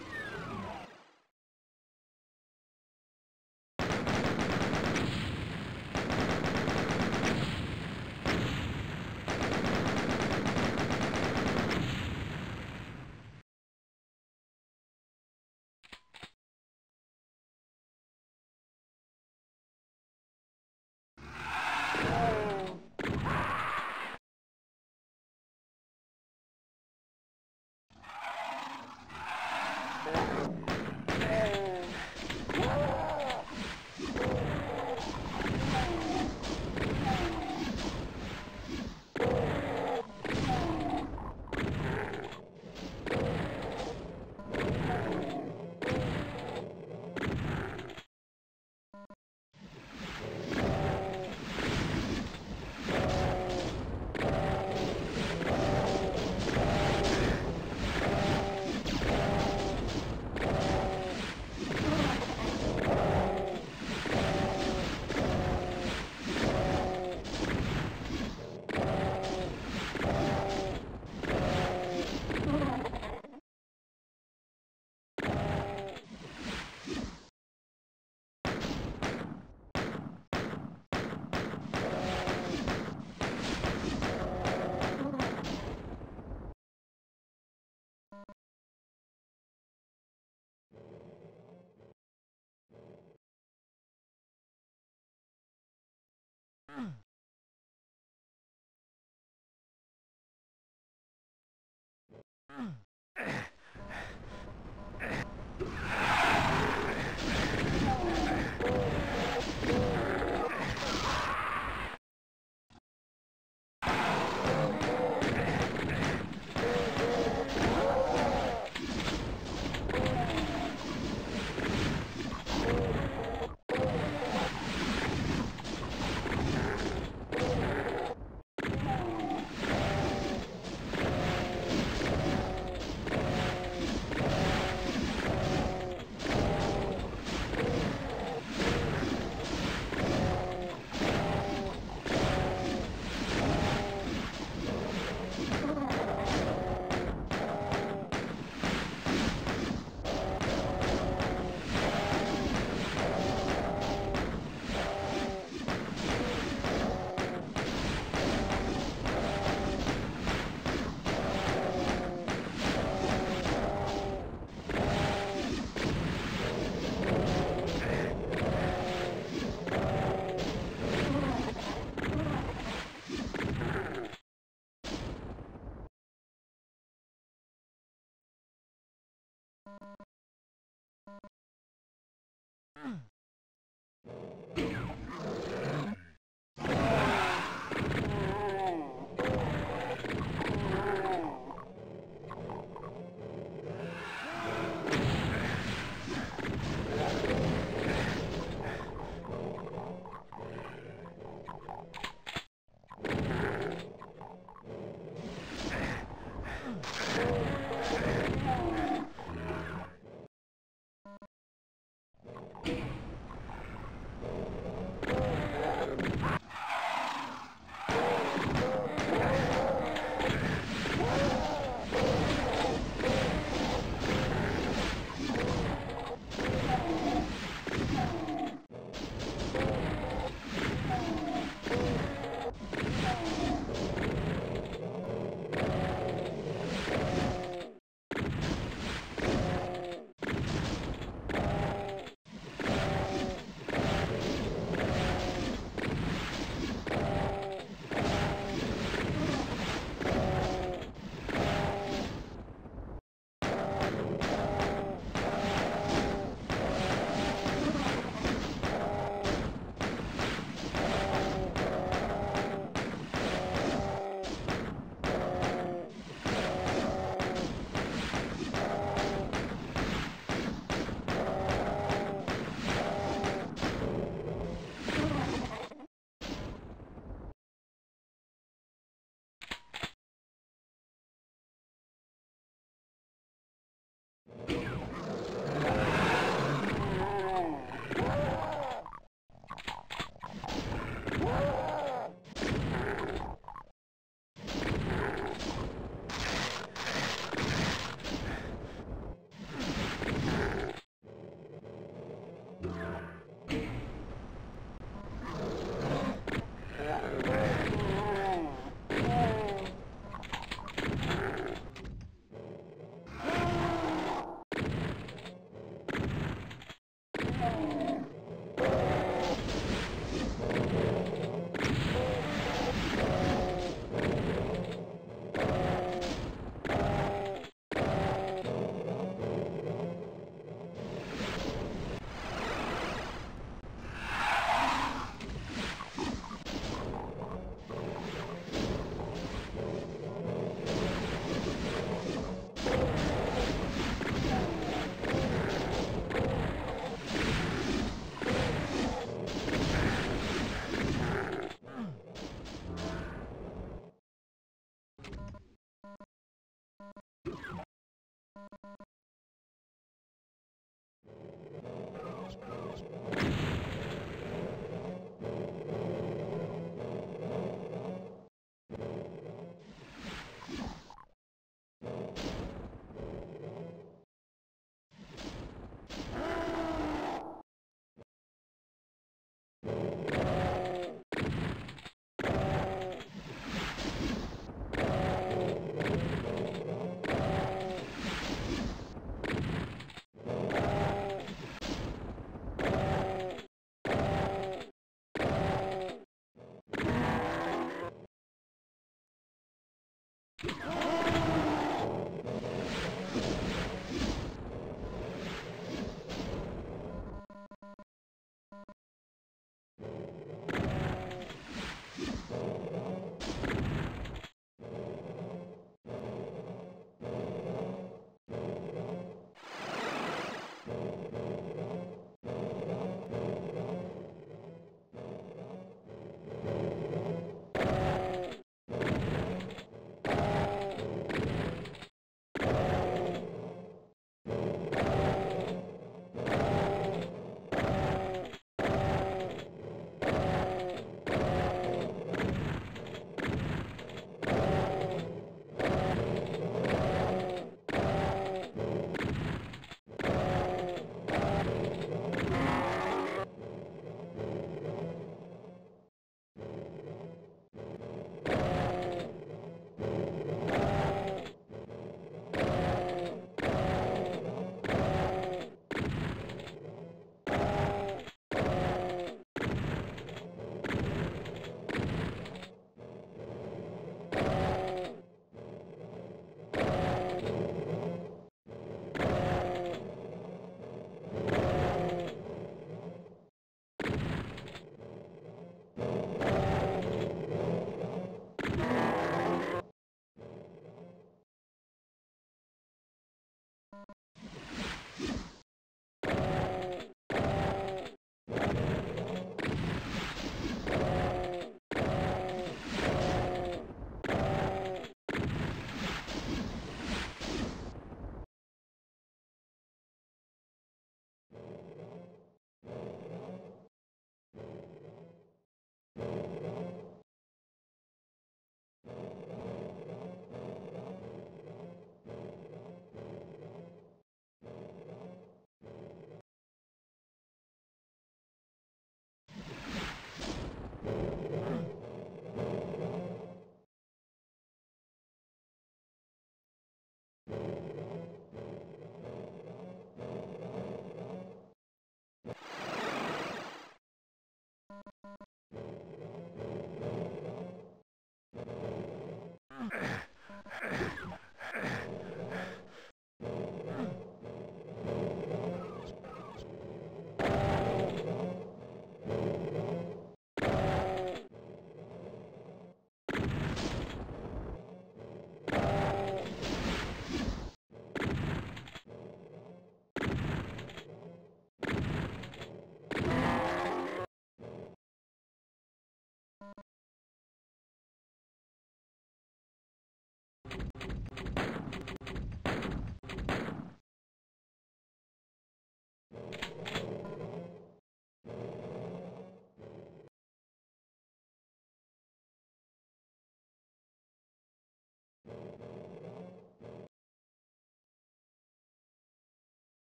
[SPEAKER 1] Mm.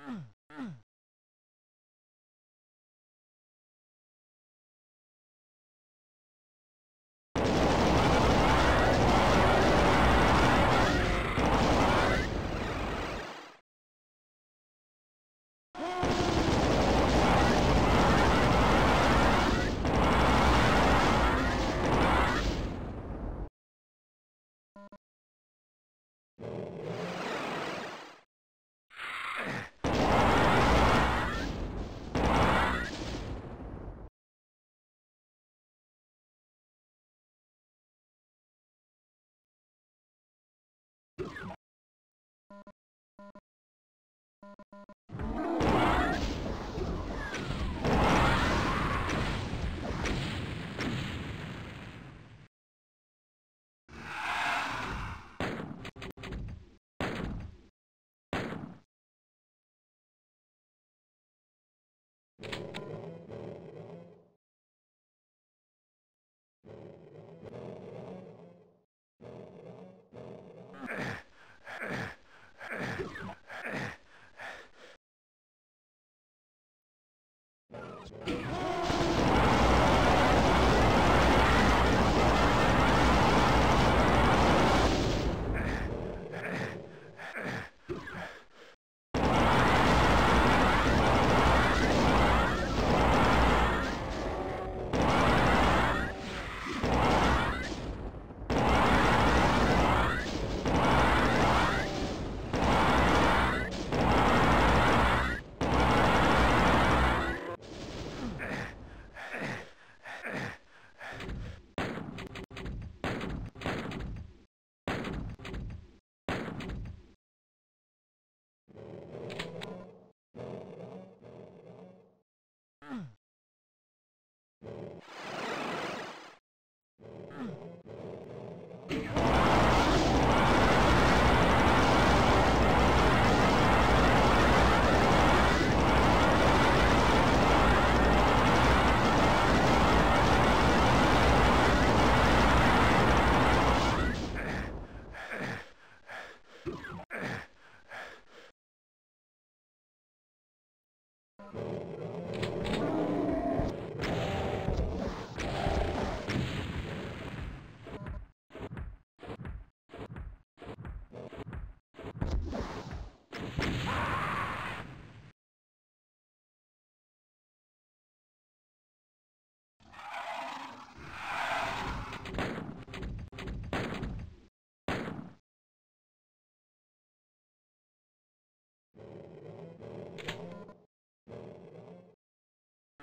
[SPEAKER 1] Mm-hmm.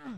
[SPEAKER 1] Mm.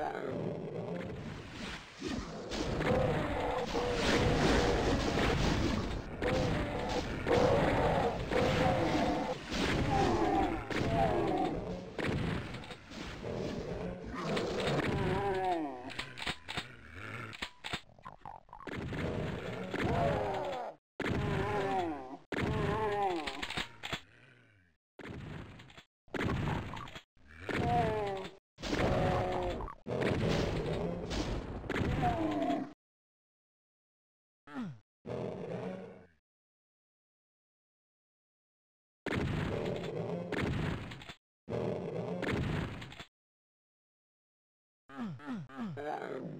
[SPEAKER 1] Arr. Uh, uh, uh.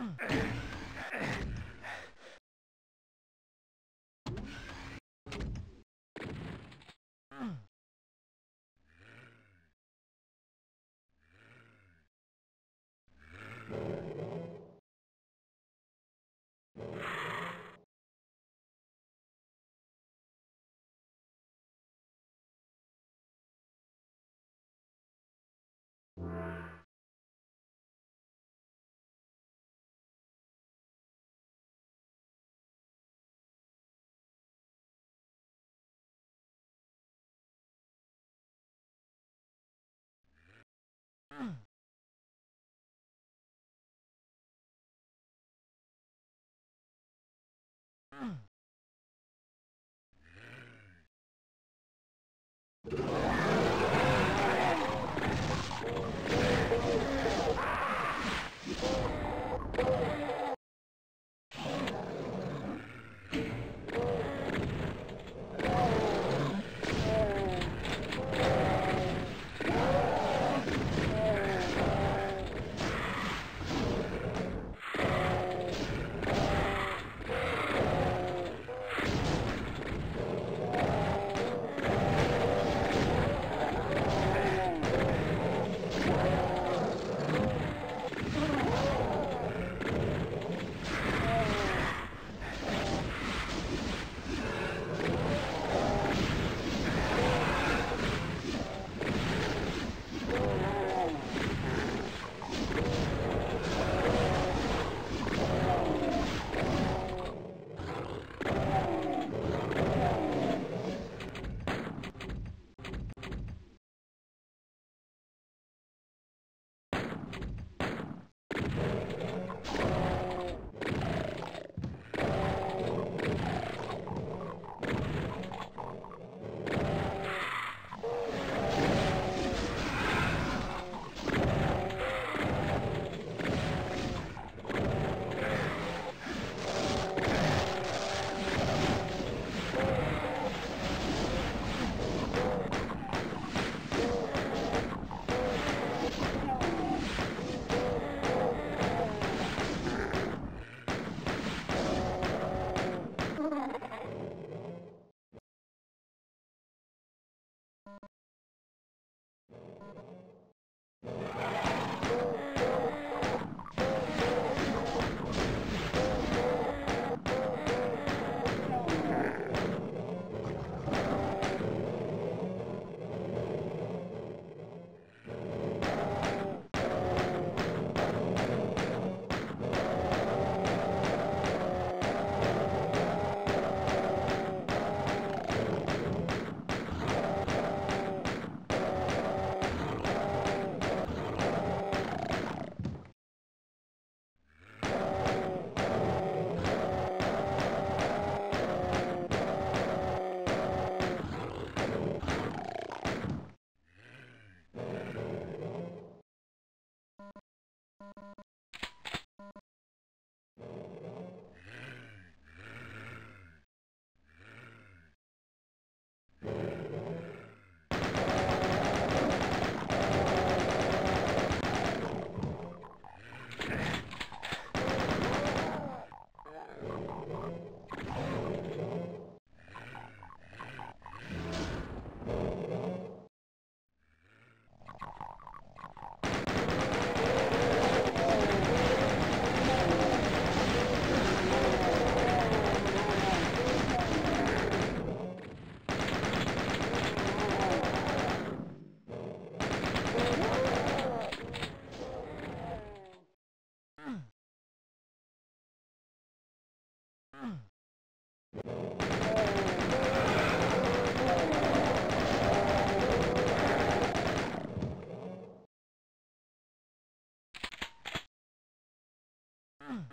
[SPEAKER 1] Ugh. Mm.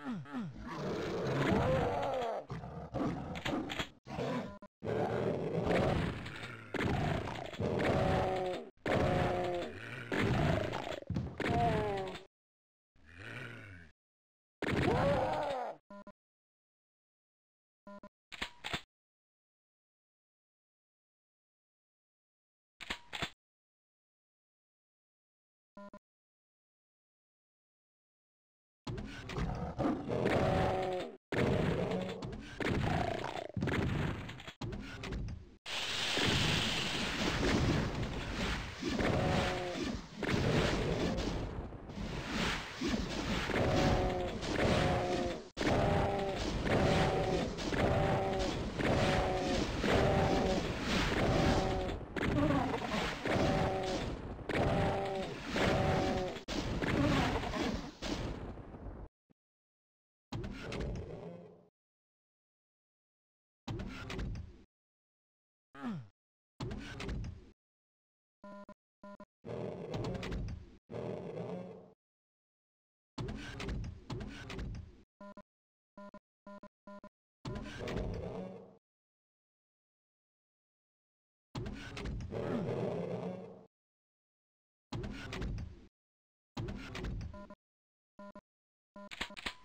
[SPEAKER 1] Mm-hmm. Thank you.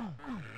[SPEAKER 1] Oh. oh.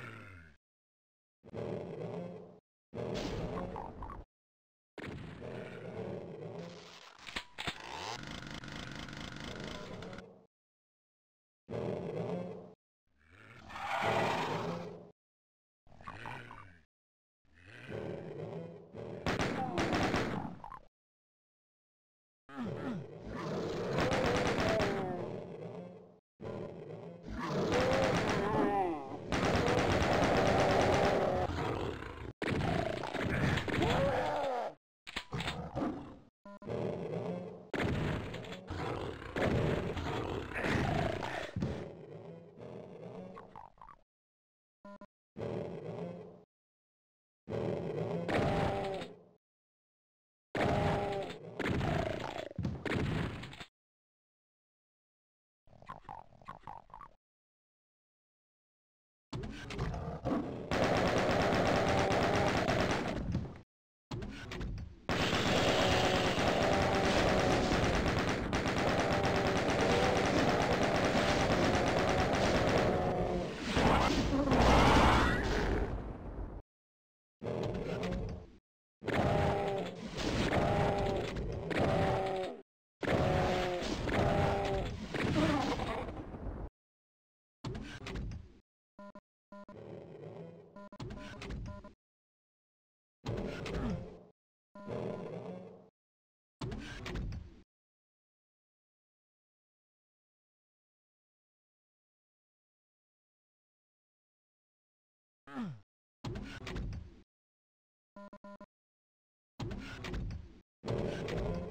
[SPEAKER 1] you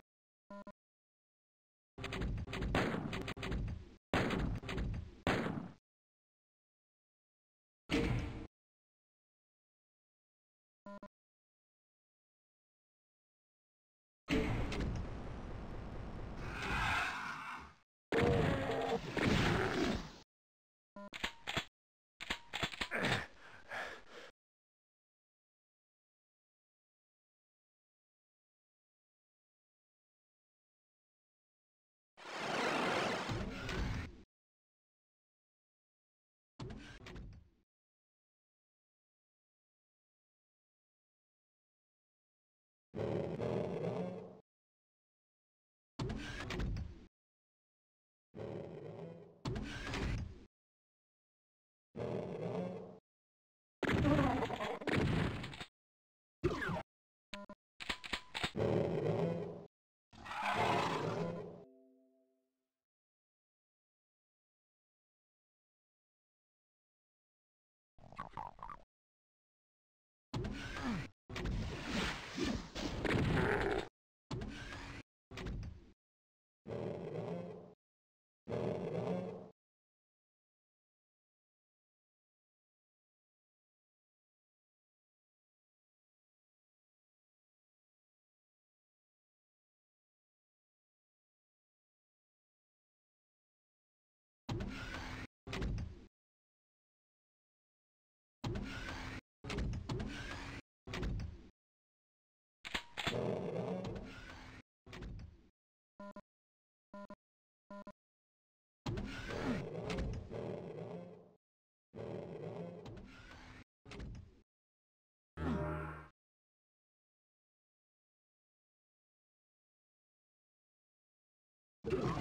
[SPEAKER 1] Thank you.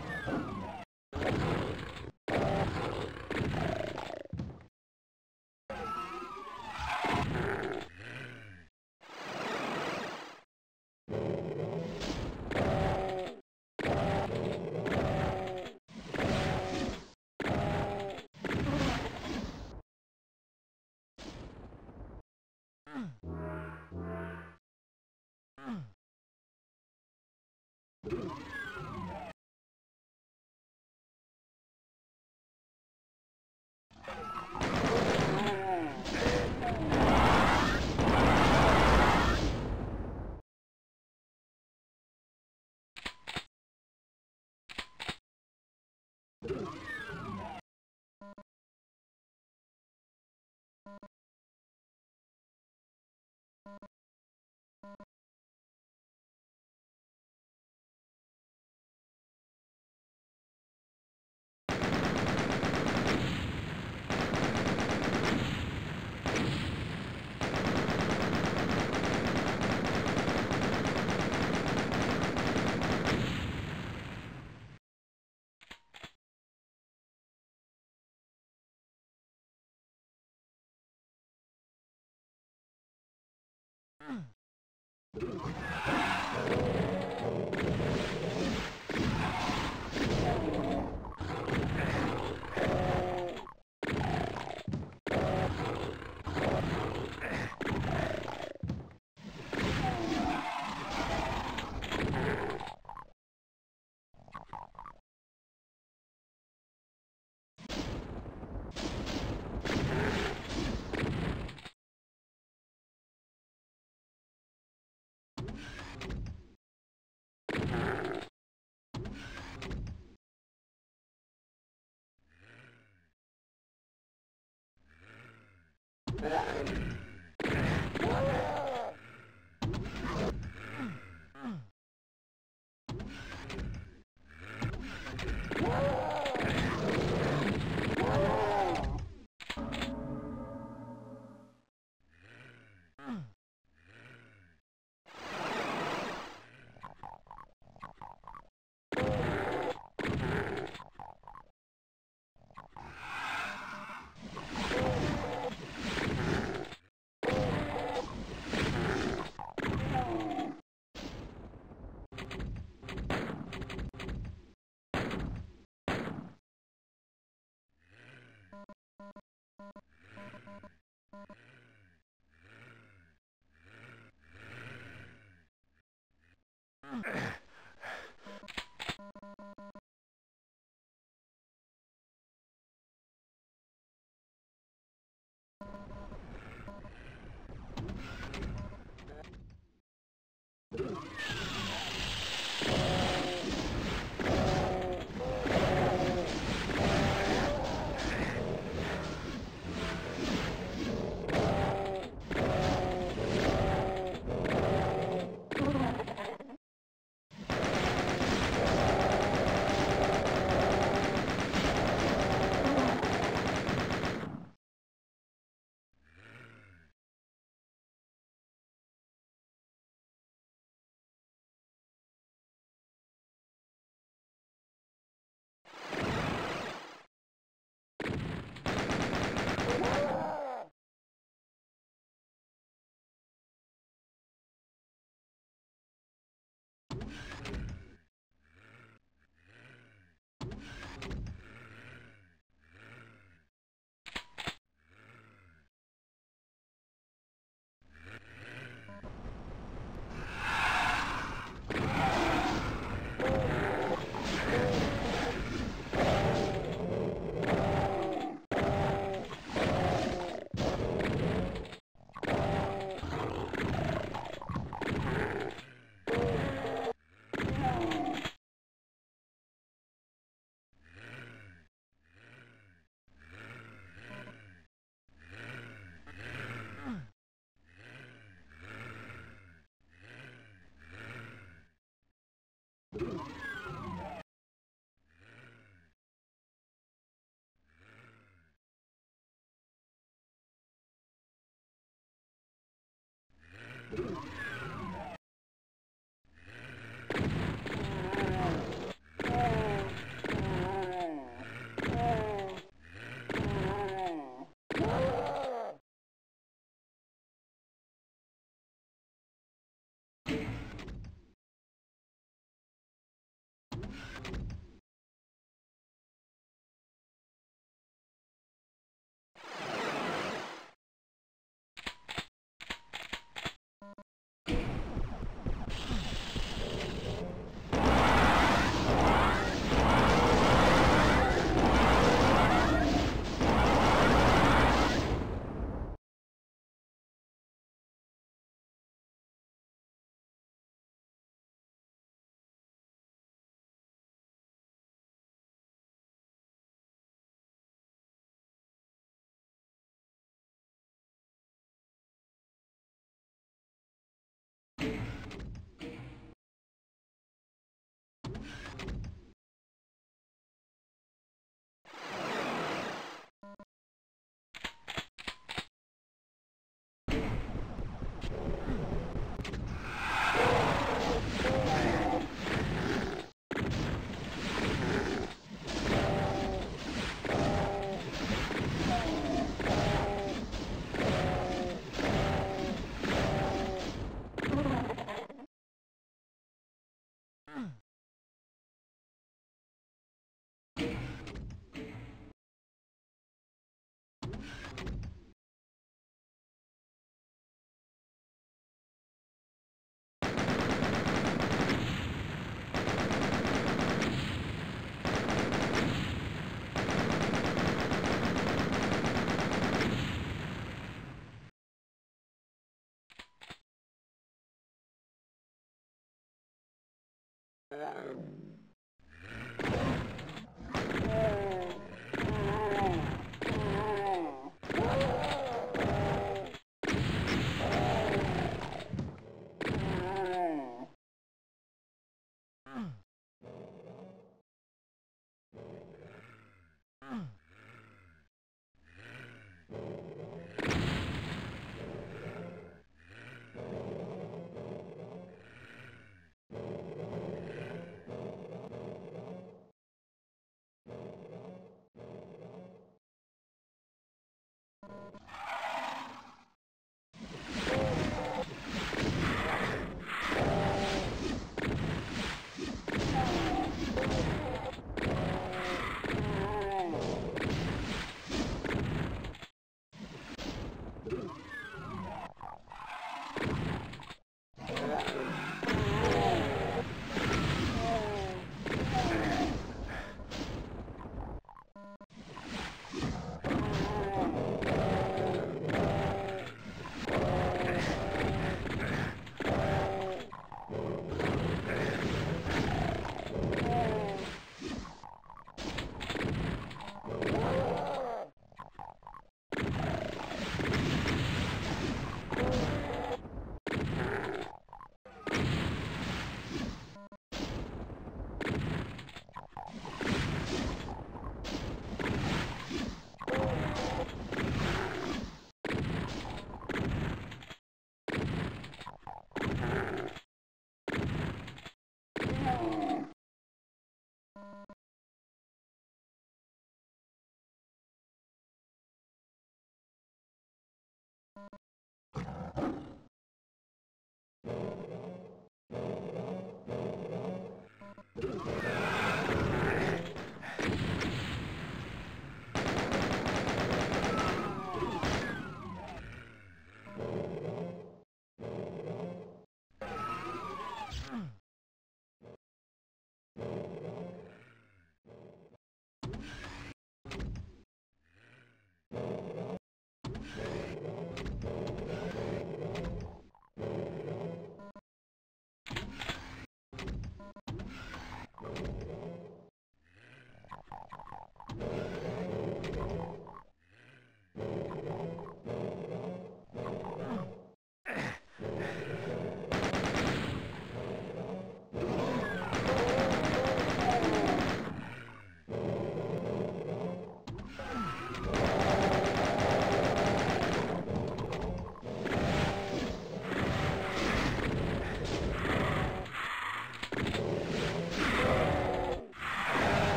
[SPEAKER 1] Mm. Thank you. Um...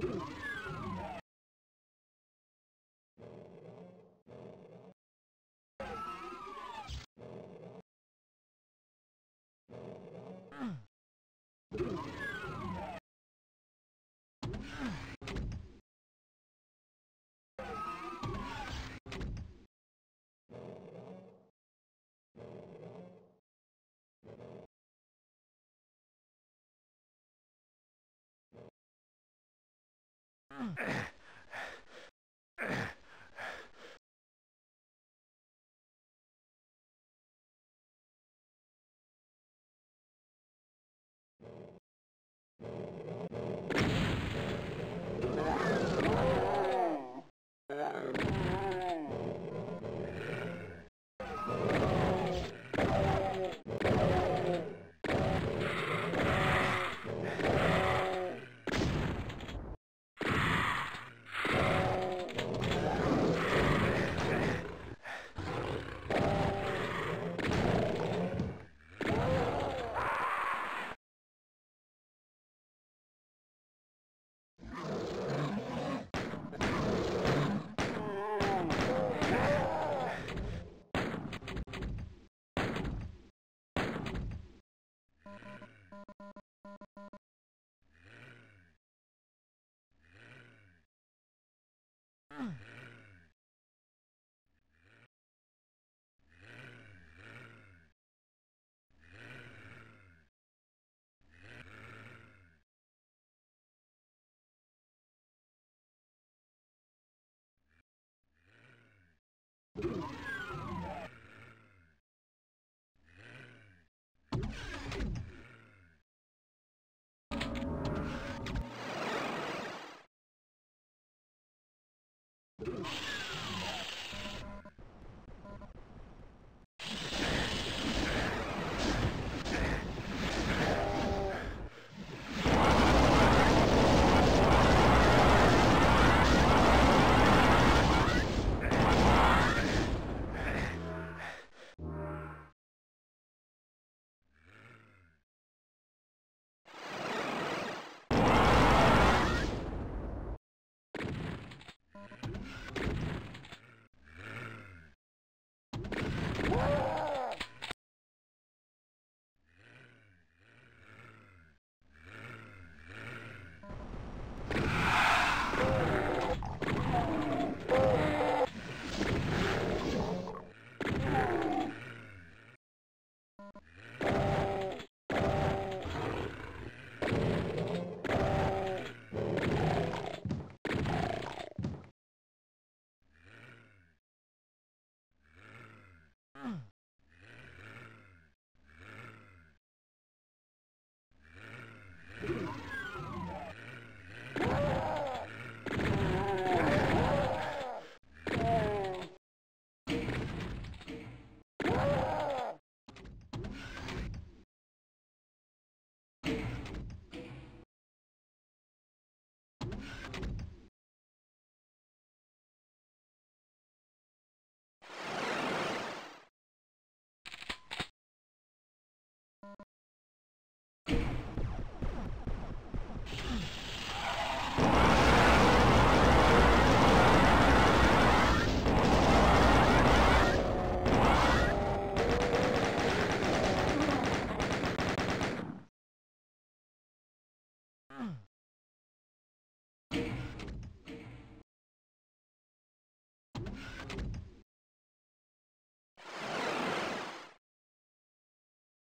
[SPEAKER 1] Thank you. Ugh.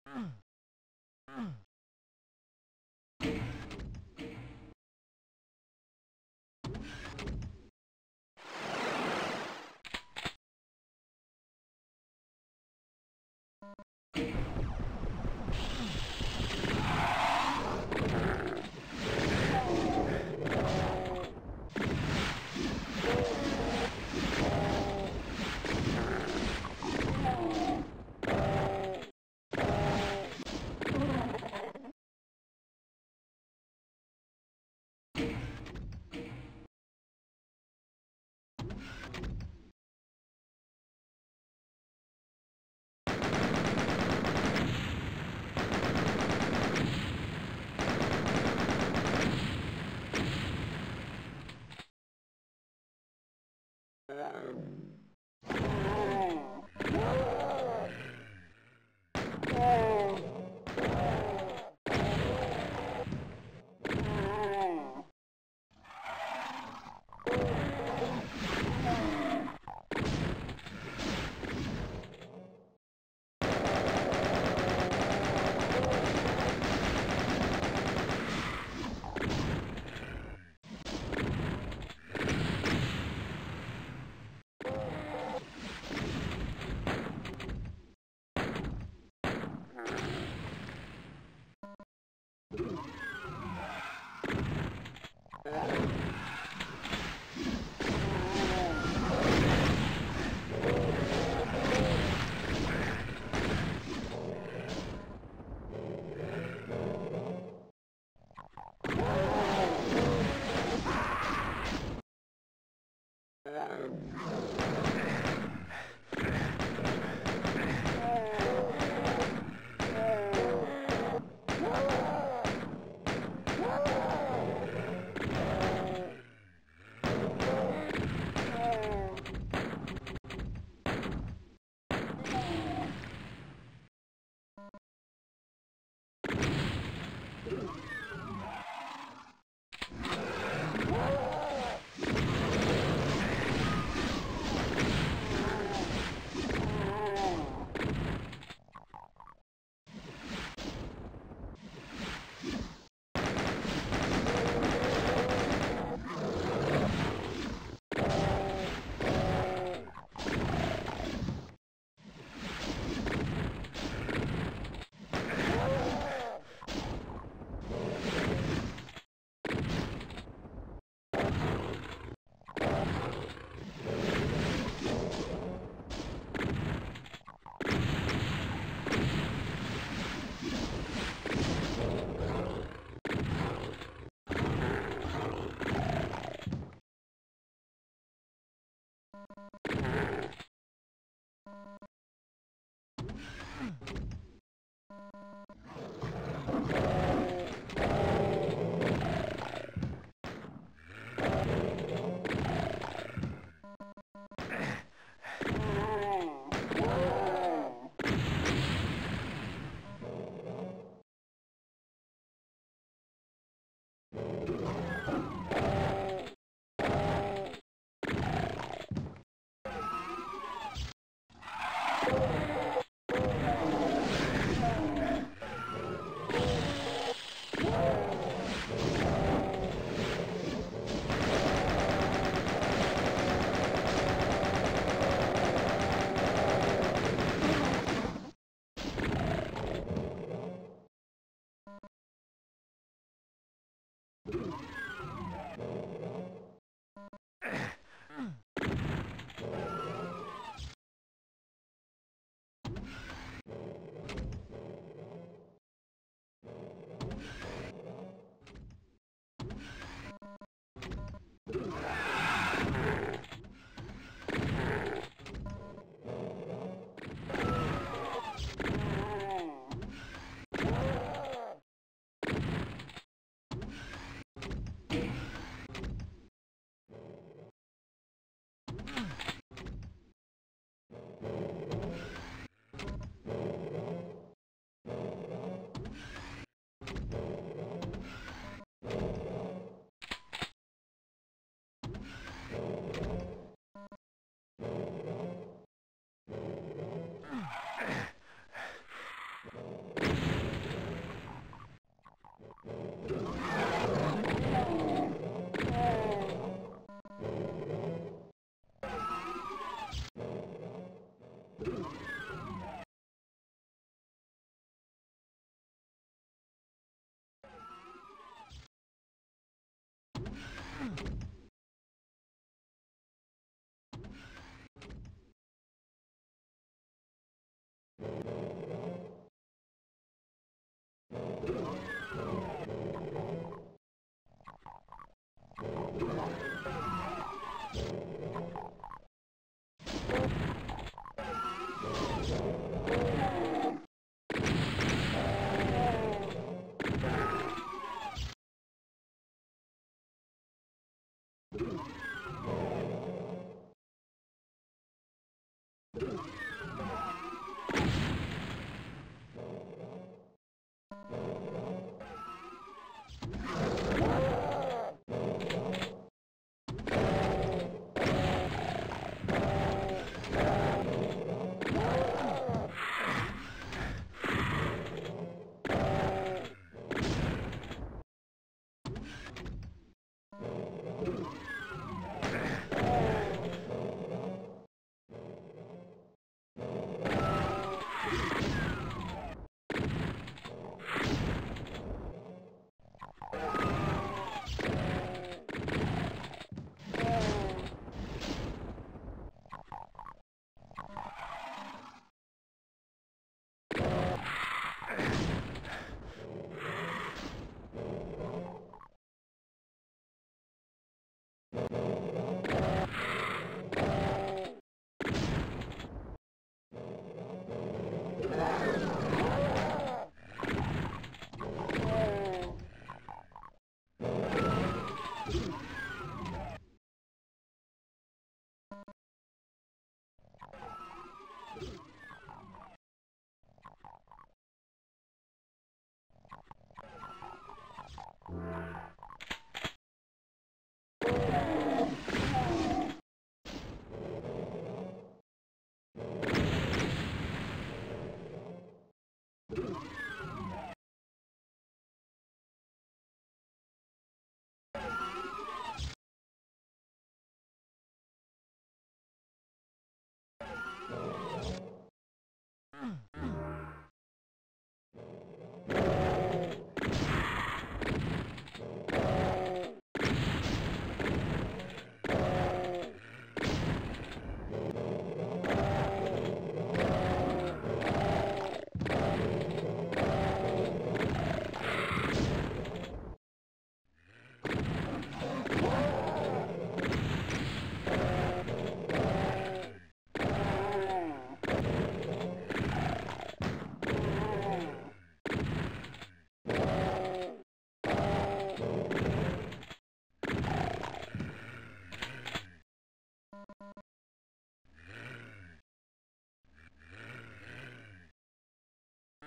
[SPEAKER 1] Ugh. Mm. Um...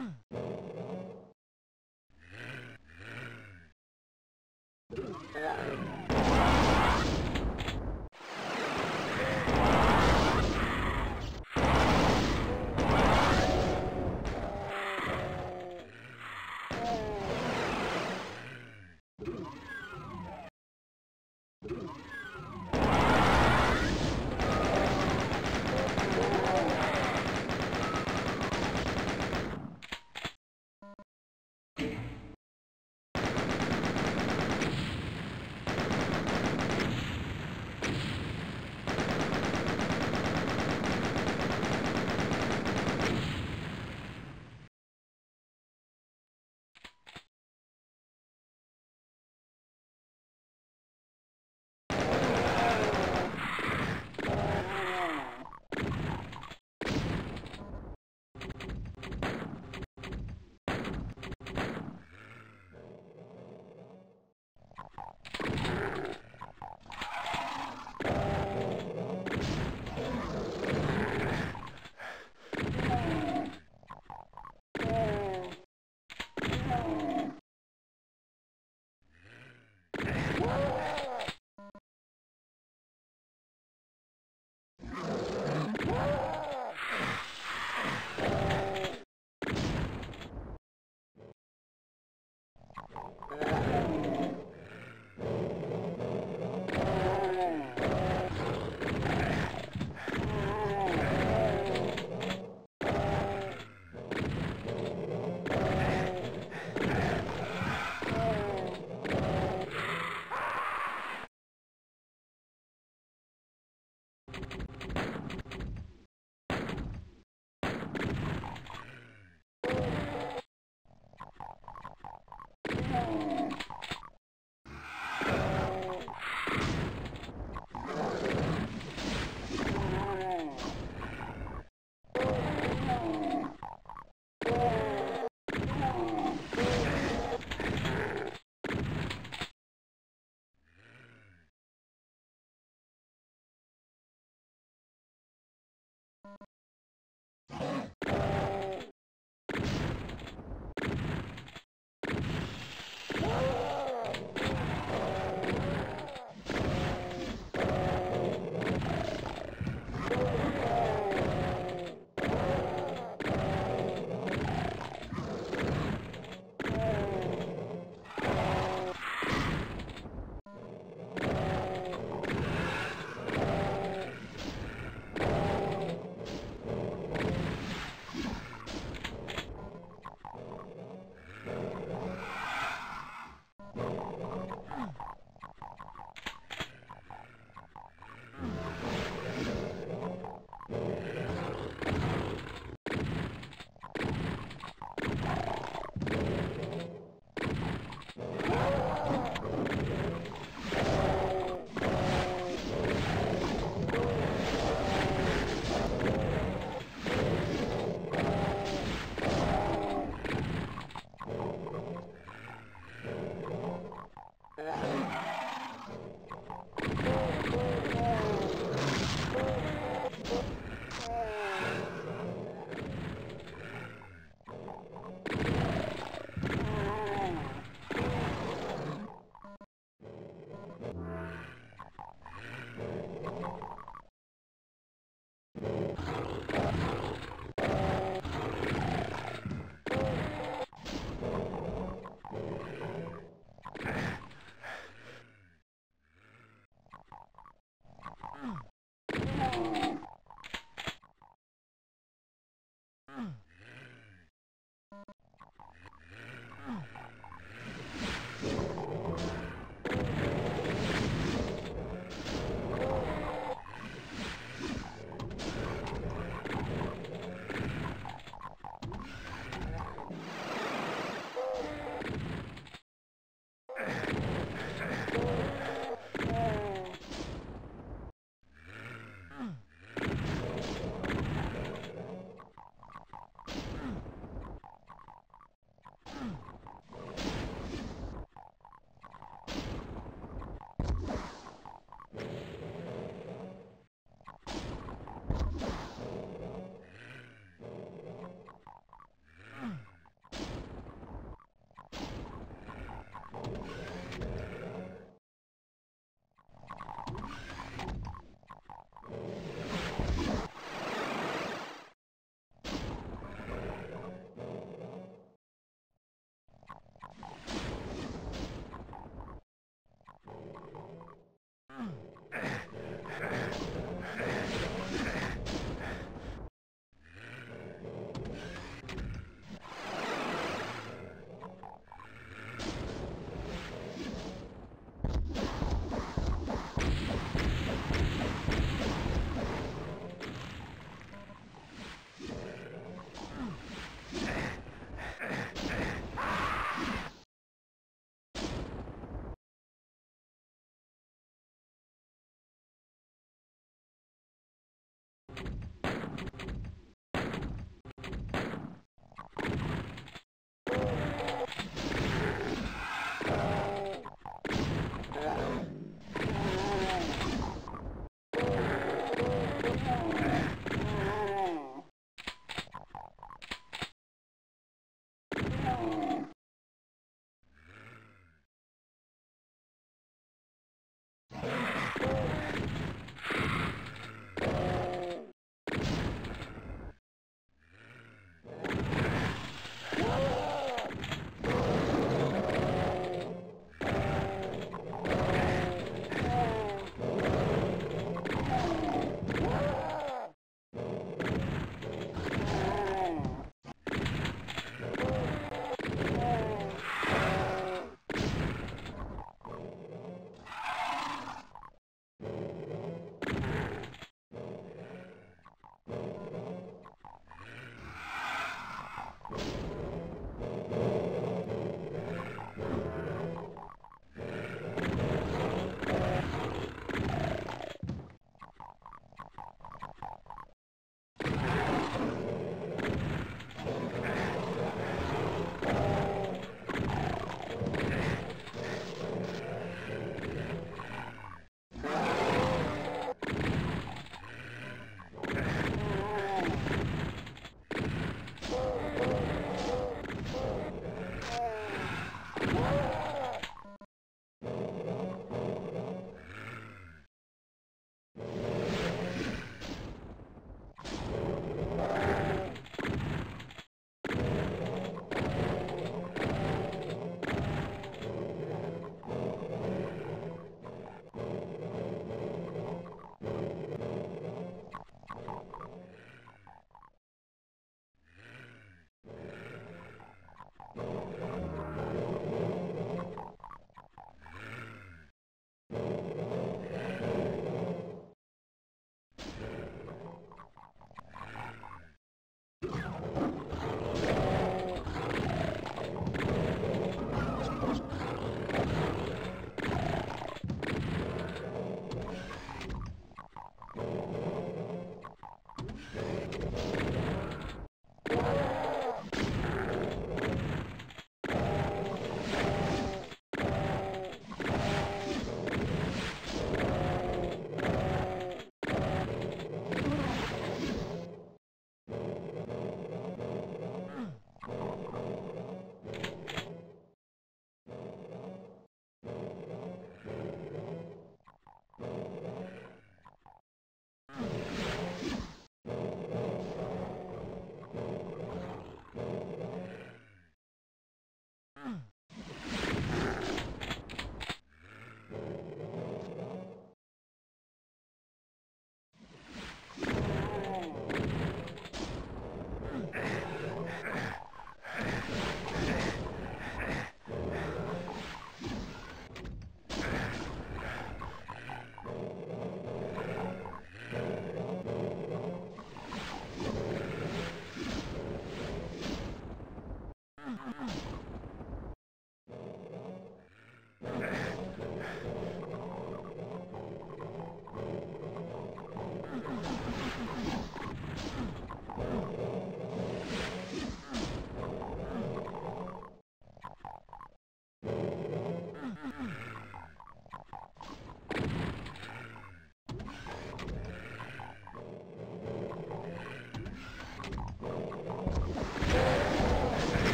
[SPEAKER 1] Ugh. Hmm.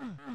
[SPEAKER 1] Mm-hmm.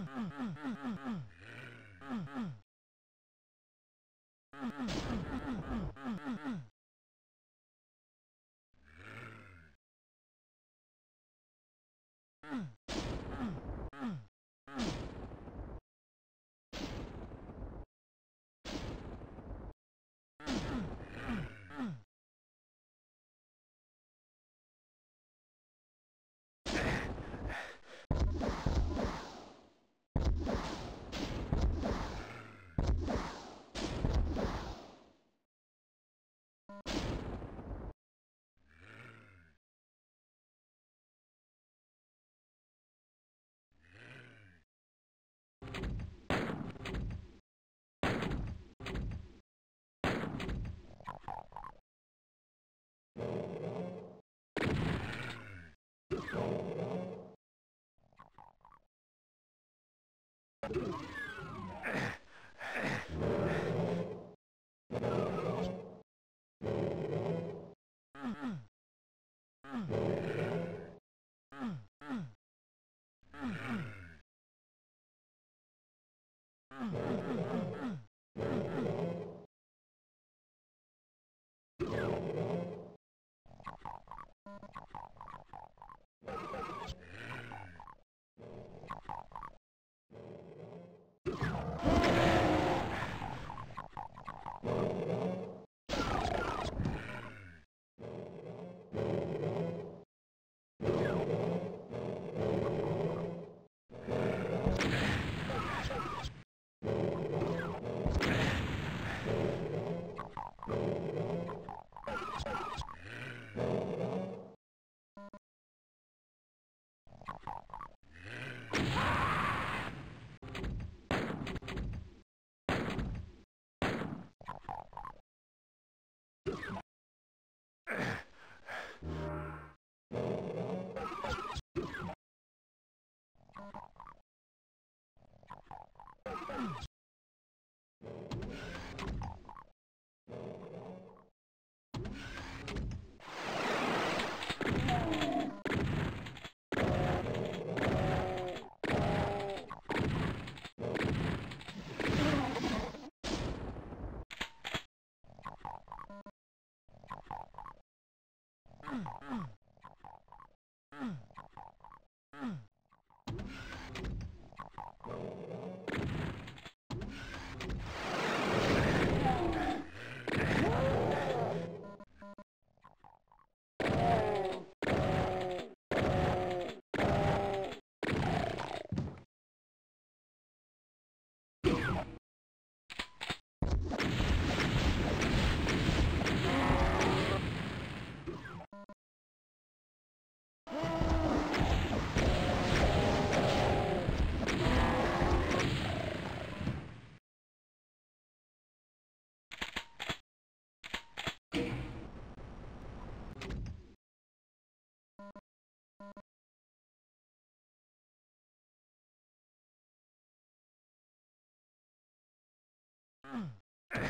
[SPEAKER 1] Thank you. Mm-hmm. Ugh. Mm.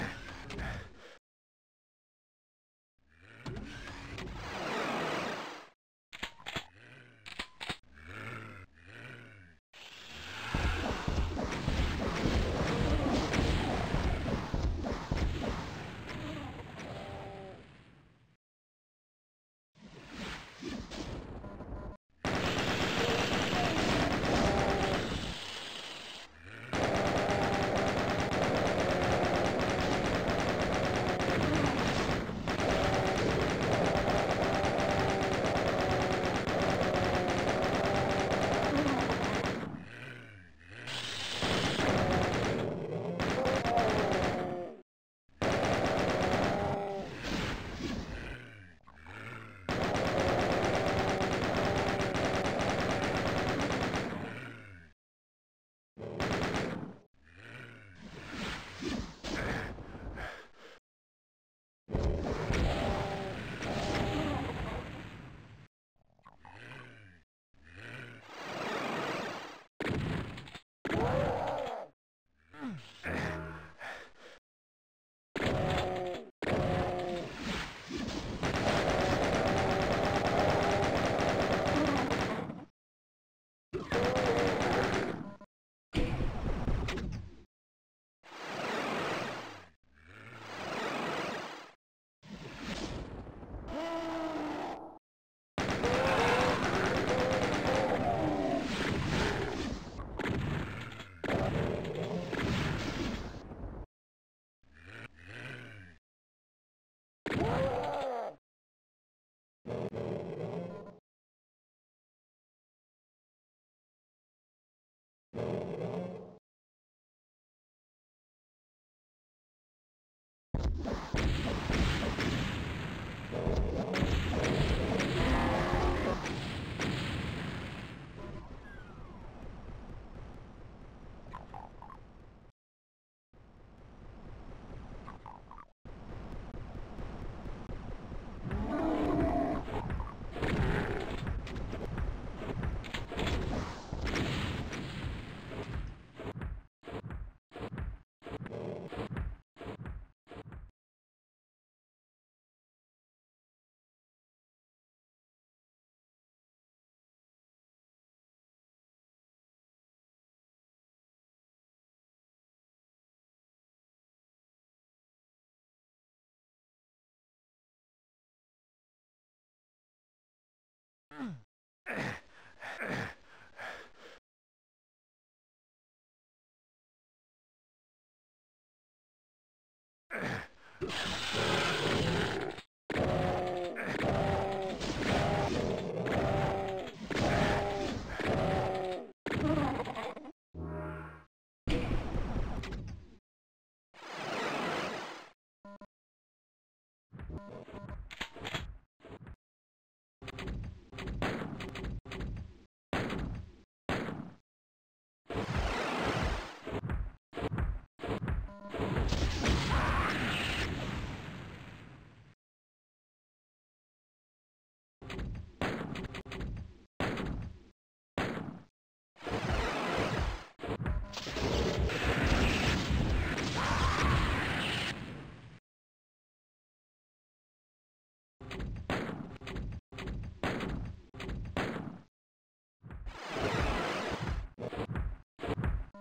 [SPEAKER 1] Uh. Ugh. Mm.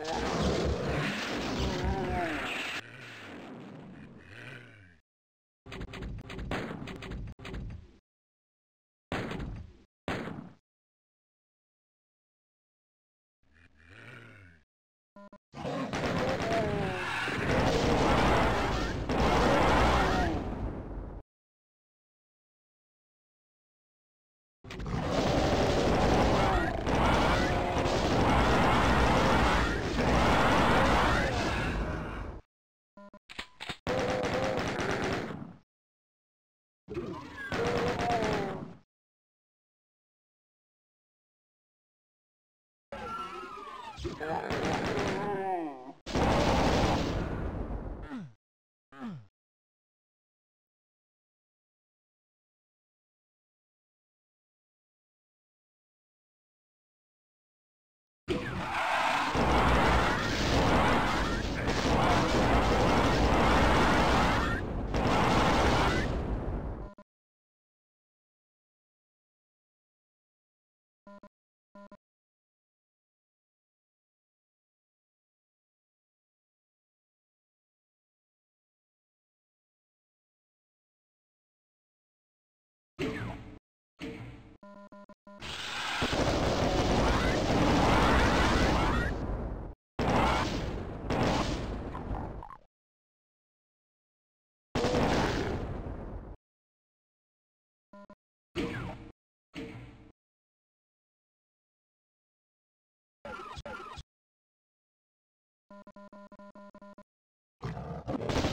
[SPEAKER 1] Yeah. Yeah. Thank you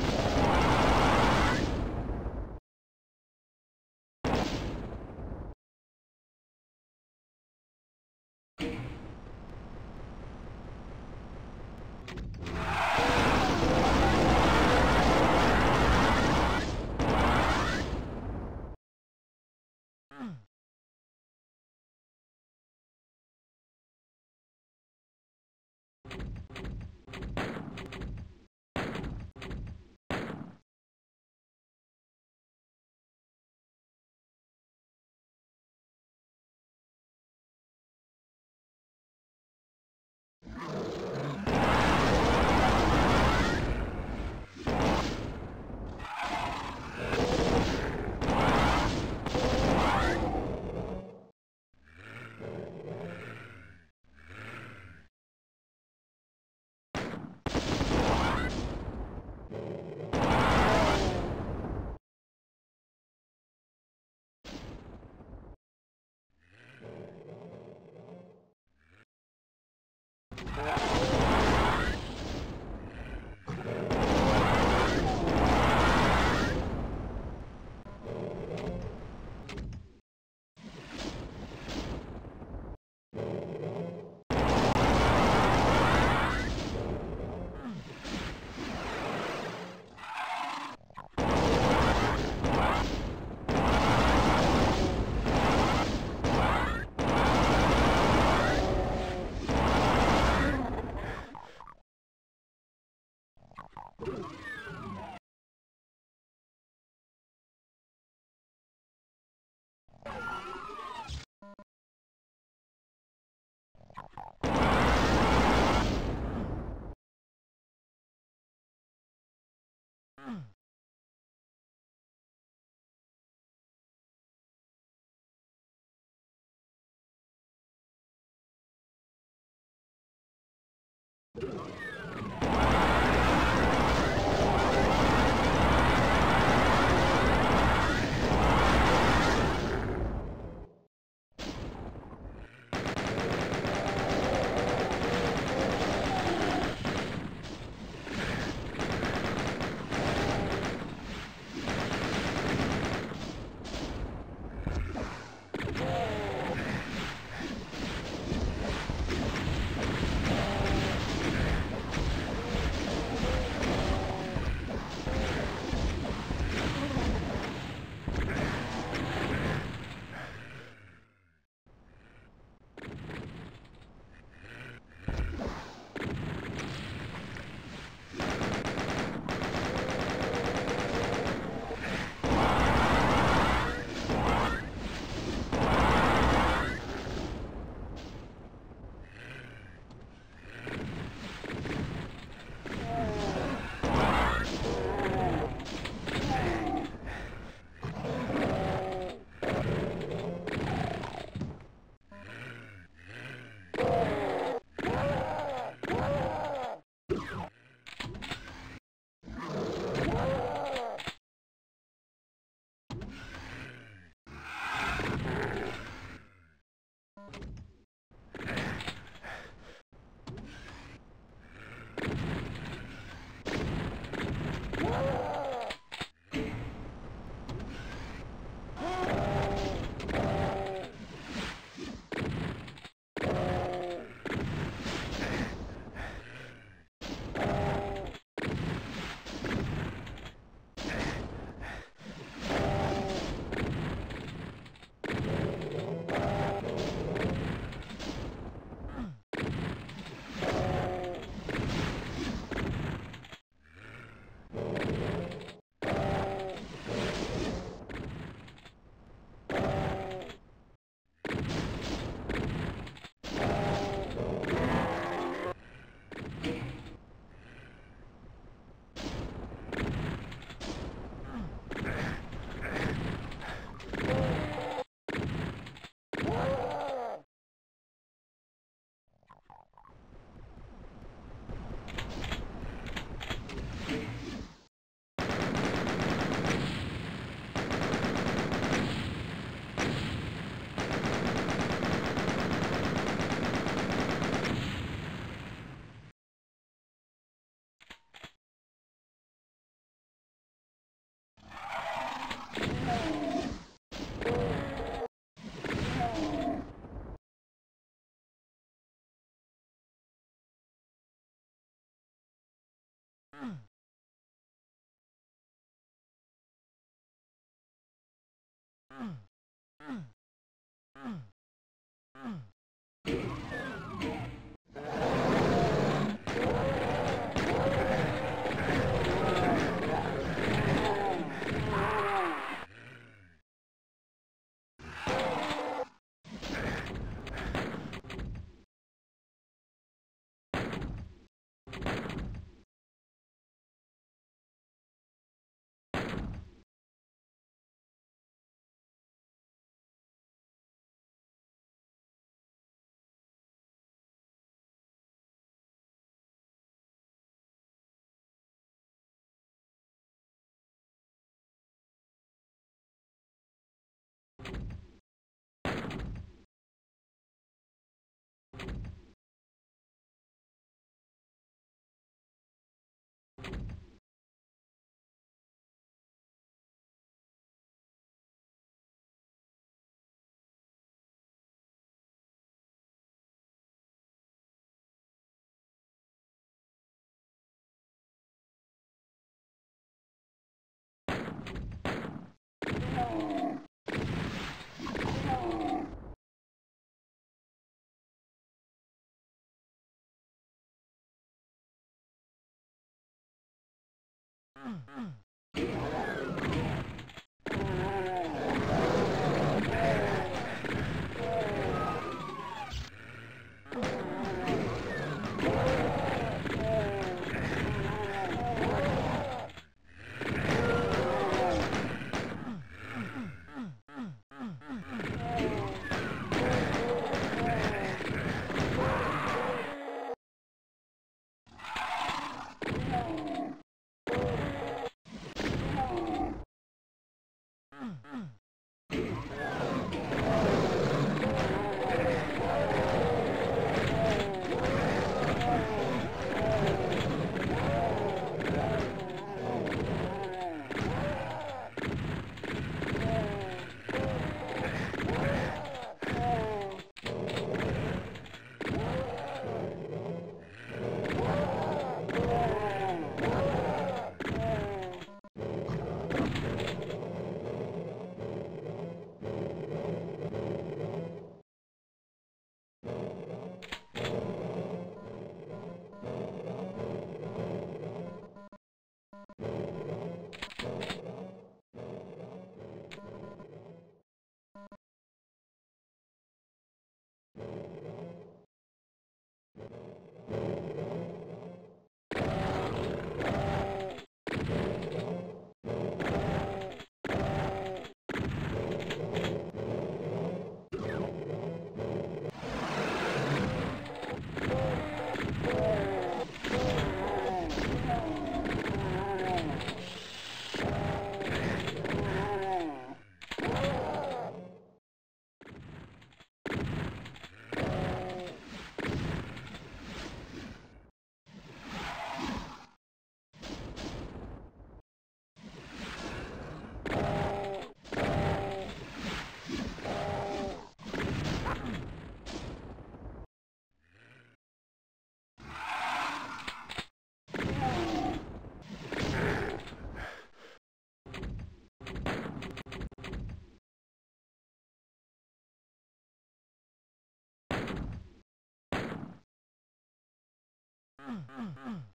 [SPEAKER 1] Thank Mm-hmm. Mm-hmm. Mm-hmm. uh, uh, uh.